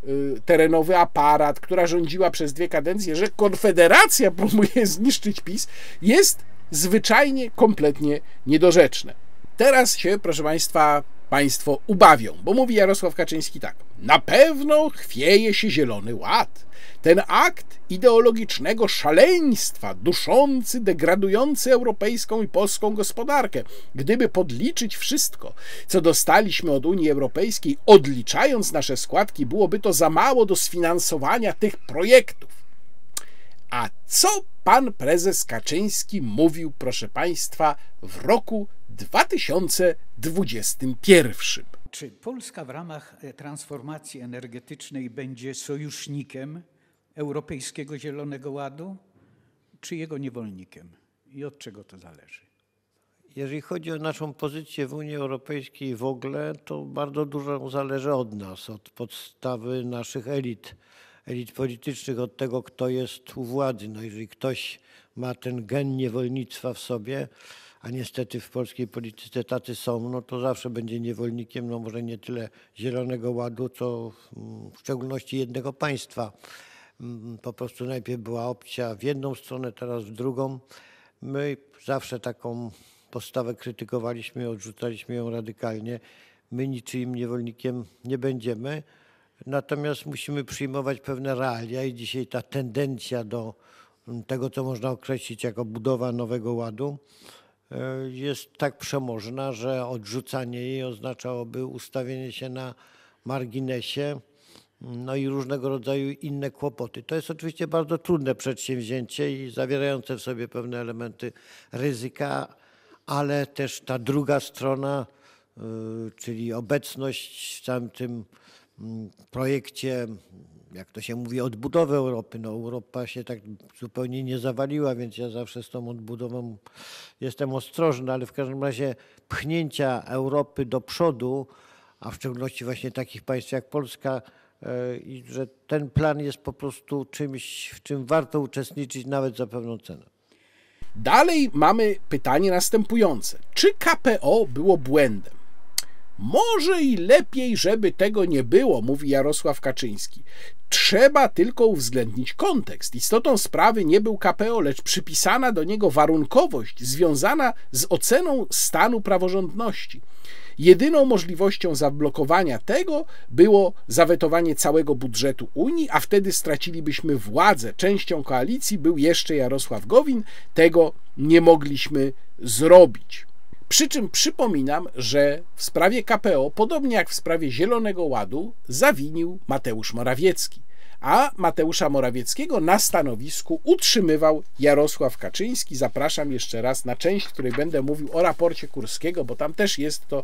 terenowy aparat, która rządziła przez dwie kadencje, że Konfederacja próbuje zniszczyć PiS, jest zwyczajnie kompletnie niedorzeczne. Teraz się, proszę Państwa, Państwo ubawią, bo mówi Jarosław Kaczyński tak. Na pewno chwieje się Zielony Ład. Ten akt ideologicznego szaleństwa, duszący, degradujący europejską i polską gospodarkę, gdyby podliczyć wszystko, co dostaliśmy od Unii Europejskiej, odliczając nasze składki, byłoby to za mało do sfinansowania tych projektów. A co pan prezes Kaczyński mówił, proszę państwa, w roku 2021? Czy Polska w ramach e, transformacji energetycznej będzie sojusznikiem Europejskiego Zielonego Ładu, czy jego niewolnikiem? I od czego to zależy? Jeżeli chodzi o naszą pozycję w Unii Europejskiej w ogóle, to bardzo dużo zależy od nas, od podstawy naszych elit, elit politycznych, od tego, kto jest u władzy. No jeżeli ktoś ma ten gen niewolnictwa w sobie, a niestety w polskiej polityce tacy są, no to zawsze będzie niewolnikiem, no może nie tyle Zielonego Ładu, co w szczególności jednego państwa. Mm, po prostu najpierw była opcja w jedną stronę, teraz w drugą. My zawsze taką postawę krytykowaliśmy, odrzucaliśmy ją radykalnie. My niczyim niewolnikiem nie będziemy, natomiast musimy przyjmować pewne realia i dzisiaj ta tendencja do tego, co można określić jako budowa nowego ładu, jest tak przemożna, że odrzucanie jej oznaczałoby ustawienie się na marginesie no i różnego rodzaju inne kłopoty. To jest oczywiście bardzo trudne przedsięwzięcie i zawierające w sobie pewne elementy ryzyka, ale też ta druga strona, y, czyli obecność w całym tym mm, projekcie, jak to się mówi, odbudowy Europy. No Europa się tak zupełnie nie zawaliła, więc ja zawsze z tą odbudową jestem ostrożny, ale w każdym razie pchnięcia Europy do przodu, a w szczególności właśnie takich państw jak Polska, E, i że ten plan jest po prostu czymś, w czym warto uczestniczyć nawet za pewną cenę. Dalej mamy pytanie następujące. Czy KPO było błędem? Może i lepiej, żeby tego nie było, mówi Jarosław Kaczyński. Trzeba tylko uwzględnić kontekst. Istotą sprawy nie był KPO, lecz przypisana do niego warunkowość związana z oceną stanu praworządności. Jedyną możliwością zablokowania tego było zawetowanie całego budżetu Unii, a wtedy stracilibyśmy władzę. Częścią koalicji był jeszcze Jarosław Gowin. Tego nie mogliśmy zrobić. Przy czym przypominam, że w sprawie KPO, podobnie jak w sprawie Zielonego Ładu, zawinił Mateusz Morawiecki a Mateusza Morawieckiego na stanowisku utrzymywał Jarosław Kaczyński. Zapraszam jeszcze raz na część, w której będę mówił o raporcie Kurskiego, bo tam też jest to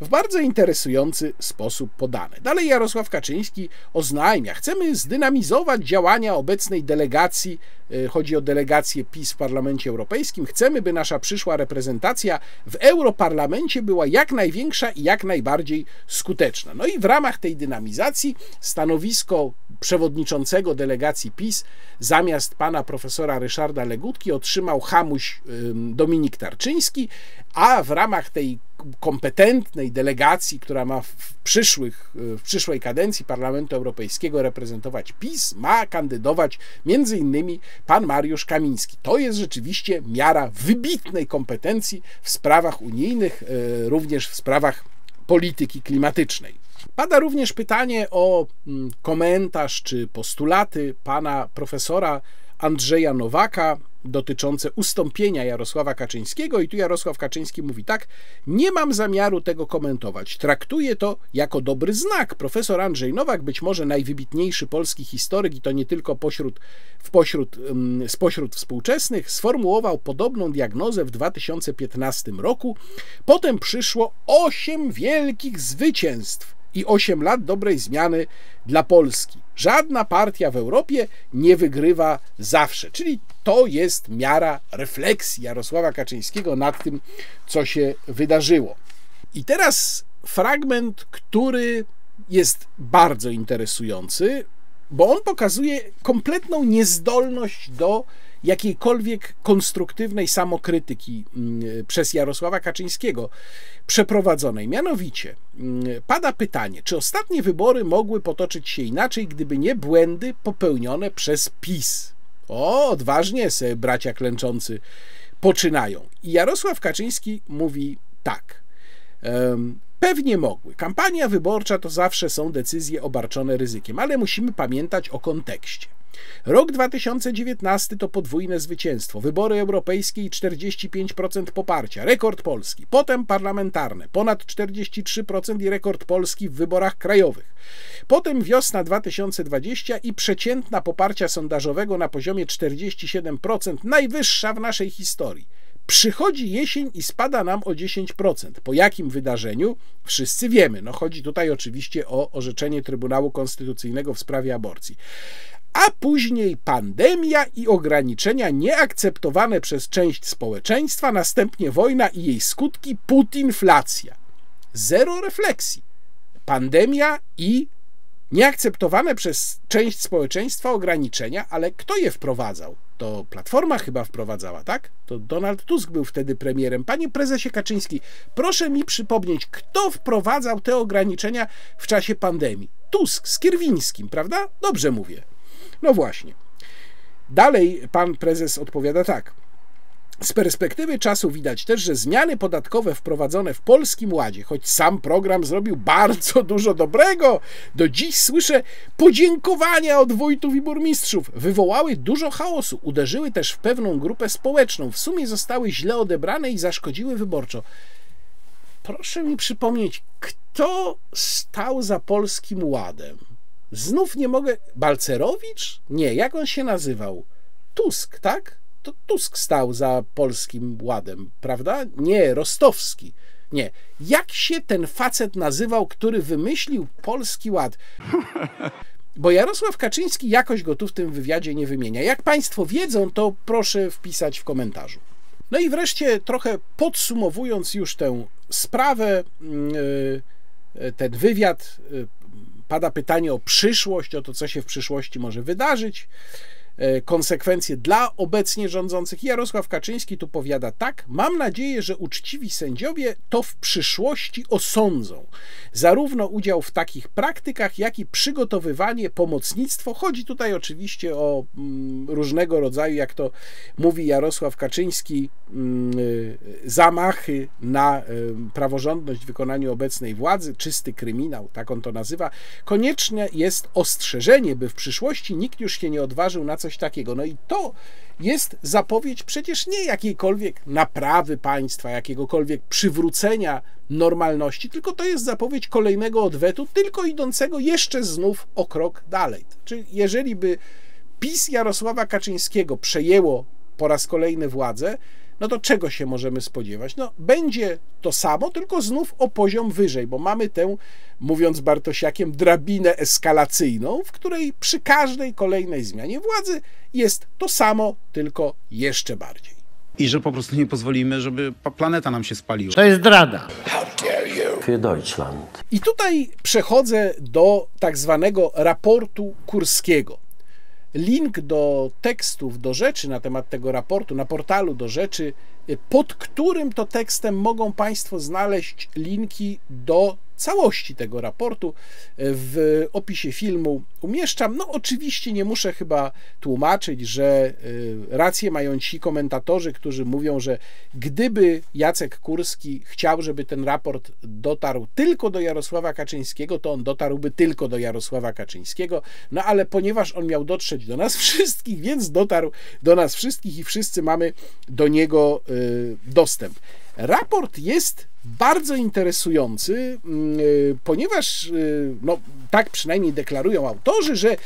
w bardzo interesujący sposób podane. Dalej Jarosław Kaczyński oznajmia, chcemy zdynamizować działania obecnej delegacji, chodzi o delegację PiS w Parlamencie Europejskim, chcemy, by nasza przyszła reprezentacja w Europarlamencie była jak największa i jak najbardziej skuteczna. No i w ramach tej dynamizacji stanowisko przewodniczącego delegacji PiS zamiast pana profesora Ryszarda Legutki otrzymał Hamuś Dominik Tarczyński, a w ramach tej kompetentnej delegacji, która ma w, przyszłych, w przyszłej kadencji Parlamentu Europejskiego reprezentować PiS, ma kandydować innymi pan Mariusz Kamiński. To jest rzeczywiście miara wybitnej kompetencji w sprawach unijnych, e, również w sprawach polityki klimatycznej. Pada również pytanie o mm, komentarz czy postulaty pana profesora Andrzeja Nowaka dotyczące ustąpienia Jarosława Kaczyńskiego i tu Jarosław Kaczyński mówi tak: Nie mam zamiaru tego komentować. Traktuję to jako dobry znak. Profesor Andrzej Nowak, być może najwybitniejszy polski historyk i to nie tylko pośród, w pośród, spośród współczesnych, sformułował podobną diagnozę w 2015 roku. Potem przyszło osiem wielkich zwycięstw i 8 lat dobrej zmiany dla Polski. Żadna partia w Europie nie wygrywa zawsze. Czyli to jest miara refleksji Jarosława Kaczyńskiego nad tym, co się wydarzyło. I teraz fragment, który jest bardzo interesujący, bo on pokazuje kompletną niezdolność do jakiejkolwiek konstruktywnej samokrytyki mm, przez Jarosława Kaczyńskiego przeprowadzonej. Mianowicie mm, pada pytanie, czy ostatnie wybory mogły potoczyć się inaczej, gdyby nie błędy popełnione przez PiS? O, odważnie se bracia klęczący poczynają. I Jarosław Kaczyński mówi tak. Pewnie mogły. Kampania wyborcza to zawsze są decyzje obarczone ryzykiem, ale musimy pamiętać o kontekście. Rok 2019 to podwójne zwycięstwo. Wybory europejskie i 45% poparcia. Rekord Polski. Potem parlamentarne. Ponad 43% i rekord Polski w wyborach krajowych. Potem wiosna 2020 i przeciętna poparcia sondażowego na poziomie 47%, najwyższa w naszej historii. Przychodzi jesień i spada nam o 10%. Po jakim wydarzeniu? Wszyscy wiemy. No chodzi tutaj oczywiście o orzeczenie Trybunału Konstytucyjnego w sprawie aborcji. A później pandemia i ograniczenia nieakceptowane przez część społeczeństwa, następnie wojna i jej skutki, putinflacja. Zero refleksji. Pandemia i nieakceptowane przez część społeczeństwa ograniczenia, ale kto je wprowadzał? To Platforma chyba wprowadzała, tak? To Donald Tusk był wtedy premierem. Panie prezesie Kaczyński, proszę mi przypomnieć, kto wprowadzał te ograniczenia w czasie pandemii? Tusk z Kierwińskim, prawda? Dobrze mówię. No właśnie. Dalej pan prezes odpowiada tak. Z perspektywy czasu widać też, że zmiany podatkowe wprowadzone w Polskim Ładzie, choć sam program zrobił bardzo dużo dobrego, do dziś słyszę podziękowania od wójtów i burmistrzów, wywołały dużo chaosu, uderzyły też w pewną grupę społeczną, w sumie zostały źle odebrane i zaszkodziły wyborczo. Proszę mi przypomnieć, kto stał za Polskim Ładem? Znów nie mogę. Balcerowicz? Nie, jak on się nazywał? Tusk, tak? To Tusk stał za polskim ładem, prawda? Nie, Rostowski. Nie. Jak się ten facet nazywał, który wymyślił polski ład? Bo Jarosław Kaczyński jakoś go tu w tym wywiadzie nie wymienia. Jak Państwo wiedzą, to proszę wpisać w komentarzu. No i wreszcie, trochę podsumowując już tę sprawę, mm, e, ten wywiad, e, pada pytanie o przyszłość, o to, co się w przyszłości może wydarzyć. E, konsekwencje dla obecnie rządzących. Jarosław Kaczyński tu powiada tak: Mam nadzieję, że uczciwi sędziowie to w przyszłości osądzą. Zarówno udział w takich praktykach, jak i przygotowywanie, pomocnictwo. Chodzi tutaj oczywiście o mm, różnego rodzaju, jak to mówi Jarosław Kaczyński, mm, y, zamachy na y, praworządność w wykonaniu obecnej władzy, czysty kryminał, tak on to nazywa. Konieczne jest ostrzeżenie, by w przyszłości nikt już się nie odważył na coś coś takiego. No i to jest zapowiedź przecież nie jakiejkolwiek naprawy państwa, jakiegokolwiek przywrócenia normalności, tylko to jest zapowiedź kolejnego odwetu, tylko idącego jeszcze znów o krok dalej. Czyli jeżeli by PiS Jarosława Kaczyńskiego przejęło po raz kolejny władzę, no to czego się możemy spodziewać? No, będzie to samo, tylko znów o poziom wyżej, bo mamy tę, mówiąc Bartosiakiem, drabinę eskalacyjną, w której przy każdej kolejnej zmianie władzy jest to samo, tylko jeszcze bardziej. I że po prostu nie pozwolimy, żeby planeta nam się spaliła. To jest zdrada. Für Deutschland. I tutaj przechodzę do tak zwanego raportu kurskiego. Link do tekstów, do rzeczy na temat tego raportu na portalu do rzeczy, pod którym to tekstem mogą Państwo znaleźć linki do całości tego raportu w opisie filmu umieszczam. No, oczywiście nie muszę chyba tłumaczyć, że y, rację mają ci komentatorzy, którzy mówią, że gdyby Jacek Kurski chciał, żeby ten raport dotarł tylko do Jarosława Kaczyńskiego, to on dotarłby tylko do Jarosława Kaczyńskiego. No, ale ponieważ on miał dotrzeć do nas wszystkich, więc dotarł do nas wszystkich i wszyscy mamy do niego y, dostęp. Raport jest bardzo interesujący, mm, y, ponieważ, y, no, tak przynajmniej deklarują autorzy, że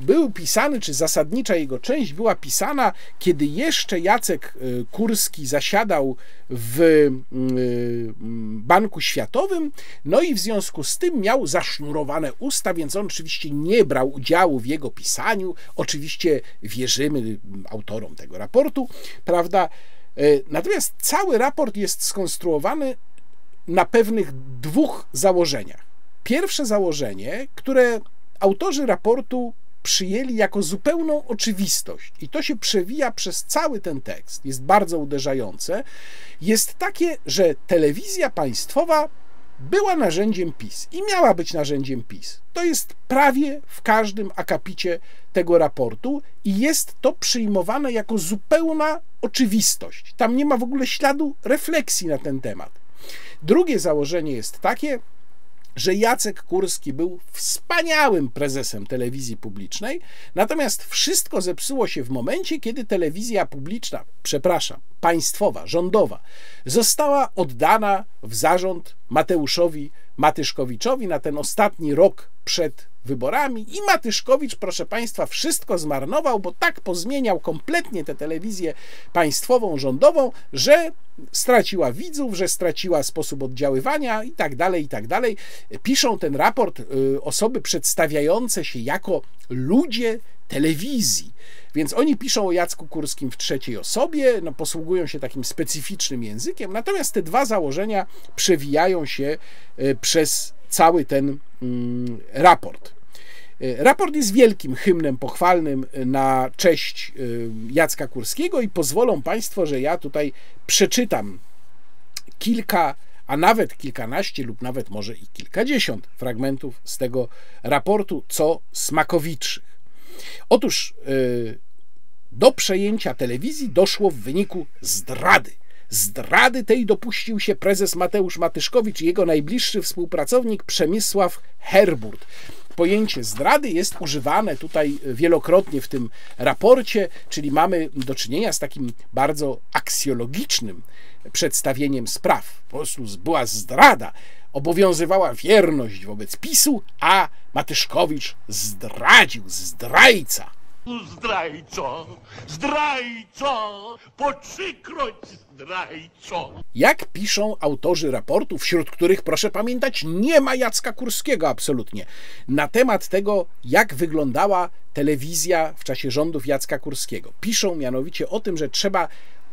był pisany, czy zasadnicza jego część była pisana, kiedy jeszcze Jacek y, Kurski zasiadał w Banku Światowym, no i w związku z tym miał zasznurowane usta, więc on oczywiście nie brał udziału w jego pisaniu. Oczywiście wierzymy autorom tego raportu, prawda? Natomiast cały raport jest skonstruowany na pewnych dwóch założeniach. Pierwsze założenie, które autorzy raportu przyjęli jako zupełną oczywistość, i to się przewija przez cały ten tekst, jest bardzo uderzające, jest takie, że telewizja państwowa była narzędziem PiS i miała być narzędziem PiS. To jest prawie w każdym akapicie tego raportu i jest to przyjmowane jako zupełna oczywistość. Tam nie ma w ogóle śladu refleksji na ten temat. Drugie założenie jest takie, że Jacek Kurski był wspaniałym prezesem telewizji publicznej, natomiast wszystko zepsuło się w momencie, kiedy telewizja publiczna, przepraszam, państwowa, rządowa, została oddana w zarząd Mateuszowi Matyszkowiczowi na ten ostatni rok przed wyborami i Matyszkowicz, proszę Państwa, wszystko zmarnował, bo tak pozmieniał kompletnie tę telewizję państwową, rządową, że straciła widzów, że straciła sposób oddziaływania i tak dalej, i tak dalej. Piszą ten raport y, osoby przedstawiające się jako ludzie telewizji. Więc oni piszą o Jacku Kurskim w trzeciej osobie, no, posługują się takim specyficznym językiem, natomiast te dwa założenia przewijają się y, przez cały ten mm, raport. Y, raport jest wielkim hymnem pochwalnym na cześć Jacka Kurskiego i pozwolą Państwo, że ja tutaj przeczytam kilka, a nawet kilkanaście lub nawet może i kilkadziesiąt fragmentów z tego raportu, co smakowiczych. Otóż do przejęcia telewizji doszło w wyniku zdrady. Zdrady tej dopuścił się prezes Mateusz Matyszkowicz i jego najbliższy współpracownik Przemysław Herburt pojęcie zdrady jest używane tutaj wielokrotnie w tym raporcie, czyli mamy do czynienia z takim bardzo aksjologicznym przedstawieniem spraw. Po prostu była zdrada, obowiązywała wierność wobec PiSu, a Matyszkowicz zdradził, zdrajca. Zdrajco, zdrajco, po trzykroć zdrajco. Jak piszą autorzy raportu, wśród których, proszę pamiętać, nie ma Jacka Kurskiego absolutnie, na temat tego, jak wyglądała telewizja w czasie rządów Jacka Kurskiego. Piszą mianowicie o tym, że trzeba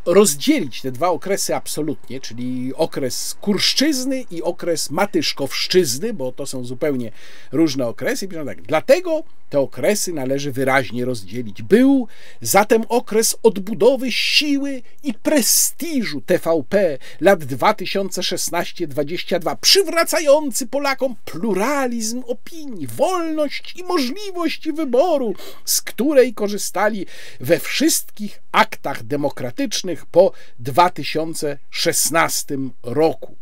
rozdzielić te dwa okresy absolutnie, czyli okres kurszczyzny i okres matyszkowszczyzny, bo to są zupełnie różne okresy. Piszą tak, dlatego te okresy należy wyraźnie rozdzielić. Był zatem okres odbudowy siły i prestiżu TVP lat 2016-22, przywracający Polakom pluralizm opinii, wolność i możliwość wyboru, z której korzystali we wszystkich aktach demokratycznych po 2016 roku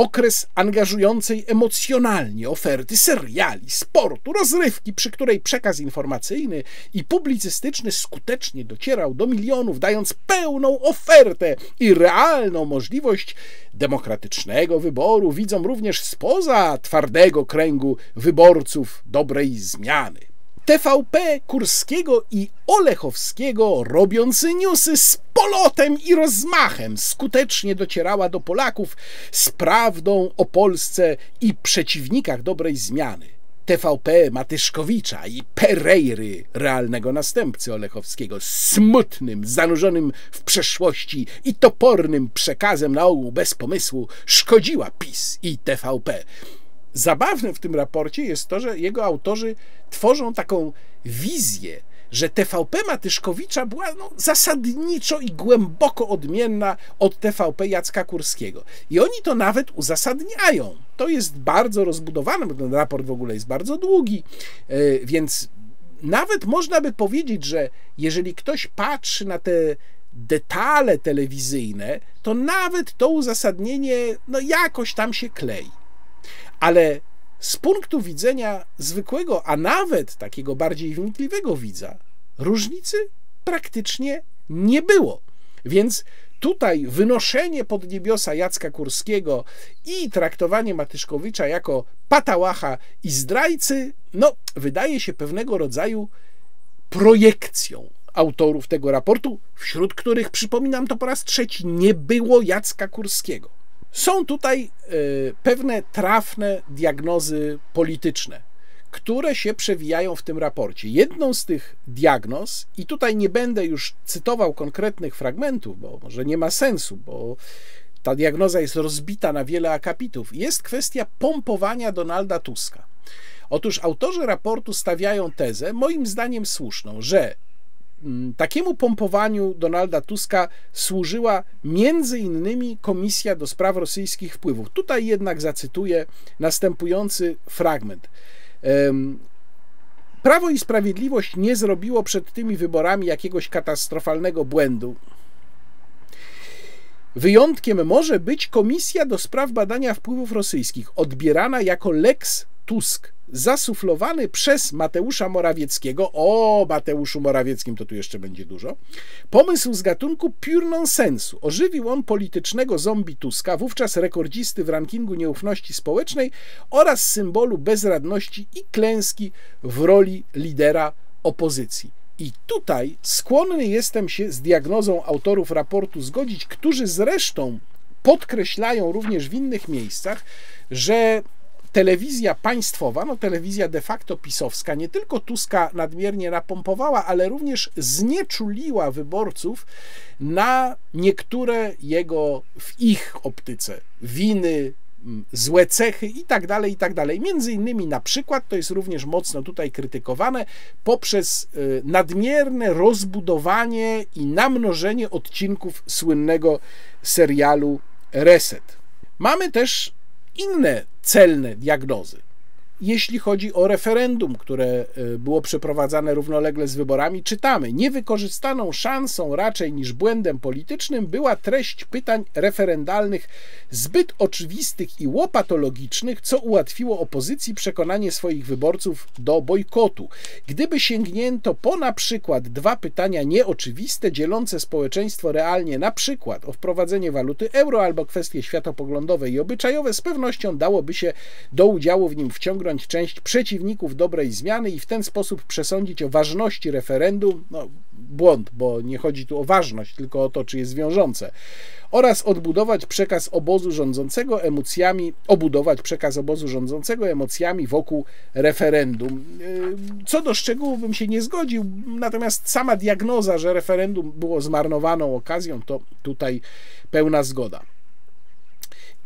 okres angażującej emocjonalnie oferty seriali, sportu, rozrywki, przy której przekaz informacyjny i publicystyczny skutecznie docierał do milionów, dając pełną ofertę i realną możliwość demokratycznego wyboru widzom również spoza twardego kręgu wyborców dobrej zmiany. TVP Kurskiego i Olechowskiego, robiąc newsy z polotem i rozmachem, skutecznie docierała do Polaków z prawdą o Polsce i przeciwnikach dobrej zmiany. TVP Matyszkowicza i Pereiry, realnego następcy Olechowskiego, smutnym, zanurzonym w przeszłości i topornym przekazem na ogół bez pomysłu, szkodziła PiS i TVP. Zabawne w tym raporcie jest to, że jego autorzy tworzą taką wizję, że TVP Matyszkowicza była no, zasadniczo i głęboko odmienna od TVP Jacka Kurskiego. I oni to nawet uzasadniają. To jest bardzo rozbudowane, bo ten raport w ogóle jest bardzo długi, e, więc nawet można by powiedzieć, że jeżeli ktoś patrzy na te detale telewizyjne, to nawet to uzasadnienie no, jakoś tam się klei. Ale z punktu widzenia zwykłego, a nawet takiego bardziej wnikliwego widza, różnicy praktycznie nie było. Więc tutaj wynoszenie pod niebiosa Jacka Kurskiego i traktowanie Matyszkowicza jako patałacha i zdrajcy, no, wydaje się pewnego rodzaju projekcją autorów tego raportu, wśród których, przypominam to po raz trzeci, nie było Jacka Kurskiego. Są tutaj y, pewne trafne diagnozy polityczne które się przewijają w tym raporcie. Jedną z tych diagnoz, i tutaj nie będę już cytował konkretnych fragmentów, bo może nie ma sensu, bo ta diagnoza jest rozbita na wiele akapitów, jest kwestia pompowania Donalda Tuska. Otóż autorzy raportu stawiają tezę, moim zdaniem słuszną, że takiemu pompowaniu Donalda Tuska służyła między innymi Komisja do Spraw Rosyjskich Wpływów. Tutaj jednak zacytuję następujący fragment. Prawo i Sprawiedliwość nie zrobiło przed tymi wyborami jakiegoś katastrofalnego błędu. Wyjątkiem może być Komisja do Spraw Badania Wpływów Rosyjskich, odbierana jako Lex Tusk zasuflowany przez Mateusza Morawieckiego, o Mateuszu Morawieckim to tu jeszcze będzie dużo, pomysł z gatunku pure nonsensu. Ożywił on politycznego zombie Tuska, wówczas rekordzisty w rankingu nieufności społecznej oraz symbolu bezradności i klęski w roli lidera opozycji. I tutaj skłonny jestem się z diagnozą autorów raportu zgodzić, którzy zresztą podkreślają również w innych miejscach, że telewizja państwowa, no telewizja de facto pisowska, nie tylko Tuska nadmiernie napompowała, ale również znieczuliła wyborców na niektóre jego, w ich optyce, winy, złe cechy i tak dalej, i tak dalej. Między innymi na przykład, to jest również mocno tutaj krytykowane, poprzez y, nadmierne rozbudowanie i namnożenie odcinków słynnego serialu Reset. Mamy też inne celne diagnozy jeśli chodzi o referendum, które e, było przeprowadzane równolegle z wyborami, czytamy: Niewykorzystaną szansą raczej niż błędem politycznym była treść pytań referendalnych zbyt oczywistych i łopatologicznych, co ułatwiło opozycji przekonanie swoich wyborców do bojkotu. Gdyby sięgnięto po na przykład dwa pytania nieoczywiste, dzielące społeczeństwo realnie, na przykład o wprowadzenie waluty euro albo kwestie światopoglądowe i obyczajowe, z pewnością dałoby się do udziału w nim wciągnąć część przeciwników dobrej zmiany i w ten sposób przesądzić o ważności referendum. No, błąd, bo nie chodzi tu o ważność, tylko o to, czy jest wiążące. Oraz odbudować przekaz obozu rządzącego emocjami, obudować przekaz obozu rządzącego emocjami wokół referendum. Yy, co do szczegółów bym się nie zgodził, natomiast sama diagnoza, że referendum było zmarnowaną okazją, to tutaj pełna zgoda.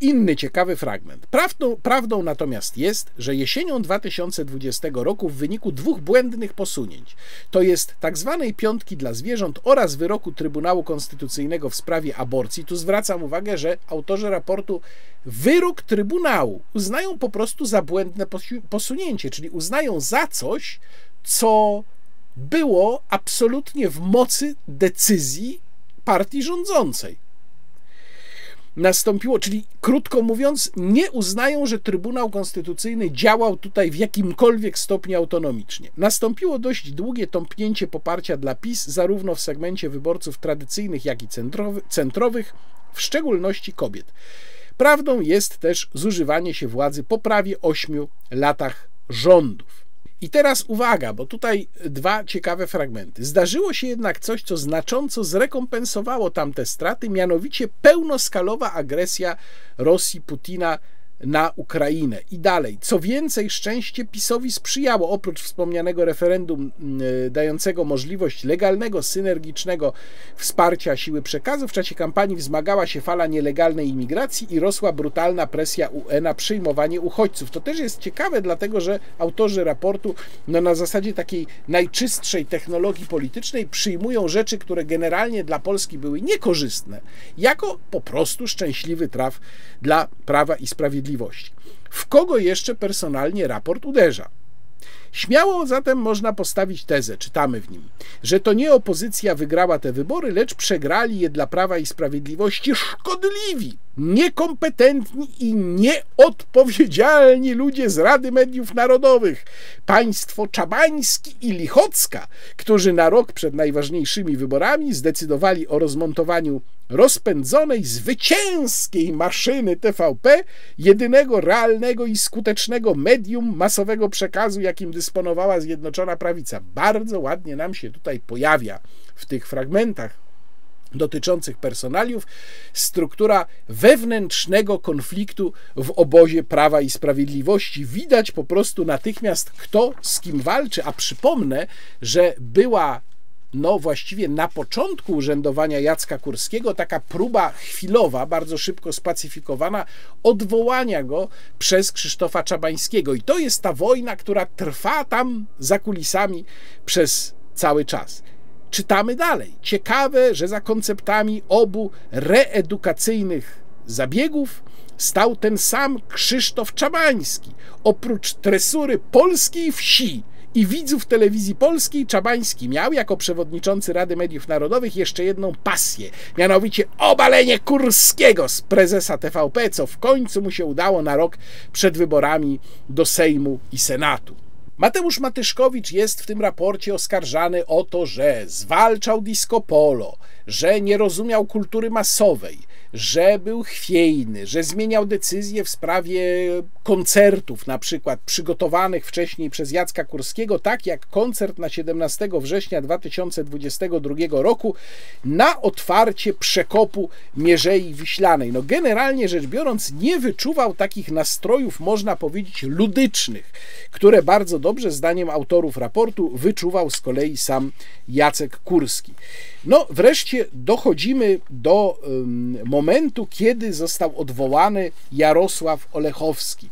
Inny ciekawy fragment. Prawdą, prawdą natomiast jest, że jesienią 2020 roku w wyniku dwóch błędnych posunięć, to jest tak zwanej piątki dla zwierząt oraz wyroku Trybunału Konstytucyjnego w sprawie aborcji, tu zwracam uwagę, że autorzy raportu wyrok Trybunału uznają po prostu za błędne posunięcie, czyli uznają za coś, co było absolutnie w mocy decyzji partii rządzącej nastąpiło, czyli krótko mówiąc, nie uznają, że Trybunał Konstytucyjny działał tutaj w jakimkolwiek stopniu autonomicznie. Nastąpiło dość długie tąpnięcie poparcia dla PiS, zarówno w segmencie wyborców tradycyjnych, jak i centrowych, w szczególności kobiet. Prawdą jest też zużywanie się władzy po prawie ośmiu latach rządów. I teraz uwaga, bo tutaj dwa ciekawe fragmenty. Zdarzyło się jednak coś, co znacząco zrekompensowało tamte straty, mianowicie pełnoskalowa agresja Rosji Putina na Ukrainę. I dalej, co więcej, szczęście PiSowi sprzyjało, oprócz wspomnianego referendum mm, e, dającego możliwość legalnego, synergicznego wsparcia siły przekazu. W czasie kampanii wzmagała się fala nielegalnej imigracji i rosła brutalna presja UE na przyjmowanie uchodźców. To też jest ciekawe, dlatego że autorzy raportu no, na zasadzie takiej najczystszej technologii politycznej przyjmują rzeczy, które generalnie dla Polski były niekorzystne, jako po prostu szczęśliwy traf dla prawa i sprawiedliwości. Sprawiedliwości. W kogo jeszcze personalnie raport uderza? Śmiało zatem można postawić tezę, czytamy w nim, że to nie opozycja wygrała te wybory, lecz przegrali je dla Prawa i Sprawiedliwości szkodliwi, niekompetentni i nieodpowiedzialni ludzie z Rady Mediów Narodowych, państwo Czabański i Lichocka, którzy na rok przed najważniejszymi wyborami zdecydowali o rozmontowaniu rozpędzonej, zwycięskiej maszyny TVP, jedynego realnego i skutecznego medium masowego przekazu, jakim dysponowała Zjednoczona Prawica. Bardzo ładnie nam się tutaj pojawia w tych fragmentach dotyczących personaliów, struktura wewnętrznego konfliktu w obozie Prawa i Sprawiedliwości. Widać po prostu natychmiast, kto z kim walczy. A przypomnę, że była no właściwie na początku urzędowania Jacka Kurskiego taka próba chwilowa, bardzo szybko spacyfikowana, odwołania go przez Krzysztofa Czabańskiego. I to jest ta wojna, która trwa tam za kulisami przez cały czas. Czytamy dalej. Ciekawe, że za konceptami obu reedukacyjnych zabiegów stał ten sam Krzysztof Czabański. Oprócz tresury polskiej wsi, i widzów telewizji polskiej Czabański miał jako przewodniczący Rady Mediów Narodowych jeszcze jedną pasję, mianowicie obalenie Kurskiego z prezesa TVP, co w końcu mu się udało na rok przed wyborami do Sejmu i Senatu. Mateusz Matyszkowicz jest w tym raporcie oskarżany o to, że zwalczał disco polo, że nie rozumiał kultury masowej, że był chwiejny, że zmieniał decyzje w sprawie koncertów, na przykład przygotowanych wcześniej przez Jacka Kurskiego, tak jak koncert na 17 września 2022 roku na otwarcie przekopu Mierzei Wiślanej. No generalnie rzecz biorąc, nie wyczuwał takich nastrojów, można powiedzieć, ludycznych, które bardzo dobrze, zdaniem autorów raportu, wyczuwał z kolei sam Jacek Kurski. No, wreszcie dochodzimy do momentu, kiedy został odwołany Jarosław Olechowski.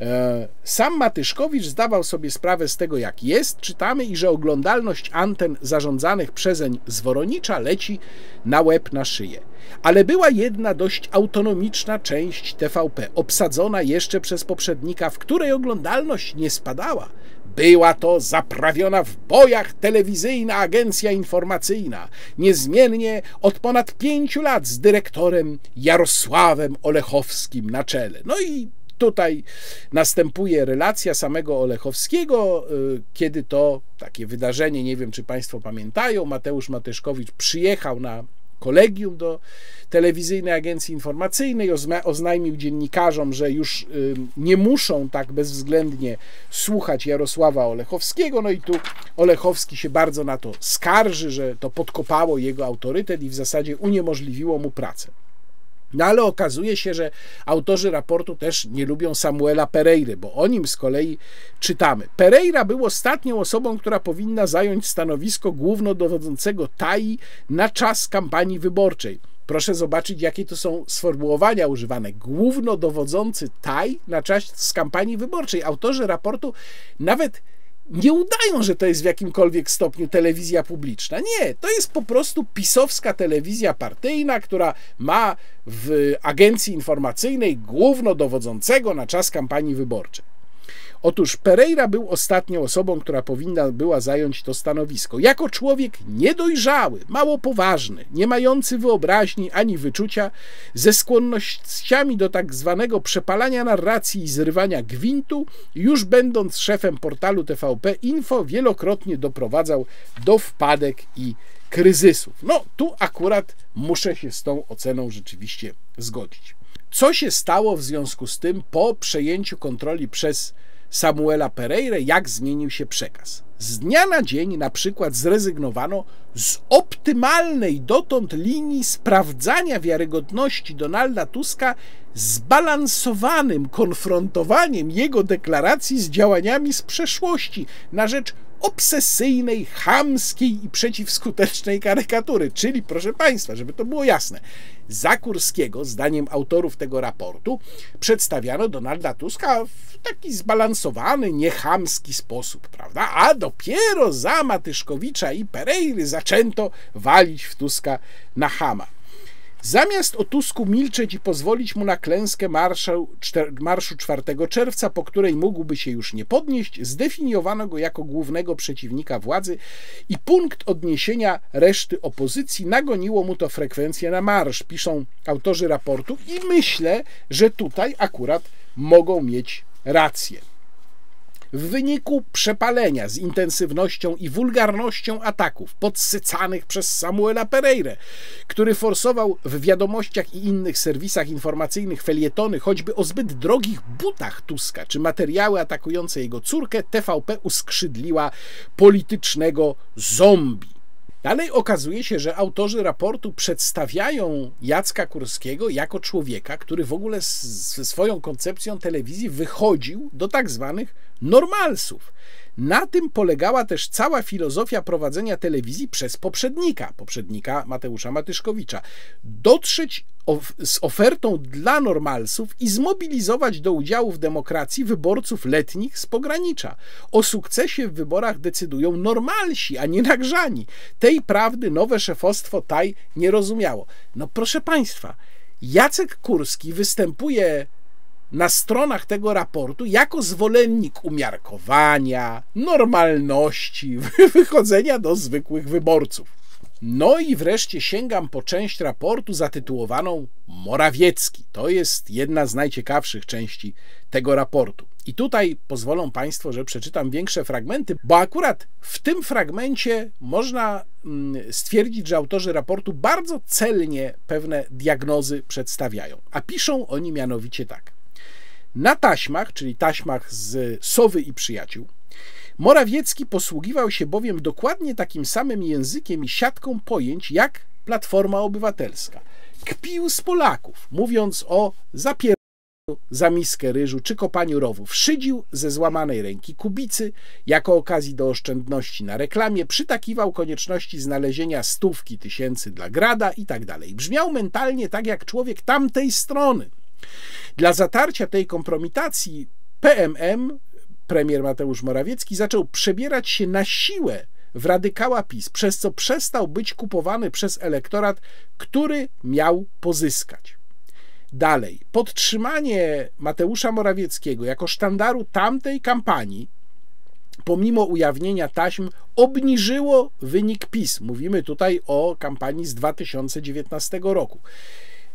E, sam Matyszkowicz zdawał sobie sprawę z tego, jak jest. Czytamy i że oglądalność anten zarządzanych przezeń z Woronicza leci na łeb na szyję. Ale była jedna dość autonomiczna część TVP, obsadzona jeszcze przez poprzednika, w której oglądalność nie spadała. Była to zaprawiona w bojach telewizyjna agencja informacyjna, niezmiennie od ponad pięciu lat z dyrektorem Jarosławem Olechowskim na czele. No i tutaj następuje relacja samego Olechowskiego, y, kiedy to takie wydarzenie, nie wiem czy Państwo pamiętają, Mateusz Matyszkowicz przyjechał na kolegium do telewizyjnej agencji informacyjnej, oznajmił dziennikarzom, że już nie muszą tak bezwzględnie słuchać Jarosława Olechowskiego. No i tu Olechowski się bardzo na to skarży, że to podkopało jego autorytet i w zasadzie uniemożliwiło mu pracę. No ale okazuje się, że autorzy raportu też nie lubią Samuela Pereiry, bo o nim z kolei czytamy. Pereira był ostatnią osobą, która powinna zająć stanowisko głównodowodzącego TAI na czas kampanii wyborczej. Proszę zobaczyć, jakie to są sformułowania używane. Głównodowodzący TAI na czas kampanii wyborczej. Autorzy raportu nawet nie udają, że to jest w jakimkolwiek stopniu telewizja publiczna. Nie, to jest po prostu pisowska telewizja partyjna, która ma w agencji informacyjnej głównodowodzącego na czas kampanii wyborczej. Otóż Pereira był ostatnią osobą, która powinna była zająć to stanowisko. Jako człowiek niedojrzały, mało poważny, nie mający wyobraźni ani wyczucia, ze skłonnościami do tak zwanego przepalania narracji i zrywania gwintu, już będąc szefem portalu TVP Info, wielokrotnie doprowadzał do wpadek i kryzysów. No, tu akurat muszę się z tą oceną rzeczywiście zgodzić. Co się stało w związku z tym po przejęciu kontroli przez Samuela Pereira, jak zmienił się przekaz. Z dnia na dzień na przykład zrezygnowano z optymalnej dotąd linii sprawdzania wiarygodności Donalda Tuska zbalansowanym konfrontowaniem jego deklaracji z działaniami z przeszłości na rzecz obsesyjnej, chamskiej i przeciwskutecznej karykatury. Czyli, proszę Państwa, żeby to było jasne, za Kurskiego, zdaniem autorów tego raportu, przedstawiano Donalda Tuska w taki zbalansowany, niechamski sposób, prawda? A dopiero za Matyszkowicza i Pereiry zaczęto walić w Tuska na chama. Zamiast o Tusku milczeć i pozwolić mu na klęskę marszu, marszu 4 czerwca, po której mógłby się już nie podnieść, zdefiniowano go jako głównego przeciwnika władzy i punkt odniesienia reszty opozycji nagoniło mu to frekwencję na marsz, piszą autorzy raportu i myślę, że tutaj akurat mogą mieć rację. W wyniku przepalenia z intensywnością i wulgarnością ataków podsycanych przez Samuela Pereire, który forsował w wiadomościach i innych serwisach informacyjnych felietony choćby o zbyt drogich butach Tuska, czy materiały atakujące jego córkę, TVP uskrzydliła politycznego zombie. Dalej okazuje się, że autorzy raportu przedstawiają Jacka Kurskiego jako człowieka, który w ogóle ze swoją koncepcją telewizji wychodził do tak zwanych normalsów. Na tym polegała też cała filozofia prowadzenia telewizji przez poprzednika, poprzednika Mateusza Matyszkowicza. Dotrzeć z ofertą dla normalsów i zmobilizować do udziału w demokracji wyborców letnich z pogranicza. O sukcesie w wyborach decydują normalsi, a nie nagrzani. Tej prawdy nowe szefostwo taj nie rozumiało. No proszę Państwa, Jacek Kurski występuje na stronach tego raportu jako zwolennik umiarkowania, normalności, wychodzenia do zwykłych wyborców. No i wreszcie sięgam po część raportu zatytułowaną Morawiecki. To jest jedna z najciekawszych części tego raportu. I tutaj pozwolą Państwo, że przeczytam większe fragmenty, bo akurat w tym fragmencie można mm, stwierdzić, że autorzy raportu bardzo celnie pewne diagnozy przedstawiają. A piszą oni mianowicie tak. Na taśmach, czyli taśmach z Sowy i Przyjaciół, Morawiecki posługiwał się bowiem dokładnie takim samym językiem i siatką pojęć jak Platforma Obywatelska. Kpił z Polaków, mówiąc o zapieraniu za miskę ryżu czy kopaniu rowów. Szydził ze złamanej ręki kubicy, jako okazji do oszczędności na reklamie, przytakiwał konieczności znalezienia stówki tysięcy dla grada i tak dalej. Brzmiał mentalnie tak jak człowiek tamtej strony. Dla zatarcia tej kompromitacji PMM, premier Mateusz Morawiecki, zaczął przebierać się na siłę w radykała PiS, przez co przestał być kupowany przez elektorat, który miał pozyskać. Dalej, podtrzymanie Mateusza Morawieckiego jako sztandaru tamtej kampanii, pomimo ujawnienia taśm, obniżyło wynik PiS. Mówimy tutaj o kampanii z 2019 roku.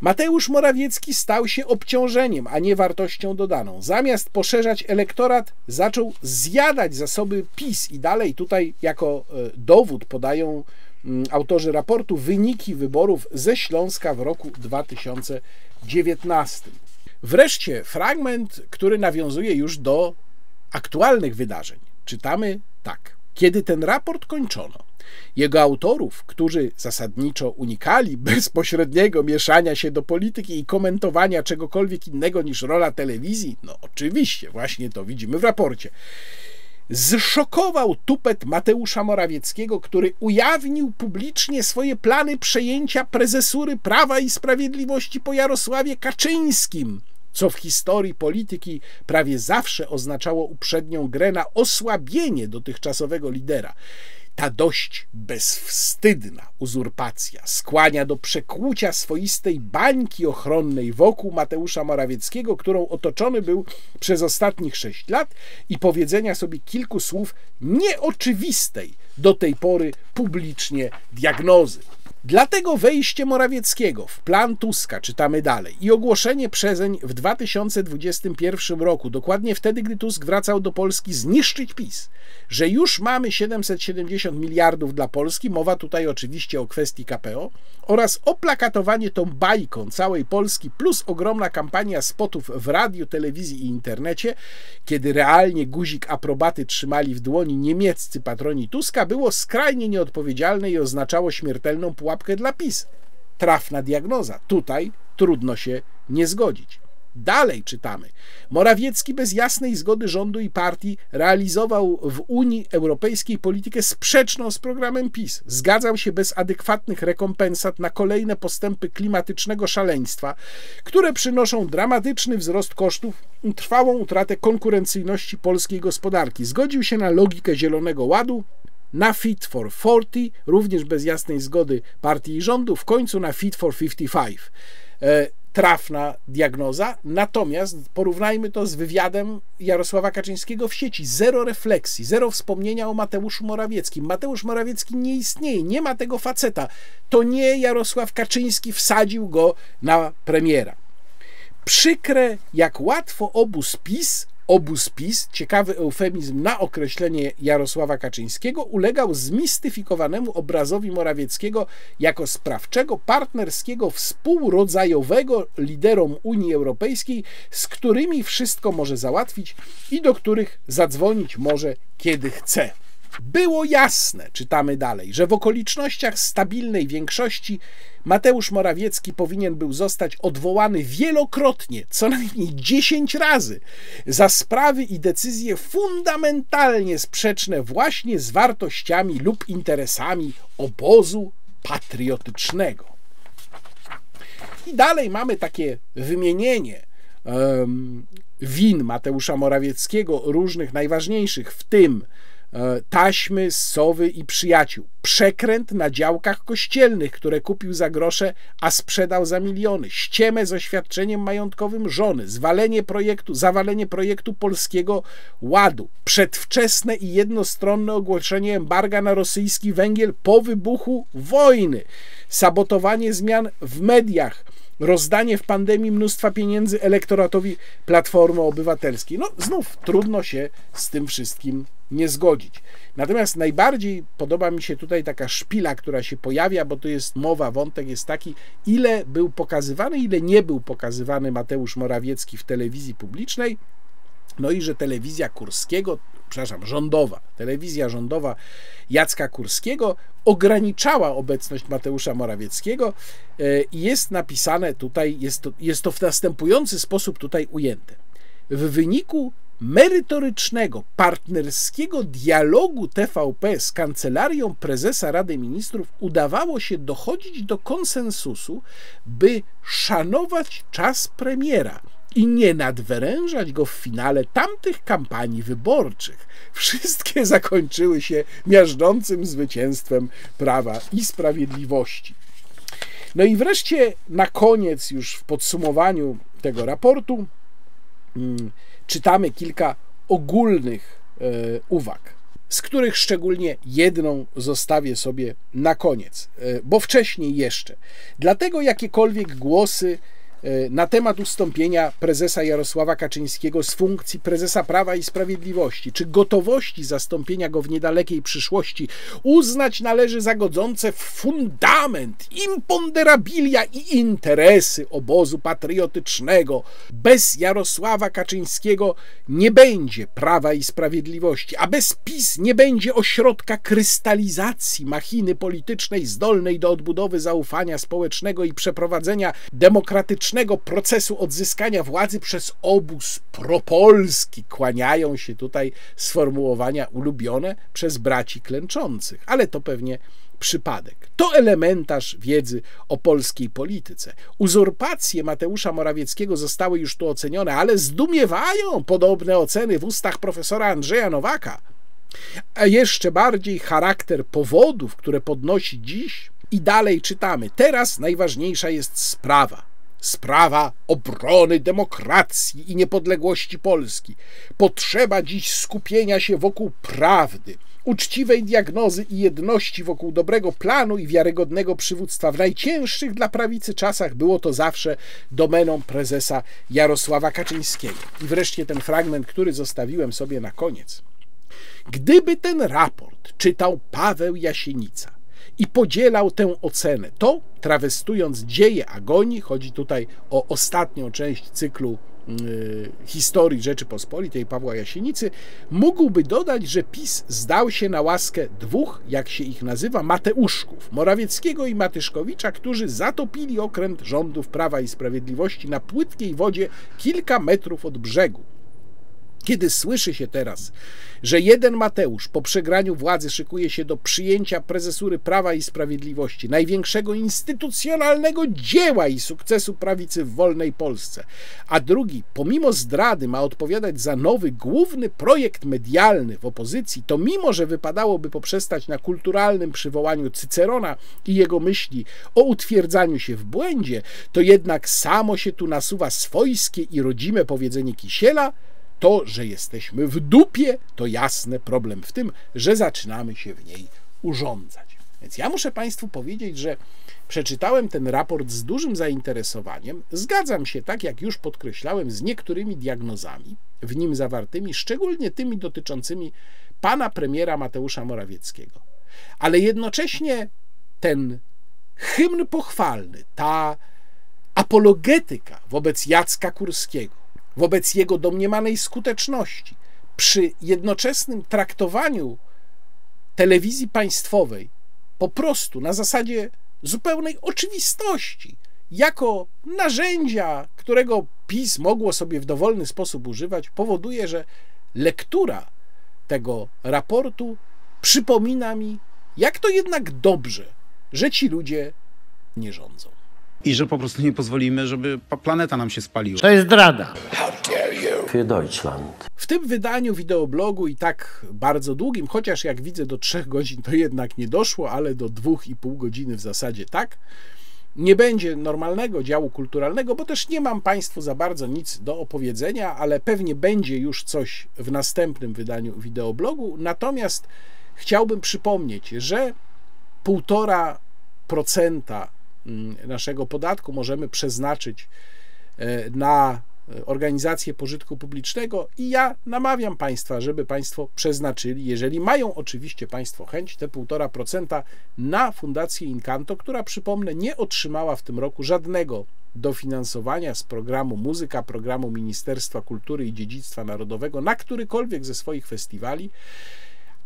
Mateusz Morawiecki stał się obciążeniem, a nie wartością dodaną. Zamiast poszerzać elektorat, zaczął zjadać zasoby PiS i dalej tutaj jako e, dowód podają mm, autorzy raportu wyniki wyborów ze Śląska w roku 2019. Wreszcie fragment, który nawiązuje już do aktualnych wydarzeń. Czytamy tak. Kiedy ten raport kończono, jego autorów, którzy zasadniczo unikali bezpośredniego mieszania się do polityki i komentowania czegokolwiek innego niż rola telewizji, no oczywiście, właśnie to widzimy w raporcie, zszokował tupet Mateusza Morawieckiego, który ujawnił publicznie swoje plany przejęcia prezesury Prawa i Sprawiedliwości po Jarosławie Kaczyńskim co w historii polityki prawie zawsze oznaczało uprzednią grę na osłabienie dotychczasowego lidera. Ta dość bezwstydna uzurpacja skłania do przekłucia swoistej bańki ochronnej wokół Mateusza Morawieckiego, którą otoczony był przez ostatnich sześć lat i powiedzenia sobie kilku słów nieoczywistej do tej pory publicznie diagnozy. Dlatego wejście Morawieckiego w plan Tuska, czytamy dalej, i ogłoszenie przezeń w 2021 roku, dokładnie wtedy, gdy Tusk wracał do Polski, zniszczyć PiS, że już mamy 770 miliardów dla Polski, mowa tutaj oczywiście o kwestii KPO, oraz oplakatowanie tą bajką całej Polski, plus ogromna kampania spotów w radiu, telewizji i internecie, kiedy realnie guzik aprobaty trzymali w dłoni niemieccy patroni Tuska, było skrajnie nieodpowiedzialne i oznaczało śmiertelną pułapkę dla PiS. Trafna diagnoza. Tutaj trudno się nie zgodzić. Dalej czytamy. Morawiecki bez jasnej zgody rządu i partii realizował w Unii Europejskiej politykę sprzeczną z programem PiS. Zgadzał się bez adekwatnych rekompensat na kolejne postępy klimatycznego szaleństwa, które przynoszą dramatyczny wzrost kosztów i trwałą utratę konkurencyjności polskiej gospodarki. Zgodził się na logikę Zielonego Ładu, na Fit for 40, również bez jasnej zgody partii i rządu, w końcu na Fit for 55. E, trafna diagnoza, natomiast porównajmy to z wywiadem Jarosława Kaczyńskiego w sieci. Zero refleksji, zero wspomnienia o Mateuszu Morawieckim. Mateusz Morawiecki nie istnieje, nie ma tego faceta. To nie Jarosław Kaczyński wsadził go na premiera. Przykre, jak łatwo obóz PiS obóz PiS, ciekawy eufemizm na określenie Jarosława Kaczyńskiego, ulegał zmistyfikowanemu obrazowi Morawieckiego jako sprawczego, partnerskiego, współrodzajowego liderom Unii Europejskiej, z którymi wszystko może załatwić i do których zadzwonić może kiedy chce. Było jasne, czytamy dalej, że w okolicznościach stabilnej większości Mateusz Morawiecki powinien był zostać odwołany wielokrotnie, co najmniej 10 razy, za sprawy i decyzje fundamentalnie sprzeczne właśnie z wartościami lub interesami obozu patriotycznego. I dalej mamy takie wymienienie um, win Mateusza Morawieckiego, różnych najważniejszych, w tym taśmy, sowy i przyjaciół, przekręt na działkach kościelnych, które kupił za grosze, a sprzedał za miliony, ściemę z oświadczeniem majątkowym żony, zwalenie projektu, zawalenie projektu polskiego ładu, przedwczesne i jednostronne ogłoszenie embarga na rosyjski węgiel po wybuchu wojny, sabotowanie zmian w mediach, rozdanie w pandemii mnóstwa pieniędzy elektoratowi Platformy Obywatelskiej. No, znów trudno się z tym wszystkim nie zgodzić. Natomiast najbardziej podoba mi się tutaj taka szpila, która się pojawia, bo to jest mowa, wątek jest taki, ile był pokazywany, ile nie był pokazywany Mateusz Morawiecki w telewizji publicznej. No i że telewizja Kurskiego, przepraszam, rządowa, telewizja rządowa Jacka Kurskiego ograniczała obecność Mateusza Morawieckiego e, i jest napisane tutaj, jest to, jest to w następujący sposób tutaj ujęte. W wyniku merytorycznego, partnerskiego dialogu TVP z kancelarią prezesa Rady Ministrów udawało się dochodzić do konsensusu, by szanować czas premiera i nie nadwyrężać go w finale tamtych kampanii wyborczych. Wszystkie zakończyły się miażdżącym zwycięstwem prawa i sprawiedliwości. No i wreszcie na koniec, już w podsumowaniu tego raportu, mm, czytamy kilka ogólnych e, uwag, z których szczególnie jedną zostawię sobie na koniec, e, bo wcześniej jeszcze. Dlatego jakiekolwiek głosy na temat ustąpienia prezesa Jarosława Kaczyńskiego z funkcji prezesa Prawa i Sprawiedliwości, czy gotowości zastąpienia go w niedalekiej przyszłości, uznać należy za godzące w fundament, imponderabilia i interesy obozu patriotycznego. Bez Jarosława Kaczyńskiego nie będzie Prawa i Sprawiedliwości, a bez PiS nie będzie ośrodka krystalizacji machiny politycznej zdolnej do odbudowy zaufania społecznego i przeprowadzenia demokratycznego procesu odzyskania władzy przez obóz propolski. Kłaniają się tutaj sformułowania ulubione przez braci klęczących, ale to pewnie przypadek. To elementarz wiedzy o polskiej polityce. Uzurpacje Mateusza Morawieckiego zostały już tu ocenione, ale zdumiewają podobne oceny w ustach profesora Andrzeja Nowaka. A jeszcze bardziej charakter powodów, które podnosi dziś. I dalej czytamy. Teraz najważniejsza jest sprawa sprawa obrony demokracji i niepodległości Polski. Potrzeba dziś skupienia się wokół prawdy, uczciwej diagnozy i jedności wokół dobrego planu i wiarygodnego przywództwa. W najcięższych dla prawicy czasach było to zawsze domeną prezesa Jarosława Kaczyńskiego. I wreszcie ten fragment, który zostawiłem sobie na koniec. Gdyby ten raport czytał Paweł Jasienica, i podzielał tę ocenę. To, trawestując dzieje agonii, chodzi tutaj o ostatnią część cyklu y, historii Rzeczypospolitej Pawła Jasienicy, mógłby dodać, że PiS zdał się na łaskę dwóch, jak się ich nazywa, Mateuszków, Morawieckiego i Matyszkowicza, którzy zatopili okręt rządów Prawa i Sprawiedliwości na płytkiej wodzie kilka metrów od brzegu. Kiedy słyszy się teraz, że jeden Mateusz po przegraniu władzy szykuje się do przyjęcia prezesury Prawa i Sprawiedliwości, największego instytucjonalnego dzieła i sukcesu prawicy w wolnej Polsce, a drugi, pomimo zdrady, ma odpowiadać za nowy, główny projekt medialny w opozycji, to mimo, że wypadałoby poprzestać na kulturalnym przywołaniu Cycerona i jego myśli o utwierdzaniu się w błędzie, to jednak samo się tu nasuwa swojskie i rodzime powiedzenie Kisiela, to, że jesteśmy w dupie, to jasne problem w tym, że zaczynamy się w niej urządzać. Więc ja muszę Państwu powiedzieć, że przeczytałem ten raport z dużym zainteresowaniem. Zgadzam się, tak jak już podkreślałem, z niektórymi diagnozami w nim zawartymi, szczególnie tymi dotyczącymi pana premiera Mateusza Morawieckiego. Ale jednocześnie ten hymn pochwalny, ta apologetyka wobec Jacka Kurskiego, wobec jego domniemanej skuteczności, przy jednoczesnym traktowaniu telewizji państwowej po prostu na zasadzie zupełnej oczywistości, jako narzędzia, którego PiS mogło sobie w dowolny sposób używać, powoduje, że lektura tego raportu przypomina mi, jak to jednak dobrze, że ci ludzie nie rządzą. I że po prostu nie pozwolimy, żeby planeta nam się spaliła. To jest zdrada. Für Deutschland. W tym wydaniu wideoblogu i tak bardzo długim, chociaż jak widzę do trzech godzin to jednak nie doszło, ale do dwóch i pół godziny w zasadzie tak. Nie będzie normalnego działu kulturalnego, bo też nie mam Państwu za bardzo nic do opowiedzenia, ale pewnie będzie już coś w następnym wydaniu wideoblogu. Natomiast chciałbym przypomnieć, że 1,5% mm, naszego podatku możemy przeznaczyć e, na organizacje pożytku publicznego i ja namawiam Państwa, żeby Państwo przeznaczyli, jeżeli mają oczywiście Państwo chęć, te 1,5% na Fundację Incanto, która przypomnę nie otrzymała w tym roku żadnego dofinansowania z programu Muzyka, programu Ministerstwa Kultury i Dziedzictwa Narodowego na którykolwiek ze swoich festiwali.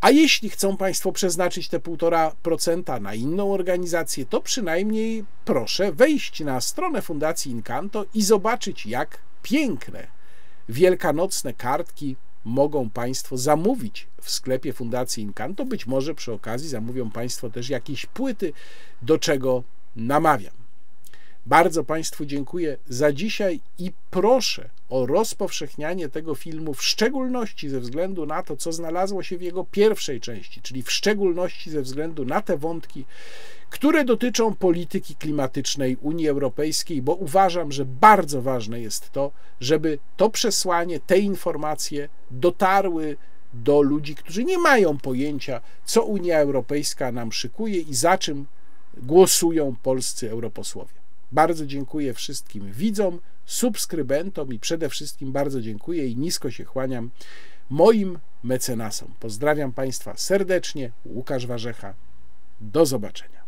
A jeśli chcą Państwo przeznaczyć te 1,5% na inną organizację, to przynajmniej proszę wejść na stronę Fundacji Incanto i zobaczyć, jak piękne, wielkanocne kartki mogą Państwo zamówić w sklepie Fundacji Incanto. Być może przy okazji zamówią Państwo też jakieś płyty, do czego namawiam. Bardzo Państwu dziękuję za dzisiaj i proszę o rozpowszechnianie tego filmu, w szczególności ze względu na to, co znalazło się w jego pierwszej części, czyli w szczególności ze względu na te wątki, które dotyczą polityki klimatycznej Unii Europejskiej, bo uważam, że bardzo ważne jest to, żeby to przesłanie, te informacje dotarły do ludzi, którzy nie mają pojęcia, co Unia Europejska nam szykuje i za czym głosują polscy europosłowie. Bardzo dziękuję wszystkim widzom, subskrybentom i przede wszystkim bardzo dziękuję i nisko się chłaniam moim mecenasom. Pozdrawiam Państwa serdecznie. Łukasz Warzecha. Do zobaczenia.